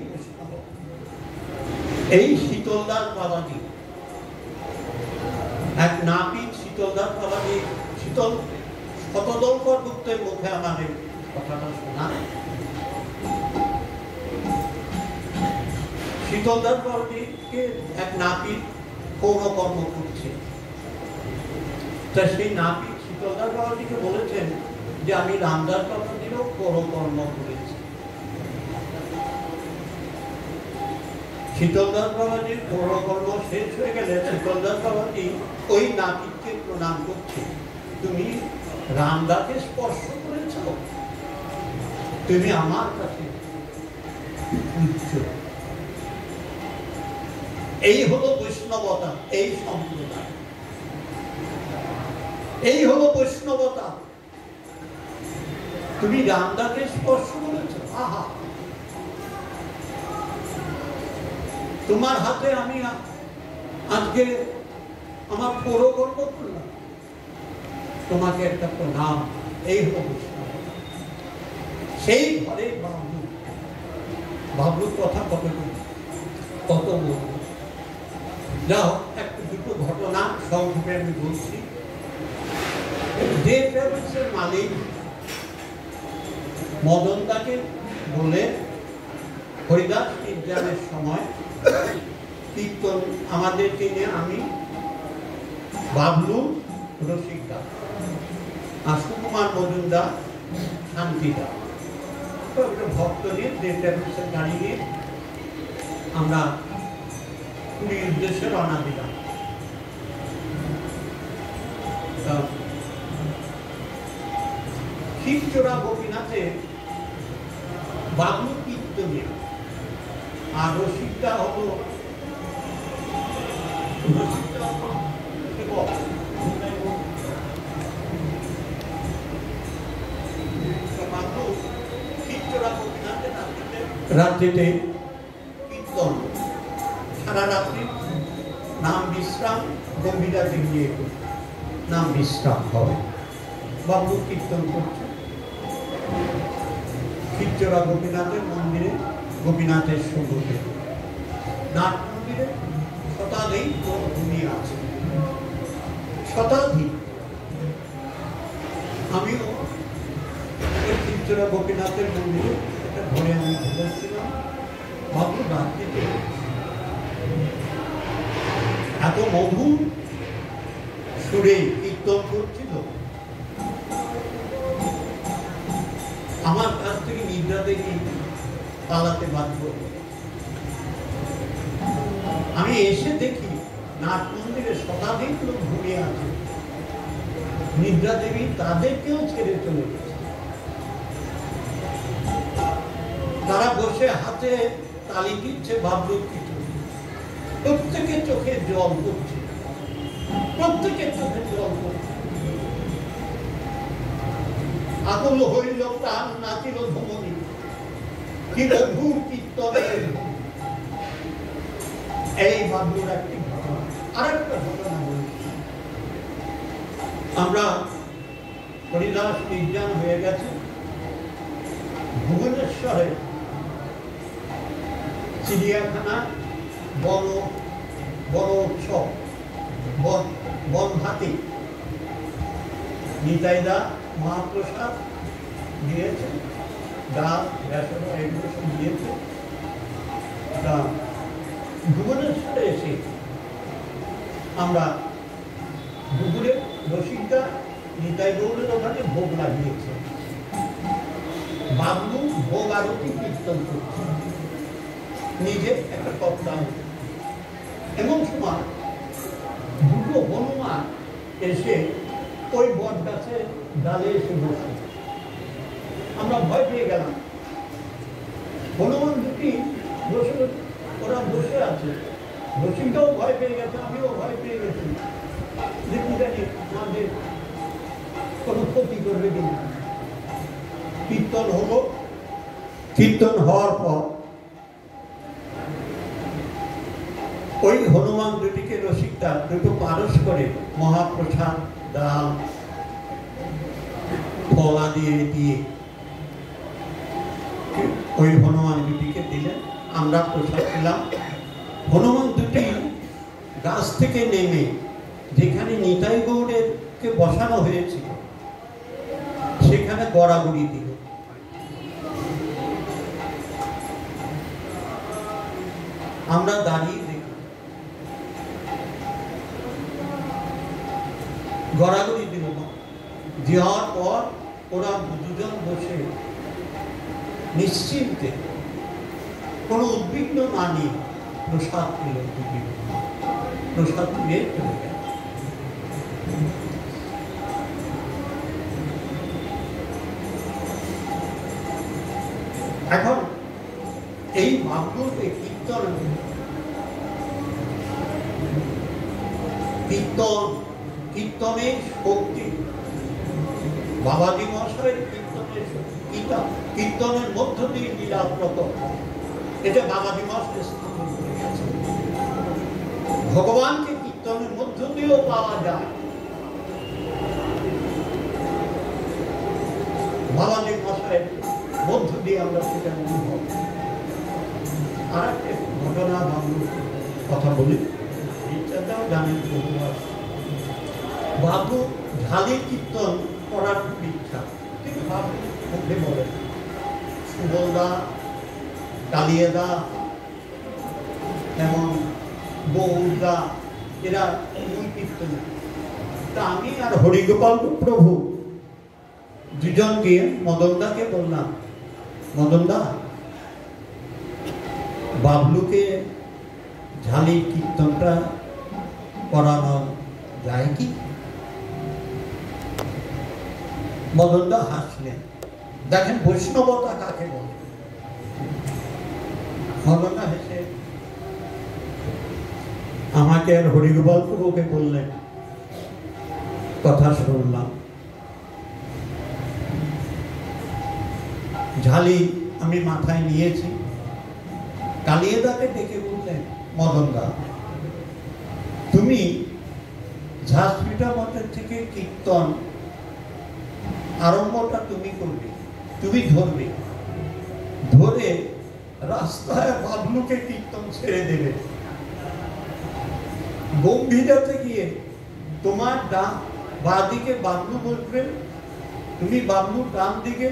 এই শীতলদাস বাবাজি এক নাপিত শীতলদাস বাবাজি শীতল শতদলকর গুপ্তের মুখে আমাদের কথাটা শোনা শীতলদাস বাবাজিকে এক নাপিত পৌরকর্ম করছে তা সেই বাবাজিকে বলেছেন যে, আমি রামদাস বাবাজিরও পৌরকর্ম করেছি। বাবাজির শেষ হয়ে গেলে শীতলদাস বাবাজি ওই নাপিতকে প্রণাম করছে। তুমি রামদাকে স্পর্শ করেছ? তুমি আমার কাছে উচ্চ এই হলো বৈষ্ণবতা, এই সম্প্রদায়। এই হলো বৈষ্ণবতা। তুমি রামদাকে স্পর্শ করেছ? আহা! তোমার হাতে আমি আজকে আমার পৌরকর্ম করলাম। তোমাকে একটা প্রণাম। এই সেই ঘরে বাবলু বাবলুর কথা কত কত বলব? যাও, একটু দুটো ঘটনা সংক্ষেপে আমি বলছি। মালিক মদনদাকে বলে, হরিদাস সময় কীর্তন আমাদেরকে নিয়ে আমি বাবলু রসিকদা আর সুকুমার মজুমদার শান্তিদা তো একটা ভক্ত নিয়ে যে ট্রাভেলসের নিয়ে আমরা পুরীর উদ্দেশ্যে রওনা দিলাম। শিবচোরা গোপীনাথে বাবলু কীর্তনিয়া আর রসিকটা হলো রাত্রিতে সারা রাত্রি নাম বিশ্রাম, গম্ভীরাতে গিয়ে নাম বিশ্রাম হবে। বাবু কীর্তন করছে। খিচড়া গোপীনাথের মন্দিরে, গোপীনাথের সঙ্গে নাট মন্দিরে শতাধিক ঘুমিয়ে আছে। শতাধিক। আমিও খিচড়া গোপীনাথের মন্দিরে একটা ঘরে আমি ঘুরেছিলাম ভাবলো রাত্রিতে এত মধুর সুরে কীর্তন করছিল। আমার কাছ থেকে নিদ্রা দেখি পালাতে বাধ্য আমি এসে দেখি নাট মন্দিরে শতাধিক লোক ঘুমিয়ে আছে। নিদ্রা দেবী তাদেরকেও ছেড়ে চলে গেছে। তারা বসে হাতে তালি দিচ্ছে ভাবলুক প্রত্যেকের চোখে জল পড়ছে। প্রত্যেকের চোখে জল পড়ছে। হইল, প্রাণ নাচিল ধমনি। এই বাবুর একটি ঘটনা ঘটনা বলছি আমরা হরিদাস বিজ্ঞান হয়ে গেছে। ভুবনেশ্বরে চিড়িয়াখানা বন বন উৎসব বন বন হাতি নিতাইদা মহাপ্রসাদ দিয়েছে আমরা দুপুরে রসিকদা, নিতাই ওখানে ভোগ লাগিয়েছে। বাবলু ভোগ আরতি কীর্তন করছে। নিজে একটা কপ্তান এমন সময় দুটো হনুমান এসে ওই বট গাছে ডালে এসে বসে। আমরা ভয় পেয়ে গেলাম। হনুমান দুটি বসে ওরা বসে আছে। রসিকটাও ভয় পেয়ে গেছে, আমিও ভয় পেয়ে গেছি। দেখি জানি আমাদের কোনো ক্ষতি করবে কিনা? কীর্তন হলো। কীর্তন হওয়ার পর ওই হনুমান দুটিকে রসিকটা দুটো পারস করে মহাপ্রসাদ ডাল ফলা দিয়ে দিয়ে। ওই হনুমান দুটিকে দিলেন, আমরা প্রসাদ পেলাম। হনুমান দুটি গাছ থেকে নেমে যেখানে নিতাই গৌড়ের কে বসানো হয়েছিল, সেখানে গড়াগড়ি দিল। আমরা দাঁড়িয়ে গড়াগড়ি না। দেওয়ার পর ওরা দুজন বসে নিশ্চিন্তে কোনো উদ্বিগ্ন না নিয়ে প্রসাদ পেল প্রসাদ পেয়ে চলে এখন এই ভাবগুলোকে কীর্তন কীর্তন কীর্তনের শক্তি বাবাজি মহাশয়ের কীর্তনের গীতা। কীর্তনের মধ্য দিয়ে লীলাব্রত এটা বাবাজি মহাশয় স্থাপন করে ভগবানকে কীর্তনের মধ্য দিয়েও পাওয়া যায়। বাবাজি মহাশয়ের মধ্য দিয়ে আমরা সেটা অনুভব আর একটা ঘটনা বাবু কথা বলি। ইচ্ছাটাও জানেন বহুবার বাবু ঢালি কীর্তন করার ইচ্ছা ঠিক বাবু মুখে বলেন সুবলদা কালিয়াদা এমন বৌদা এরা মূল কীর্তন। তা আমি আর হরিগোপাল প্রভু দুজনকে, মদনদাকে বললাম, মদনদা, বাবলুকে ঝালি কীর্তনটা করানো যায় কি? মদনদা হাসলেন। দেখেন বৈষ্ণবতা কাকে বলে? হেসে, আমাকে আর হরিগোপাল প্রভুকে বললেন কথা শুনলাম। ঝালি আমি মাথায় নিয়েছি। কালিয়াদাকে ডেকে বললেন, মদনদা, তুমি ঝাঁসপিটা মঠের থেকে কীর্তন আরম্ভটা তুমি করবে, তুমি ধরবে। ধরে রাস্তায় বাবলুকে কীর্তন ছেড়ে দেবে। গম্ভীরাতে গিয়ে তোমার ডান বাঁ দিকে বাবলু বসবে তুমি বাবলুর ডান দিকে,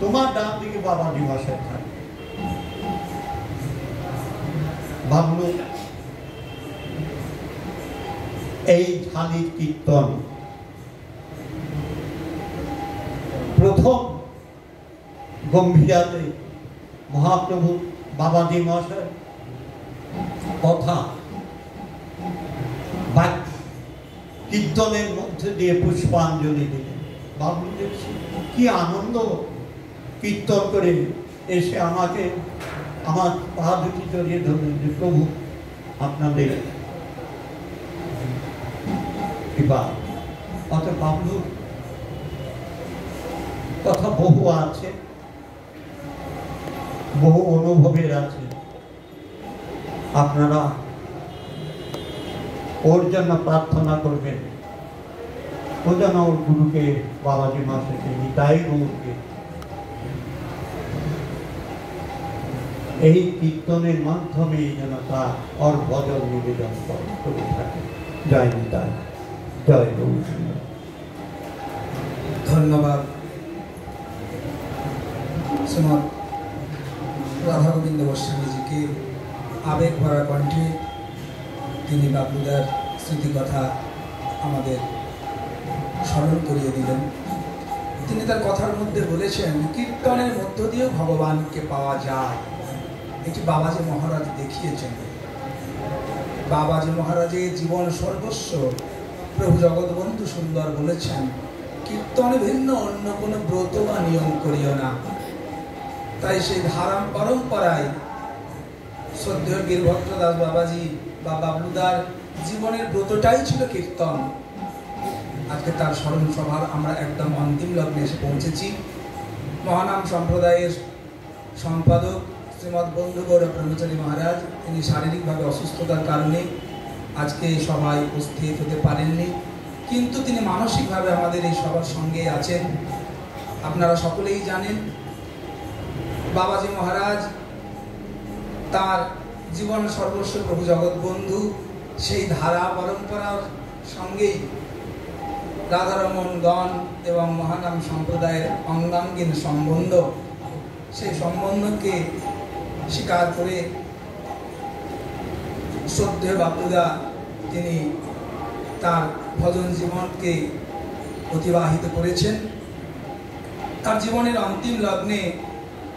তোমার ডান দিকে বাবা নিবাসের থাকবে বাবলু, এই ঝালির কীর্তন প্রথম গম্ভীরাতে মহাপ্রভু বাবাজি মহাশয় কথা কীর্তনের মধ্যে দিয়ে পুষ্পাঞ্জলি দিলেন। বাবলু দেখছি, কি আনন্দ কীর্তন করে এসে আমাকে আমার পা দুটি জড়িয়ে ধরলেন যে প্রভু আপনাদের কৃপা। অত বাবলুর কথা বহু আছে, বহু অনুভবের আছে। আপনারা ওর জন্য প্রার্থনা করবেন। ও যেন ওর গুরুকে, বাবাজি মাসেকে নিতাই গৌরকে এই কীর্তনের মাধ্যমে যেন তার অর ভজন নিবেদন করে থাকে। জয় নিতাই, জয় গৌর। ধন্যবাদ। শ্রীমৎ রাধা গোবিন্দ গোস্বামীজিকে আবেগ ভরা কণ্ঠে তিনি বাবুদার স্মৃতিকথা আমাদের স্মরণ করিয়ে দিলেন। তিনি তার কথার মধ্যে বলেছেন, কীর্তনের মধ্য দিয়েও ভগবানকে পাওয়া যায়। এটি বাবাজি মহারাজ দেখিয়েছেন। বাবাজি মহারাজের জীবন সর্বস্ব প্রভু জগৎবন্ধু সুন্দর বলেছেন, কীর্তন ভিন্ন, অন্য কোনো ব্রত বা নিয়ম করিও না। তাই সেই ধারাম পরম্পরায় সদ্য বীরভদ্র দাস বাবাজি বা বাবলুদার জীবনের ব্রতটাই ছিল কীর্তন। আজকে তার স্মরণ সভার আমরা একদম অন্তিম লগ্নে এসে পৌঁছেছি। মহানাম সম্প্রদায়ের সম্পাদক শ্রীমৎ বন্ধুগৌর ব্রহ্মচারী মহারাজ, তিনি শারীরিকভাবে অসুস্থতার কারণে আজকে সভায় উপস্থিত হতে পারেননি, কিন্তু তিনি মানসিকভাবে আমাদের এই সবার সঙ্গে আছেন। আপনারা সকলেই জানেন বাবাজি মহারাজ, তার জীবন সর্বস্ব প্রভু জগৎ বন্ধু, সেই ধারা পরম্পরার সঙ্গেই রাধারমন গণ এবং মহানাম সম্প্রদায়ের অঙ্গাঙ্গীন সম্বন্ধ, সেই সম্বন্ধকে স্বীকার করে শ্রদ্ধেয় বাপুদা তিনি তার ভজন জীবনকে অতিবাহিত করেছেন। তার জীবনের অন্তিম লগ্নে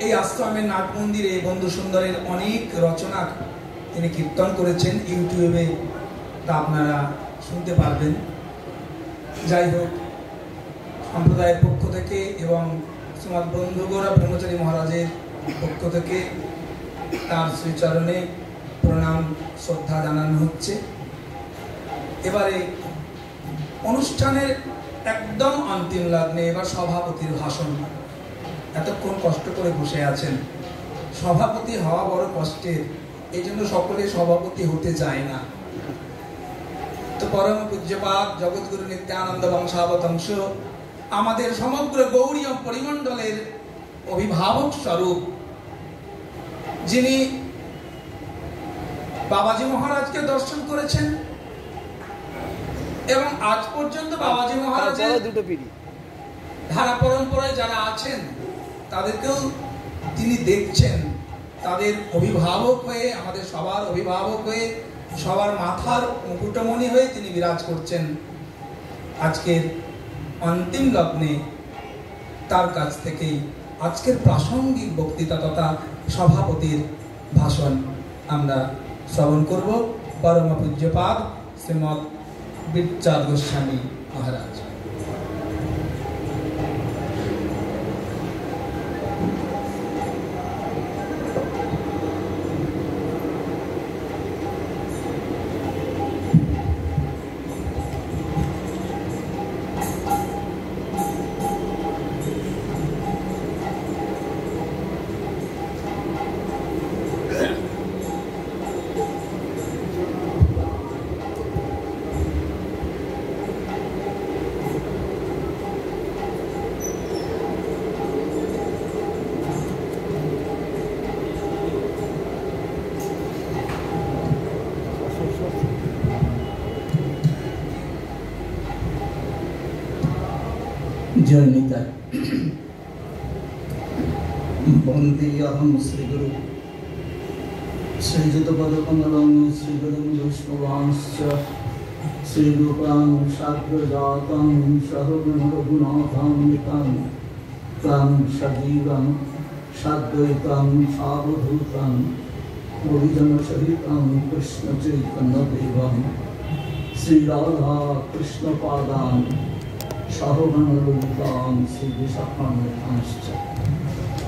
এই আশ্রমের নাট মন্দিরে বন্ধু সুন্দরের অনেক রচনা তিনি কীর্তন করেছেন। ইউটিউবে তা আপনারা শুনতে পারবেন। যাই হোক, সম্প্রদায়ের পক্ষ থেকে এবং শ্রীমৎ বন্ধুগৌরা ব্রহ্মচারী মহারাজের পক্ষ থেকে তার শ্রীচরণে প্রণাম, শ্রদ্ধা জানানো হচ্ছে। এবারে অনুষ্ঠানের একদম অন্তিম লগ্নে এবার সভাপতির ভাষণ। এতক্ষণ কষ্ট করে বসে আছেন। সভাপতি হওয়া বড় কষ্টের এই জন্য সকলে সভাপতি হতে চায় না। তো পরম পূজ্যপাত জগৎগুরু নিত্যানন্দ বংশাবতংশ আমাদের সমগ্র গৌরীয় পরিমণ্ডলের অভিভাবক স্বরূপ যিনি বাবাজি মহারাজকে দর্শন করেছেন এবং আজ পর্যন্ত বাবাজি মহারাজের দুটো পিড়ি। ধারা পরম্পরায় যারা আছেন তাদেরকেও তিনি দেখছেন। তাদের অভিভাবক হয়ে, আমাদের সবার অভিভাবক হয়ে, সবার মাথার মুকুটমণি হয়ে তিনি বিরাজ করছেন। আজকের অন্তিম লগ্নে তার কাছ থেকেই আজকের প্রাসঙ্গিক বক্তৃতা তথা সভাপতির ভাষণ আমরা শ্রবণ করব। পরম পূজ্যপাদ শ্রীমৎ বিচ্চার গোস্বামী মহারাজ জয় নিতাই বন্দে অহম শ্রীগুরু শ্রীযুতপদকমলং শ্রীগুরুং বৈষ্ণবাংশ্চ শ্রীরূপাং সাগ্রজাতং সহগণ রঘুনাথং নিতাং তাং সজীবং সাদ্বৈতং সাবধূতং। হরিজনসহিতং কৃষ্ণচৈতন্যদেবং শ্রীরাধা কৃষ্ণপাদাং সহগণরূপাং শ্রীবিশাখাংশ্চ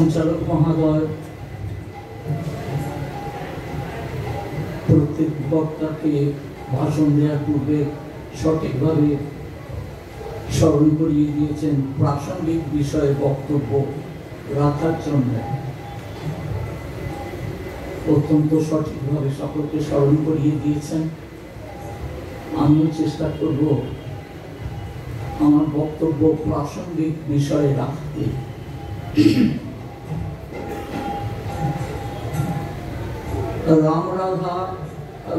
সঞ্চালক মহাদয়। প্রত্যেক বক্তাকে ভাষণ দেওয়ার পূর্বে সঠিকভাবে স্মরণ করিয়ে দিয়েছেন প্রাসঙ্গিক বিষয়ে বক্তব্য রাখার জন্য অত্যন্ত সঠিকভাবে সকলকে স্মরণ করিয়ে দিয়েছেন। আমিও চেষ্টা করব আমার বক্তব্য প্রাসঙ্গিক বিষয়ে রাখতে। রাম রাধা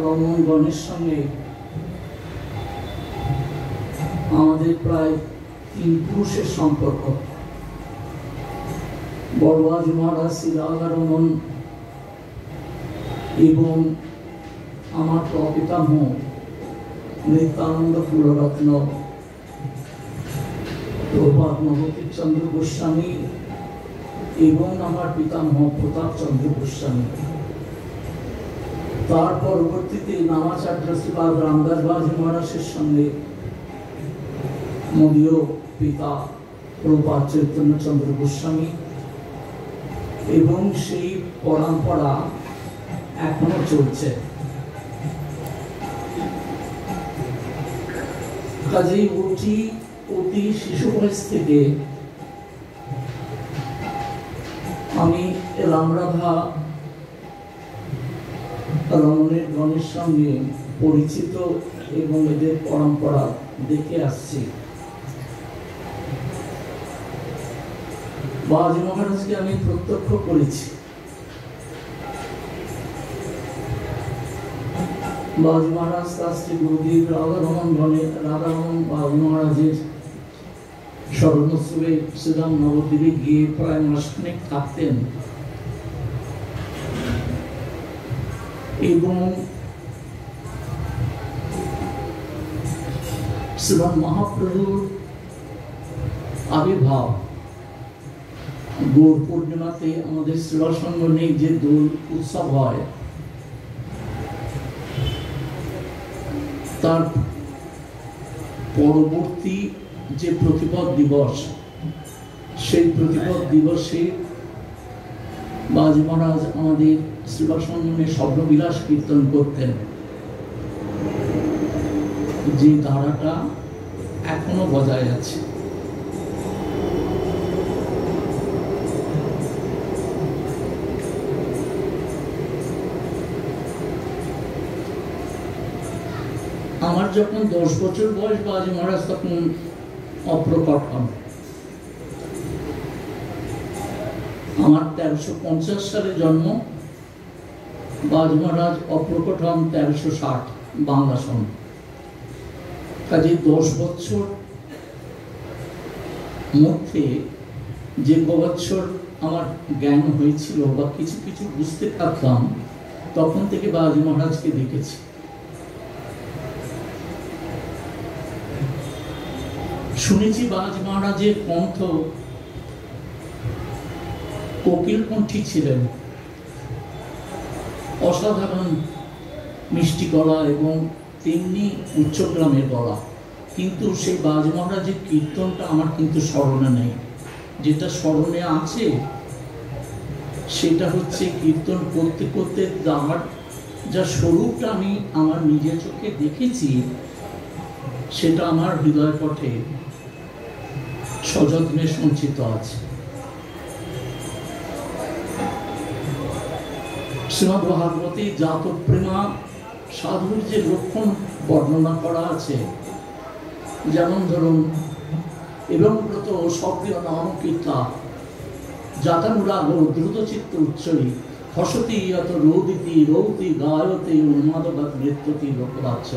রমন গণের সঙ্গে আমাদের প্রায় তিন পুরুষের সম্পর্ক। বড়বাজ মহারাজ শ্রী রাধা রমন এবং আমার প্রপিতামহ নিত্যানন্দ পুররত্ন প্রভাত চন্দ্র গোস্বামী এবং আমার পিতামহ প্রতাপ চন্দ্র গোস্বামী। তার পরবর্তীতে নামাচার্য শ্রীপাদ রামদাস বাজি মহারাজের সঙ্গে। মদীয় পিতা প্রপাত চৈতন্য চন্দ্র গোস্বামী। এবং সেই পরম্পরা এখনও চলছে। কাজেই অতি অতি শিশু বয়স থেকে আমি রামরাধা রমণের গণের সঙ্গে পরিচিত এবং এদের পরম্পরা দেখে আসছি। বাজি মহারাজকে আমি প্রত্যক্ষ করেছি। বাজি মহারাজ তার শ্রী গুরুদেব রাধারমন গণে রাধারমন বাজি মহারাজের স্মরণোৎসবে শ্রীরাম নবদ্বীপে গিয়ে প্রায় মাসখানেক থাকতেন। এবং শ্রীরাম মহাপ্রভুর আবির্ভাব গৌর পূর্ণিমাতে আমাদের শ্রীবাসঙ্গনে যে দোল উৎসব হয়, তার পরবর্তী যে প্রতিপদ দিবস, সেই প্রতিপদ দিবসে বাজি মহারাজ আমাদের শ্রীবাসঙ্গনে স্বপ্নবিলাস কীর্তন করতেন। যে ধারাটা এখনও বজায় আছে। আমার যখন দশ বছর বয়স বাজি মহারাজ তখন অপ্রকট হন। আমার তেরোশো পঞ্চাশ সালে জন্ম। বাজ মহারাজ অপ্রকট হন তেরোশো ষাট বাংলা সন কাজে দশ বছর মধ্যে যে বছর আমার জ্ঞান হয়েছিল বা কিছু কিছু বুঝতে পারতাম, তখন থেকে বাজ মহারাজকে দেখেছি। শুনেছি বাজ মহারাজের কণ্ঠ কোকিল কণ্ঠী ছিলেন। অসাধারণ মিষ্টি গলা এবং তেমনি উচ্চগ্রামের গলা। কিন্তু সেই বাজ মহারাজের কীর্তনটা আমার কিন্তু স্মরণে নেই। যেটা স্মরণে আছে, সেটা হচ্ছে কীর্তন করতে করতে দাঁড় যা স্বরূপটা আমি আমার নিজের চোখে দেখেছি, সেটা আমার হৃদয় পথে সযত্নে সঞ্চিত আছে। শ্রীমদ ভাগবতী জাত প্রেমা সাধুর যে লক্ষণ বর্ণনা করা আছে, যেমন ধরুন এবং ব্রত সক্রিয় নাম কীর্তা, জাতানুরাগ দ্রুত চিত্ত উচ্চয়ী হসতি ইয়ত রৌদিতি রৌতি গায়তে উন্মাদগত নৃত্যতি লোকরাজ্য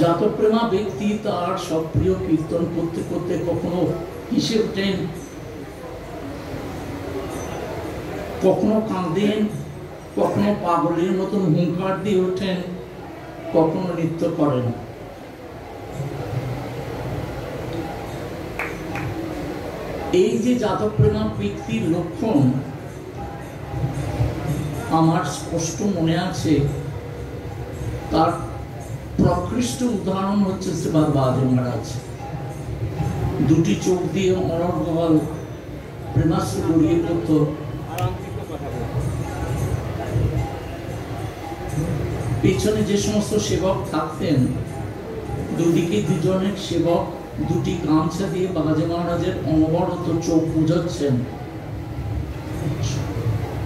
জাতপ্রেমা ব্যক্তি তার সক্রিয় কীর্তন করতে করতে কখনো কিসে ওঠেন কখনো কাঁদেন, কখনো পাগলের মতন হুঙ্কার দিয়ে ওঠেন, কখনো নৃত্য করেন। এই যে জাতপ্রেমা ব্যক্তির লক্ষণ, আমার স্পষ্ট মনে আছে, তার প্রকৃষ্ট উদাহরণ হচ্ছে শ্রীবাদ বাজে মহারাজ। দুটি চোখ দিয়ে অনর্গল প্রেমাস্ত্র গড়িয়ে পড়ত। পেছনে যে সমস্ত সেবক থাকতেন, দুদিকে দুজনের সেবক, দুটি গামছা দিয়ে বাগাজে মহারাজের অনবরত চোখ বুঝাচ্ছেন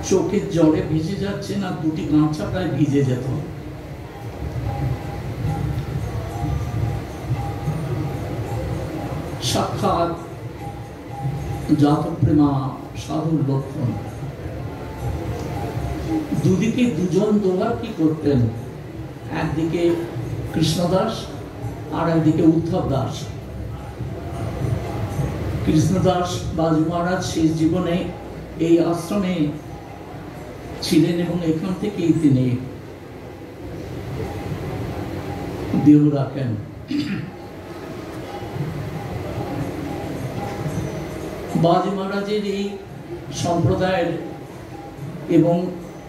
চোখের জলে ভিজে যাচ্ছে না দুটি গামছা প্রায় ভিজে যেত। সাক্ষাৎ জাতপ্রেমা সাধুর লক্ষণ। দুদিকে দুজন দোহার কি করতেন? একদিকে কৃষ্ণদাস আর একদিকে উদ্ধব দাস। কৃষ্ণদাস বাজু মহারাজ শেষ জীবনে এই আশ্রমে ছিলেন এবং এখান থেকেই তিনি দেহ রাখেন। বাজি মহারাজের এই সম্প্রদায়ের এবং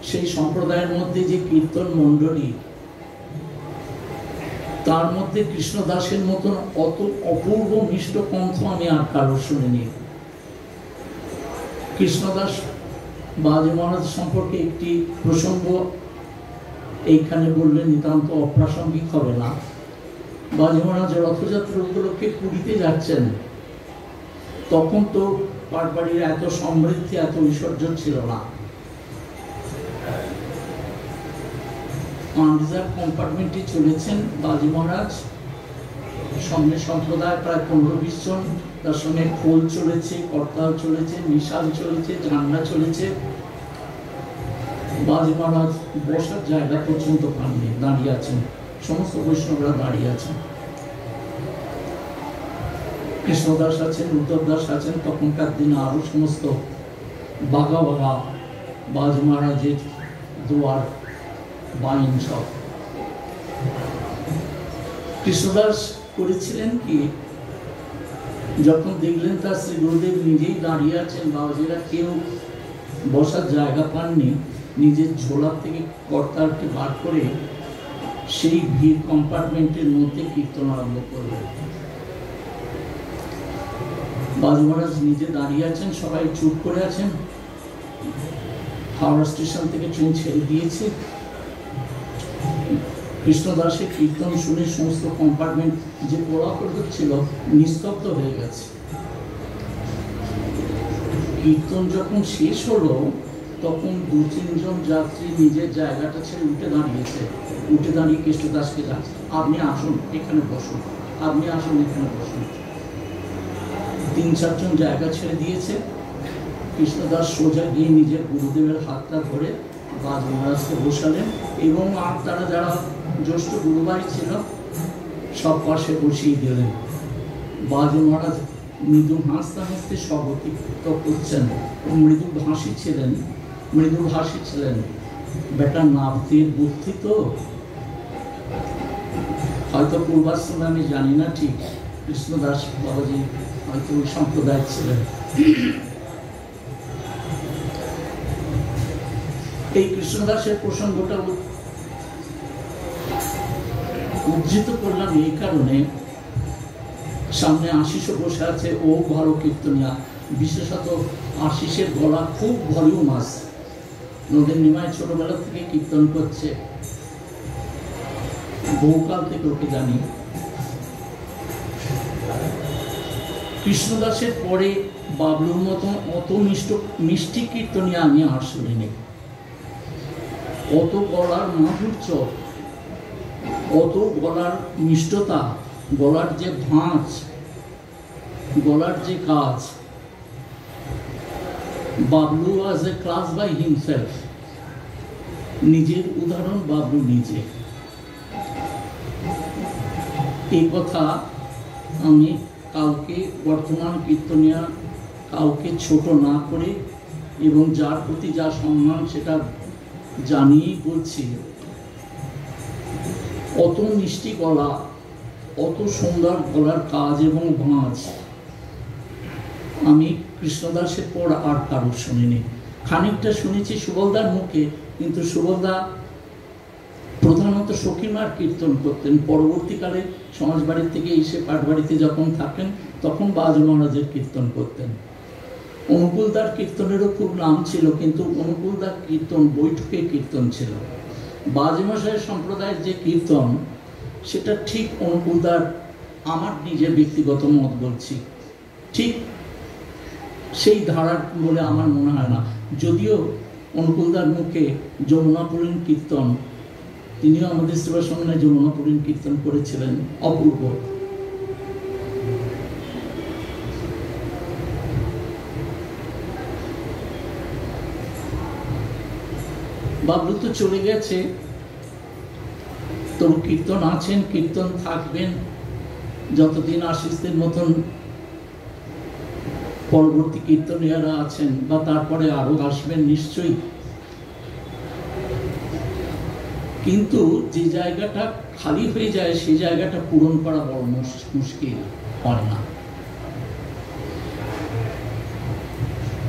সেই সম্প্রদায়ের মধ্যে যে কীর্তন মণ্ডলী তার মধ্যে কৃষ্ণদাসের মতন অত অপূর্ব মিষ্ট কণ্ঠ আমি আর কারও শুনিনি। কৃষ্ণদাস বাজে মহারাজ সম্পর্কে একটি প্রসঙ্গ এইখানে বললে নিতান্ত অপ্রাসঙ্গিক হবে না। বাজে মহারাজ রথযাত্রা উপলক্ষে পুরীতে যাচ্ছেন। তখন তো পাটবাড়ির এত সমৃদ্ধি, এত ঐশ্বর্য ছিল না। আনরিজার্ভ কম্পার্টমেন্টে চলেছেন বাজি মহারাজ। সঙ্গে সম্প্রদায় প্রায় পনেরো বিশ জন। তার সঙ্গে খোল চলেছে, কর্তাল চলেছে, মিশাল চলেছে, ঝান্ডা চলেছে। বাজি মহারাজ বসার জায়গা পর্যন্ত পাননি, দাঁড়িয়ে আছেন। সমস্ত বৈষ্ণবরা দাঁড়িয়ে আছেন। কৃষ্ণদাস আছেন উদ্ধব দাস আছেন। তখনকার দিনে আরও সমস্ত বাঘা বাঘা বাজ মহারাজের দুয়ার সব কৃষ্ণদাস করেছিলেন কি? যখন দেখলেন তার শ্রী গুরুদেব নিজেই দাঁড়িয়ে আছেন, বাবাজিরা কেউ বসার জায়গা পাননি, নিজের ঝোলা থেকে কর্তারকে বার করে সেই ভিড় কম্পার্টমেন্টের মধ্যে কীর্তন আরম্ভ করলেন। বাজ মহারাজ নিজে দাঁড়িয়ে আছেন, সবাই চুপ করে আছেন। হাওড়া স্টেশন থেকে ট্রেন ছেড়ে দিয়েছে। কৃষ্ণদাসের কীর্তন শুনে সমস্ত কম্পার্টমেন্ট যে কোলাহল ছিল নিস্তব্ধ হয়ে গেছে। কীর্তন যখন শেষ হলো, তখন দু তিনজন যাত্রী নিজের জায়গাটা ছেড়ে উঠে দাঁড়িয়েছে। উঠে দাঁড়িয়ে কৃষ্ণদাসকে যাচ্ছে আপনি আসুন, এখানে বসুন, আপনি আসুন, এখানে বসুন। তিন চারজন জায়গা ছেড়ে দিয়েছে। কৃষ্ণদাস সোজা গিয়ে নিজের গুরুদেবের হাতটা ধরে বাজ মহারাজকে বসালেন এবং আর তারা যারা জ্যেষ্ঠ গুরুবাই ছিল, সব পাশে বসিয়ে দিলেন। বাজ মহারাজ মৃদু হাসতে হাসতে স্বগতিত করছেন মৃদু ভাসি ছিলেন, মৃদু ভাসি ছিলেন। বেটা নাবদের বুদ্ধি তো। হয়তো পূর্বাশ্রমে আমি জানি না ঠিক, কৃষ্ণদাস বাবাজি হয়তো ওই সম্প্রদায় ছিলেন। এই কৃষ্ণদাসের প্রসঙ্গটা উজ্জিত করলাম এই কারণে। সামনে আশিসও বসে আছে, ও ভালো কীর্তনিয়া। বিশেষত আশিসের গলা খুব ভলিউম আছে। নদীর নিমায় ছোটবেলা থেকে কীর্তন করছে। বহুকাল থেকে ওকে জানি। কৃষ্ণদাসের পরে বাবলুর মতন অত মিষ্ট মিষ্টি কীর্তনী আমি আর শুনিনি। অত গলার মাধুর্য অত গলার মিষ্টতা, গলার যে ভাঁজ, গলার যে কাজ। Bablu was a class by himself নিজের উদাহরণ বাবলু নিজে। এই কথা আমি কাউকে বর্তমান কীর্তনিয়া কাউকে ছোট না করে এবং যার প্রতি যা সম্মান সেটা জানিয়েই বলছি। অত মিষ্টি গলা অত সুন্দর গলার কাজ এবং ভাঁজ আমি কৃষ্ণদাসের পর আর কারোর শুনিনি। খানিকটা শুনেছি সুবলদার মুখে, কিন্তু সুবলদা প্রধানত সখীমার কীর্তন করতেন। পরবর্তীকালে সমাজবাড়ির থেকে এসে পাটবাড়িতে যখন থাকেন, তখন বাজ মহারাজের কীর্তন করতেন। অনুকূলদার কীর্তনেরও খুব নাম ছিল, কিন্তু অনুকূলদার কীর্তন বৈঠকে কীর্তন ছিল। বাজমশাই সম্প্রদায়ের যে কীর্তন, সেটা ঠিক অনুকূলদার আমার নিজের ব্যক্তিগত মত বলছি। ঠিক সেই ধারার বলে আমার মনে হয় না। যদিও অনুকূলদার মুখে যমুনাপুরীণ কীর্তন, তিনিও আমাদের সেবা সঙ্গে যমুনাপুরীণ কীর্তন করেছিলেন অপূর্ব। বাবলু তো চলে গেছে। তবু কীর্তন আছেন, কীর্তন থাকবেন। যতদিন আশিসদের মতন পরবর্তী কীর্তনীয়রা আছেন বা তারপরে আরও আসবেন নিশ্চয়ই। কিন্তু যে জায়গাটা খালি হয়ে যায় সেই জায়গাটা পূরণ করা বড় মুশকিল, হয় না।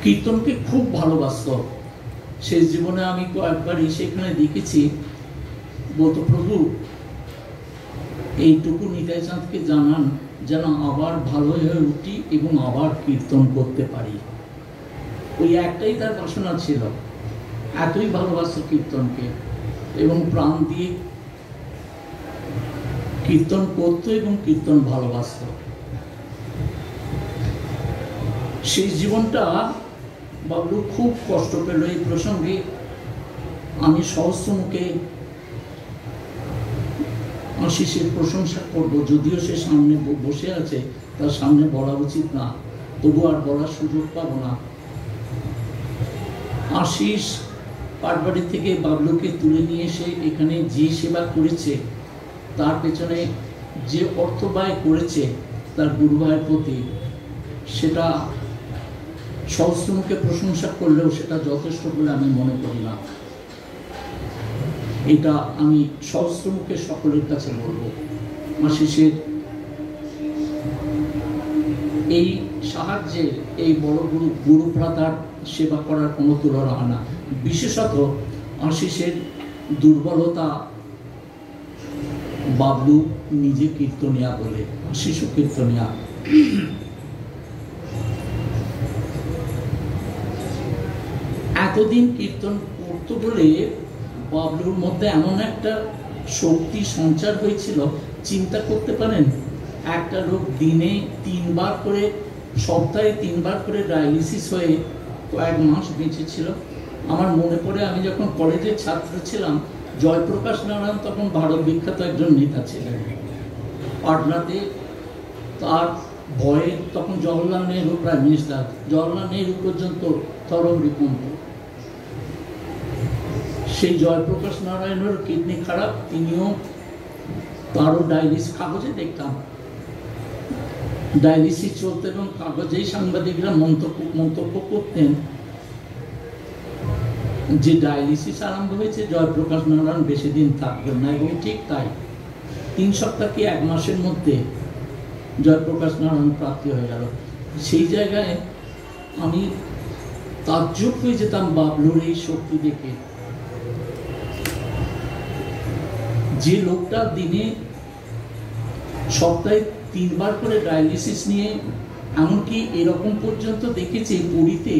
কীর্তনকে খুব ভালোবাসত। শেষ জীবনে আমি কয়েকবারই সেখানে দেখেছি, বলতো, প্রভু, এইটুকু নিতাই চাঁদকে জানান যেন আবার ভালো হয়ে উঠি এবং আবার কীর্তন করতে পারি। ওই একটাই তার বাসনা ছিল, এতই ভালোবাসত কীর্তনকে এবং প্রাণ দিয়ে কীর্তন করত এবং কীর্তন ভালোবাসত। সেই জীবনটা বাবলু খুব কষ্ট পেল এই প্রসঙ্গে। আমি সহস্র মুখে আশিসের প্রশংসা করব, যদিও সে সামনে বসে আছে, তার সামনে বলা উচিত না। তবু আর বলার সুযোগ পাবো না। আশিস পাটবাড়ি থেকে বাবলুকে তুলে নিয়ে এসে এখানে যে সেবা করেছে, তার পেছনে যে অর্থ ব্যয় করেছে, তার গুরু ভাইয়ের প্রতি, সেটা সহস্রমুখে প্রশংসা করলেও সেটা যথেষ্ট বলে আমি মনে করি না। এটা আমি সহস্রমুখে সকলের কাছে বলব। আশিসের এই সাহায্যের এই বড় গুরু গুরু ভ্রাতার সেবা করার কোনো তুলনা হয় না। বিশেষত আশিসের দুর্বলতা বাবলু নিজে কীর্তনিয়া বলে, শিশু কীর্তনিয়া। এতদিন কীর্তন করতো বলে বাবলুর মধ্যে এমন একটা শক্তি সঞ্চার হয়েছিল, চিন্তা করতে পারেন, একটা লোক দিনে তিনবার করে, সপ্তাহে তিনবার করে ডায়ালিসিস হয়ে কয়েক মাস বেঁচেছিল আমার মনে পড়ে আমি যখন কলেজের ছাত্র ছিলাম, জয়প্রকাশ নারায়ণ তখন ভারত বিখ্যাত একজন নেতা ছিলেন। পাটনাতে তার ভয়ে তখন জওয়াহরলাল নেহরু প্রাইম মিনিস্টার জওয়াহরলাল নেহরু পর্যন্ত তরম বিকম্প সেই জয়প্রকাশ নারায়ণের কিডনি খারাপ, তিনিও তারও ডায়ালিস কাগজে দেখতাম। ডায়ালিসিস চলতে এবং কাগজেই সাংবাদিকরা মন্তব্য মন্তব্য করতেন। যে ডায়ালিসিস আরম্ভ হয়েছে, জয়প্রকাশ নারায়ণ বেশি দিন থাকবেন না, এবং ঠিক তাই। তিন সপ্তাহ কি এক মাসের মধ্যে জয়প্রকাশ নারায়ণ প্রাপ্তি হয়ে গেল। সেই জায়গায় আমি তাজ্জব হয়ে যেতাম বাবলুর এই শক্তি দেখে। যে লোকটা দিনে সপ্তাহে তিনবার করে ডায়ালিসিস নিয়ে, এমনকি এরকম পর্যন্ত দেখেছি পুরীতে,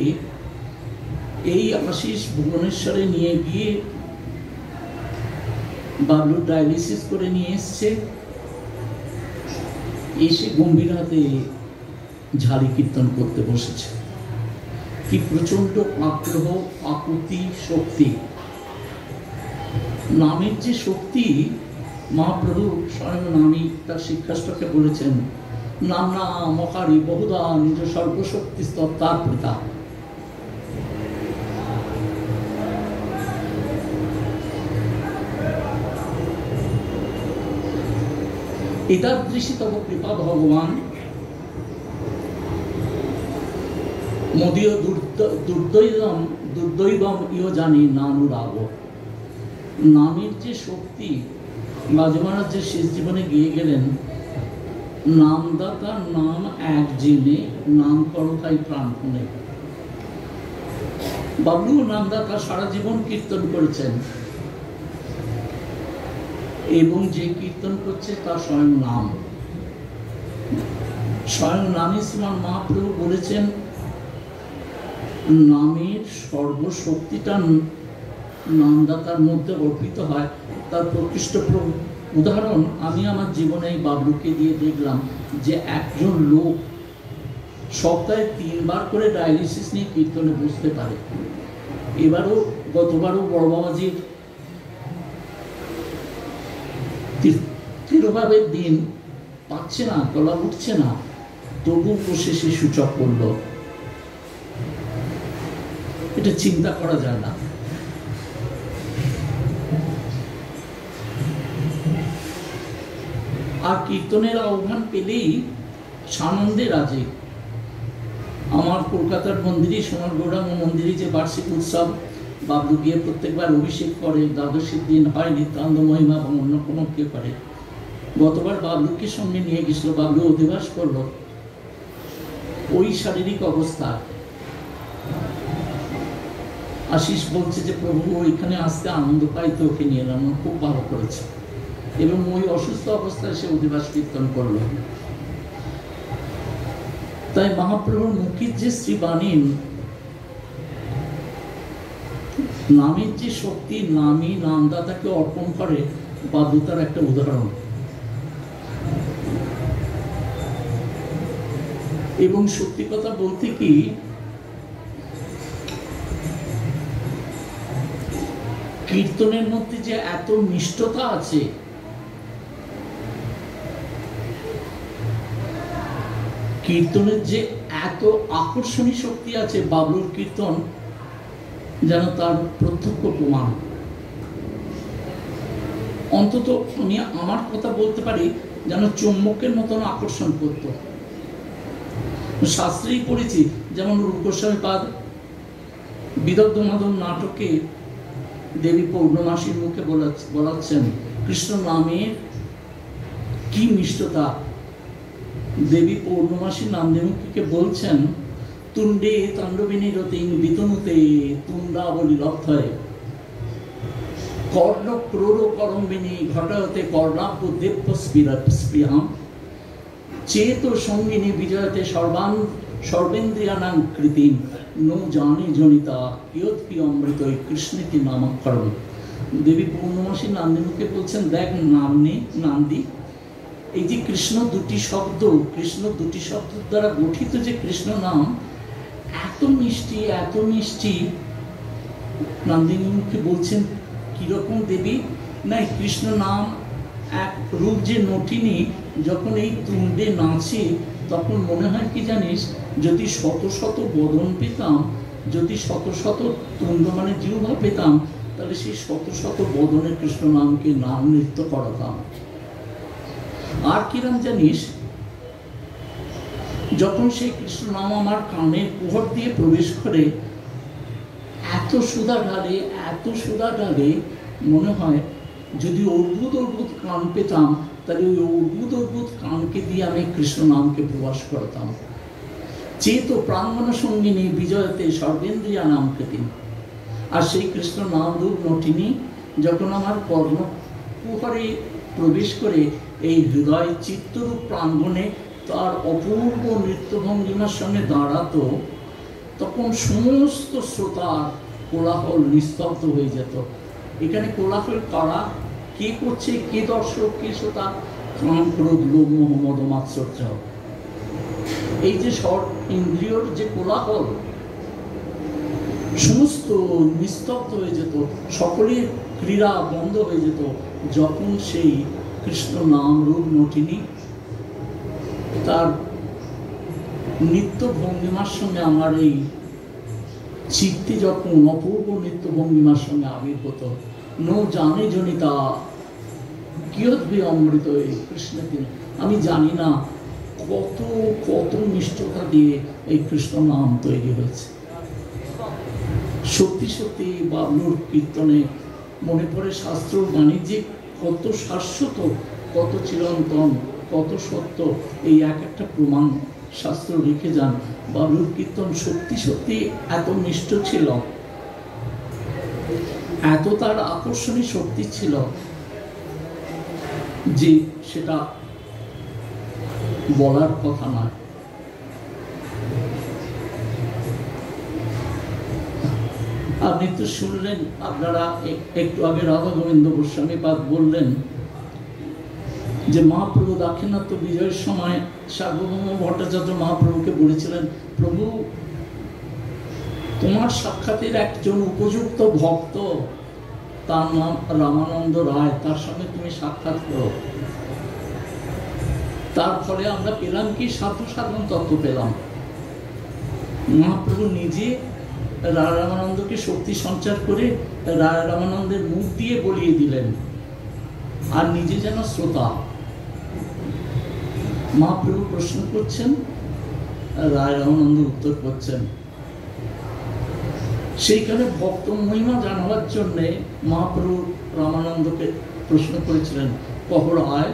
এই আশিস ভুবনেশ্বরে নিয়ে গিয়ে বাবলু ডায়ালিসিস করে নিয়ে এসছে, এসে গম্ভীর হাতে ঝাড়ি কীর্তন করতে বসেছে। কি প্রচণ্ড আগ্রহ, আকুতি, শক্তি। নামের যে শক্তি, মহাপ্রভু স্বয়ং নামী তার শিক্ষাষ্টকে বলেছেন, নাম না মকারি বহুদা নিজ সর্বশক্তি স্তত্তার পিতা। এতাদৃশী তব কৃপা ভগবান। মদীয় দুর্দৈবম দুর্দৈবম ইহ জানি নানুরাগ। নামের যে শক্তি বাজে মহারাজ যে শেষ জীবনে গিয়ে গেলেন, নামদাতার নাম এক জেনে নাম করো তাই প্রাণপণে। বাবলু নামদাতা সারা জীবন কীর্তন করেছেন এবং যে কীর্তন করছে তার স্বয়ং নাম। স্বয়ং নামে শ্রীমান মহাপ্রভু বলেছেন, নামের সর্বশক্তিটা নামদাতার মধ্যে অর্পিত হয়, তার প্রকৃষ্ট উদাহরণ, আমি আমার জীবনে এই বাবলুকে দিয়ে দেখলাম যে একজন লোক সপ্তাহে তিনবার করে ডায়ালিসিস নিয়ে কীর্তনে বুঝতে পারে। এবারও, গতবারও বড় বাবাজির তিরোভাবের দিন পাচ্ছে না গলা উঠছে না তবু বসে সে সূচক করল। এটা চিন্তা করা যায় না। আর কীর্তনের আহ্বান পেলেই সানন্দে রাজে। আমার কলকাতার মন্দিরে সোনার গৌরাঙ্গ মন্দিরে যে বার্ষিক উৎসব, বাবলু গিয়ে প্রত্যেকবার অভিষেক করে, দ্বাদশীর দিন হয়, নিত্যান্ত মহিমা এবং অন্য কোনো কেউ করে। গতবার বাবলুকে সঙ্গে নিয়ে গেছিল, বাবলু অধিবাস করল। ওই শারীরিক অবস্থা। আশিস বলছে যে, প্রভু, ওইখানে আসতে আনন্দ পাই তো ওকে নিয়ে এলাম। খুব ভালো করেছে। এবং ওই অসুস্থ অবস্থায় সে অধিবাস কীর্তন করল। তাই মহাপ্রভুর মুখের যে শ্রীবাণী, নামের যে শক্তি, নামই নামদাতাকে অর্পণ করে বাধ্যতার একটা উদাহরণ। এবং সত্যি কথা বলতে কি, কীর্তনের মধ্যে যে এত মিষ্টতা আছে কীর্তনের যে এত আকর্ষণী শক্তি আছে বাবলুর কীর্তন, যেন তার প্রত্যক্ষ প্রমাণ। অন্তত আমি আমার কথা বলতে পারি, যেন চুম্বকের মতন আকর্ষণ করত। শাস্ত্রেই পড়েছি, যেমন রূপগোস্বামী পাদ, বিদগ্ধ মাধব নাটকে দেবী পৌর্ণমাসীর মুখে বলাচ্ছেন, কৃষ্ণ নামের কি মিষ্টতা দেবী পৌর্ণমাসী নামদেবীকে বলছেন, তুণ্ডে তাণ্ডবিনী রতিং বিতনুতে তুণ্ডাবলী লব্ধয় কর্ণ ক্রোর করম্বিনী ঘটাতে কর্ণাব্য দেব্য স্পৃহাম। চেত সঙ্গিনী বিজয়তে সর্বান সর্বেন্দ্রিয়ানাং কৃতিম। নো জানি জনিতা কিয়ৎপি অমৃত কৃষ্ণীতি নামাক্ষরণ দেবী পূর্ণমাসী নান্দিনীকে বলছেন, দেখ নাম নান্দি এই যে কৃষ্ণ দুটি শব্দ, কৃষ্ণ দুটি শব্দ দ্বারা গঠিত যে কৃষ্ণ নাম, এত মিষ্টি এত মিষ্টি। নন্দিনীকে বলছেন, কীরকম দেবী? না কৃষ্ণ নাম এক রূপ যে নটিনি, যখন এই তুণ্ডে নাচে, তখন মনে হয় কি জানিস, যদি শত শত বদন পেতাম, যদি শত শত তুণ্ড মানে জিহ্বা পেতাম, তাহলে সেই শত শত বদনের কৃষ্ণ নামকে নাম নৃত্য করাতাম। আর কিরম জানিস, যখন সেই কৃষ্ণ নাম আমার কানের কুহর দিয়ে প্রবেশ করে, এত সুদা ঢালে, এত সুদা ঢালে, মনে হয় যদি অদ্ভুত অদ্ভুত কান পেতাম, তাহলে ওই অদ্ভুত অদ্ভুত কানকে দিয়ে আমি কৃষ্ণ নামকে প্রবাস করতাম। চেত প্রাঙ্গণ সঙ্গিনী বিজয়তে সর্বেন্দ্রিয়া নাম পেতেন আর সেই কৃষ্ণ নাম রূপ নটিনী, যখন আমার কর্ণ কুহরে প্রবেশ করে এই হৃদয় চিত্তরূপ প্রাঙ্গণে তার অপূর্ব নৃত্যভঙ্গিমার সঙ্গে দাঁড়াতো, তখন সমস্ত শ্রোতার কোলাহল নিস্তব্ধ হয়ে যেত। এখানে কোলাহল কারা? কে করছে? কে দর্শক? কে শ্রোতা? কাম ক্রোধ লোভ মোহ মদ মাৎসর্য এই যে স্বর, ইন্দ্রিয়র যে কোলাহল, সমস্ত নিস্তব্ধ হয়ে যেত, সকলের ক্রীড়া বন্ধ হয়ে যেত, যখন সেই কৃষ্ণ নাম রূপ নটিনী তার নিত্য ভঙ্গিমার সঙ্গে আমার এই চিত্তে যখন অপূর্ব নিত্য ভঙ্গিমার সঙ্গে আবির্ভূত, নো জানে জনিতা কিয়দ্ভি অমৃত এই কৃষ্ণের দিন। আমি জানি না কত কত নিষ্ঠতা দিয়ে এই কৃষ্ণ নাম তৈরি হয়েছে। সত্যি সত্যি বাবলুর কীর্তনে মনে পড়ে শাস্ত্র বাণিজ্যিক কত শাশ্বত, কত চিরন্তন, কত সত্য, এই এক একটা প্রমাণ শাস্ত্র রেখে যান। বাবলুর কীর্তন সত্যি সত্যি এত নিষ্ঠ ছিল। এত তার আকর্ষণী শক্তি ছিল যে সেটা বলার কথা নয়। আপনি তো শুনলেন, আপনারা একটু আগে রাধা গোবিন্দ গোস্বামী পাদ বললেন যে মহাপ্রভু দাক্ষিণাত্য বিজয়ের সময় সার্বভৌম ভট্টাচার্য মহাপ্রভুকে বলেছিলেন, প্রভু, তোমার সাক্ষাতের একজন উপযুক্ত ভক্ত, তার নাম রামানন্দ রায়, তার সঙ্গে তুমি সাক্ষাৎ করো। তার ফলে আমরা পেলাম কি, সাধু সাধন তত্ত্ব পেলাম। মহাপ্রভু নিজে রামানন্দকে শক্তি সঞ্চার করে রায় রামানন্দের মুখ দিয়ে বলিয়ে দিলেন, আর নিজে যেন শ্রোতা। মহাপ্রভু প্রশ্ন করছেন রায় রামানন্দ উত্তর করছেন, সেইখানে ভক্ত মহিমা জানাবার জন্যে মহাপ্রভু রামানন্দকে প্রশ্ন করেছিলেন কহর আয়,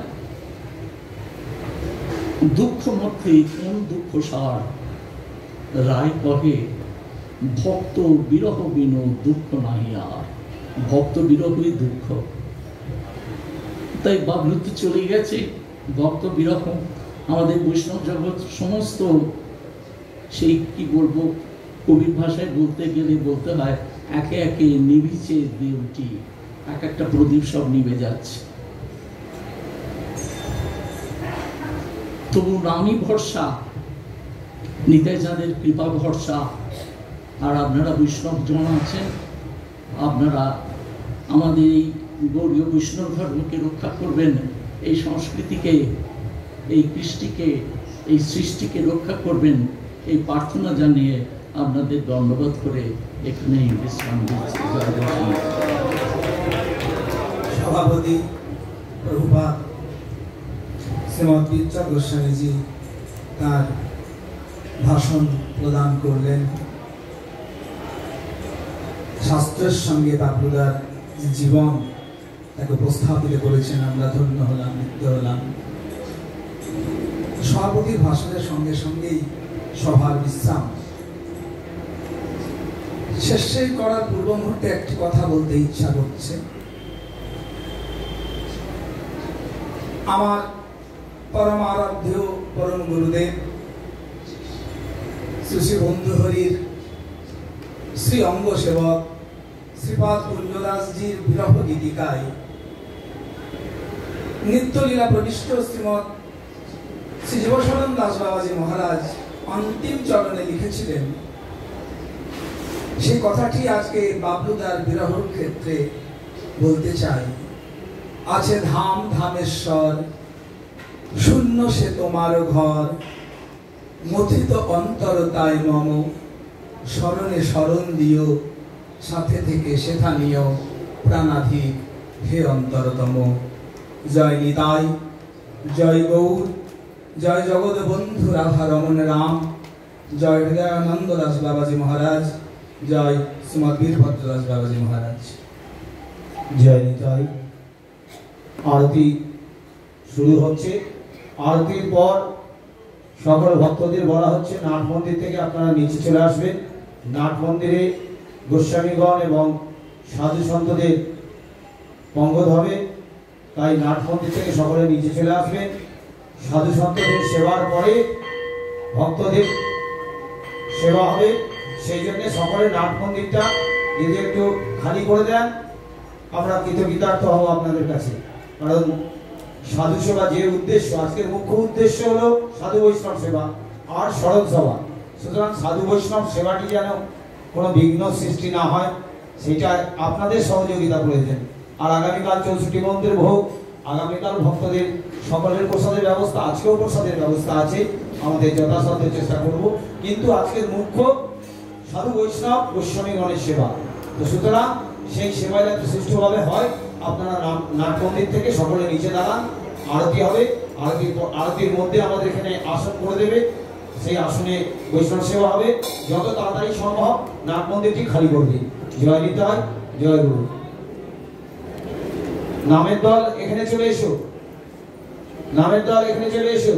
দুঃখ মধ্যে কোন দুঃখ সার? রায় কহে ভক্ত বিরহ বিনু দুঃখ নাহি আর। ভক্ত বিরহই দুঃখ। তাই বাবলু তো চলে গেছে, ভক্ত বিরহ। আমাদের বৈষ্ণব জগৎ সমস্ত সেই কি বলব কবির ভাষায় বলতে গেলে বলতে হয়, একে একে নিভিছে দেউটি, এক একটা প্রদীপ সব নিভে যাচ্ছে। তবু নামই ভরসা, নিতাই যাদের কৃপা ভরসা আর আপনারা বৈষ্ণব জন আছেন, আপনারা আমাদের এই গৌরীয় বৈষ্ণব ধর্মকে রক্ষা করবেন, এই সংস্কৃতিকে, এই কৃষ্টিকে, এই সৃষ্টিকে রক্ষা করবেন, এই প্রার্থনা জানিয়ে আপনাদের দণ্ডবোধ করে এখানেই বিশ্রাম দিচ্ছি। সভাপতি শ্রীমৎ বিচ্চর গোস্বামীজি তার ভাষণ প্রদান করলেন। শাস্ত্রের সঙ্গে বাবলুদার জীবন তাকে উপস্থাপিত করেছেন, আমরা ধন্য হলাম নিত্য হলাম। সভাপতির ভাষণের সঙ্গে সঙ্গেই সভার বিশ্রাম। শেষে করার পূর্ব মুহূর্তে একটি কথা বলতে ইচ্ছা করছে। আমার পরম আরাধ্য পরম গুরুদেব, শ্রী শ্রী বন্ধু হরির শ্রী অঙ্গ সেবক শ্রীপাদ কুঞ্জদাসজির বিরহ গীতিকায় নিত্যলীলা প্রবিষ্ট শ্রীমৎ শ্রী জীবশরণ দাস বাবাজি মহারাজ অন্তিম চরণে লিখেছিলেন, সেই কথাটি আজকে বাবলুদার বিরহর ক্ষেত্রে বলতে চাই। আছে ধাম ধামেশ্বর, শূন্য সে তোমার ঘর, মথিত অন্তর তাই মম, স্মরণে স্মরণ দিও। সাথে থেকে সেথা নিও প্রাণাধিক। হে অন্তরতম, জয় নিতাই, জয় গৌর, জয় জগৎ বন্ধু রাধা রমন রাম, জয় হৃদয়ানন্দ দাস বাবাজি মহারাজ, জয় শ্রীমদ বীরভদ্র দাস বাবাজি মহারাজ। জয় নিতাই। আরতি শুরু হচ্ছে। আরতির পর সকল ভক্তদের বলা হচ্ছে, নাট মন্দির থেকে আপনারা নিচে চলে আসবেন। নাট মন্দিরে গোস্বামীগণ এবং সাধু সন্তদের পঙ্গদ হবে। তাই নাট মন্দির থেকে সকলে নিচে চলে আসবেন সাধু সন্তদের সেবার পরে ভক্তদের সেবা হবে। সেই জন্য সকলের নাট মন্দিরটা যদি একটু খালি করে দেন, আমরা কৃতজ্ঞতার্থ হব আপনাদের কাছে। কারণ সাধু সেবা যে উদ্দেশ্য, আজকের মুখ্য উদ্দেশ্য হলো সাধু বৈষ্ণব সেবা আর সড়ক সভা। সুতরাং সাধু বৈষ্ণব সেবাটি যেন কোনো বিঘ্ন সৃষ্টি না হয় সেটা আপনাদের সহযোগিতা প্রয়োজন আর আগামীকাল চৌষট্টি মন্দির ভোগ, আগামীকাল ভক্তদের সকলের প্রসাদের ব্যবস্থা, আজকেও প্রসাদের ব্যবস্থা আছে, আমাদের যথাসাধ্য চেষ্টা করব। কিন্তু আজকের মুখ্য সাধু বৈষ্ণব গোস্বামীগণের সেবা। তো সুতরাং সেই সেবা যাতে সুষ্ঠুভাবে হয়, আপনারা নাট মন্দির থেকে সকলে নিচে দাঁড়ান, আরতি হবে আরতি আরতির মধ্যে আমাদের এখানে আসন করে দেবে। সেই আসনে বৈষ্ণব সেবা হবে। যত তাড়াতাড়ি সম্ভব নাগ মন্দিরটি খালি করবে। জয় নিতাই, জয় গুরু। নামের দল এখানে চলে এসো। নামের দল এখানে চলে এসো।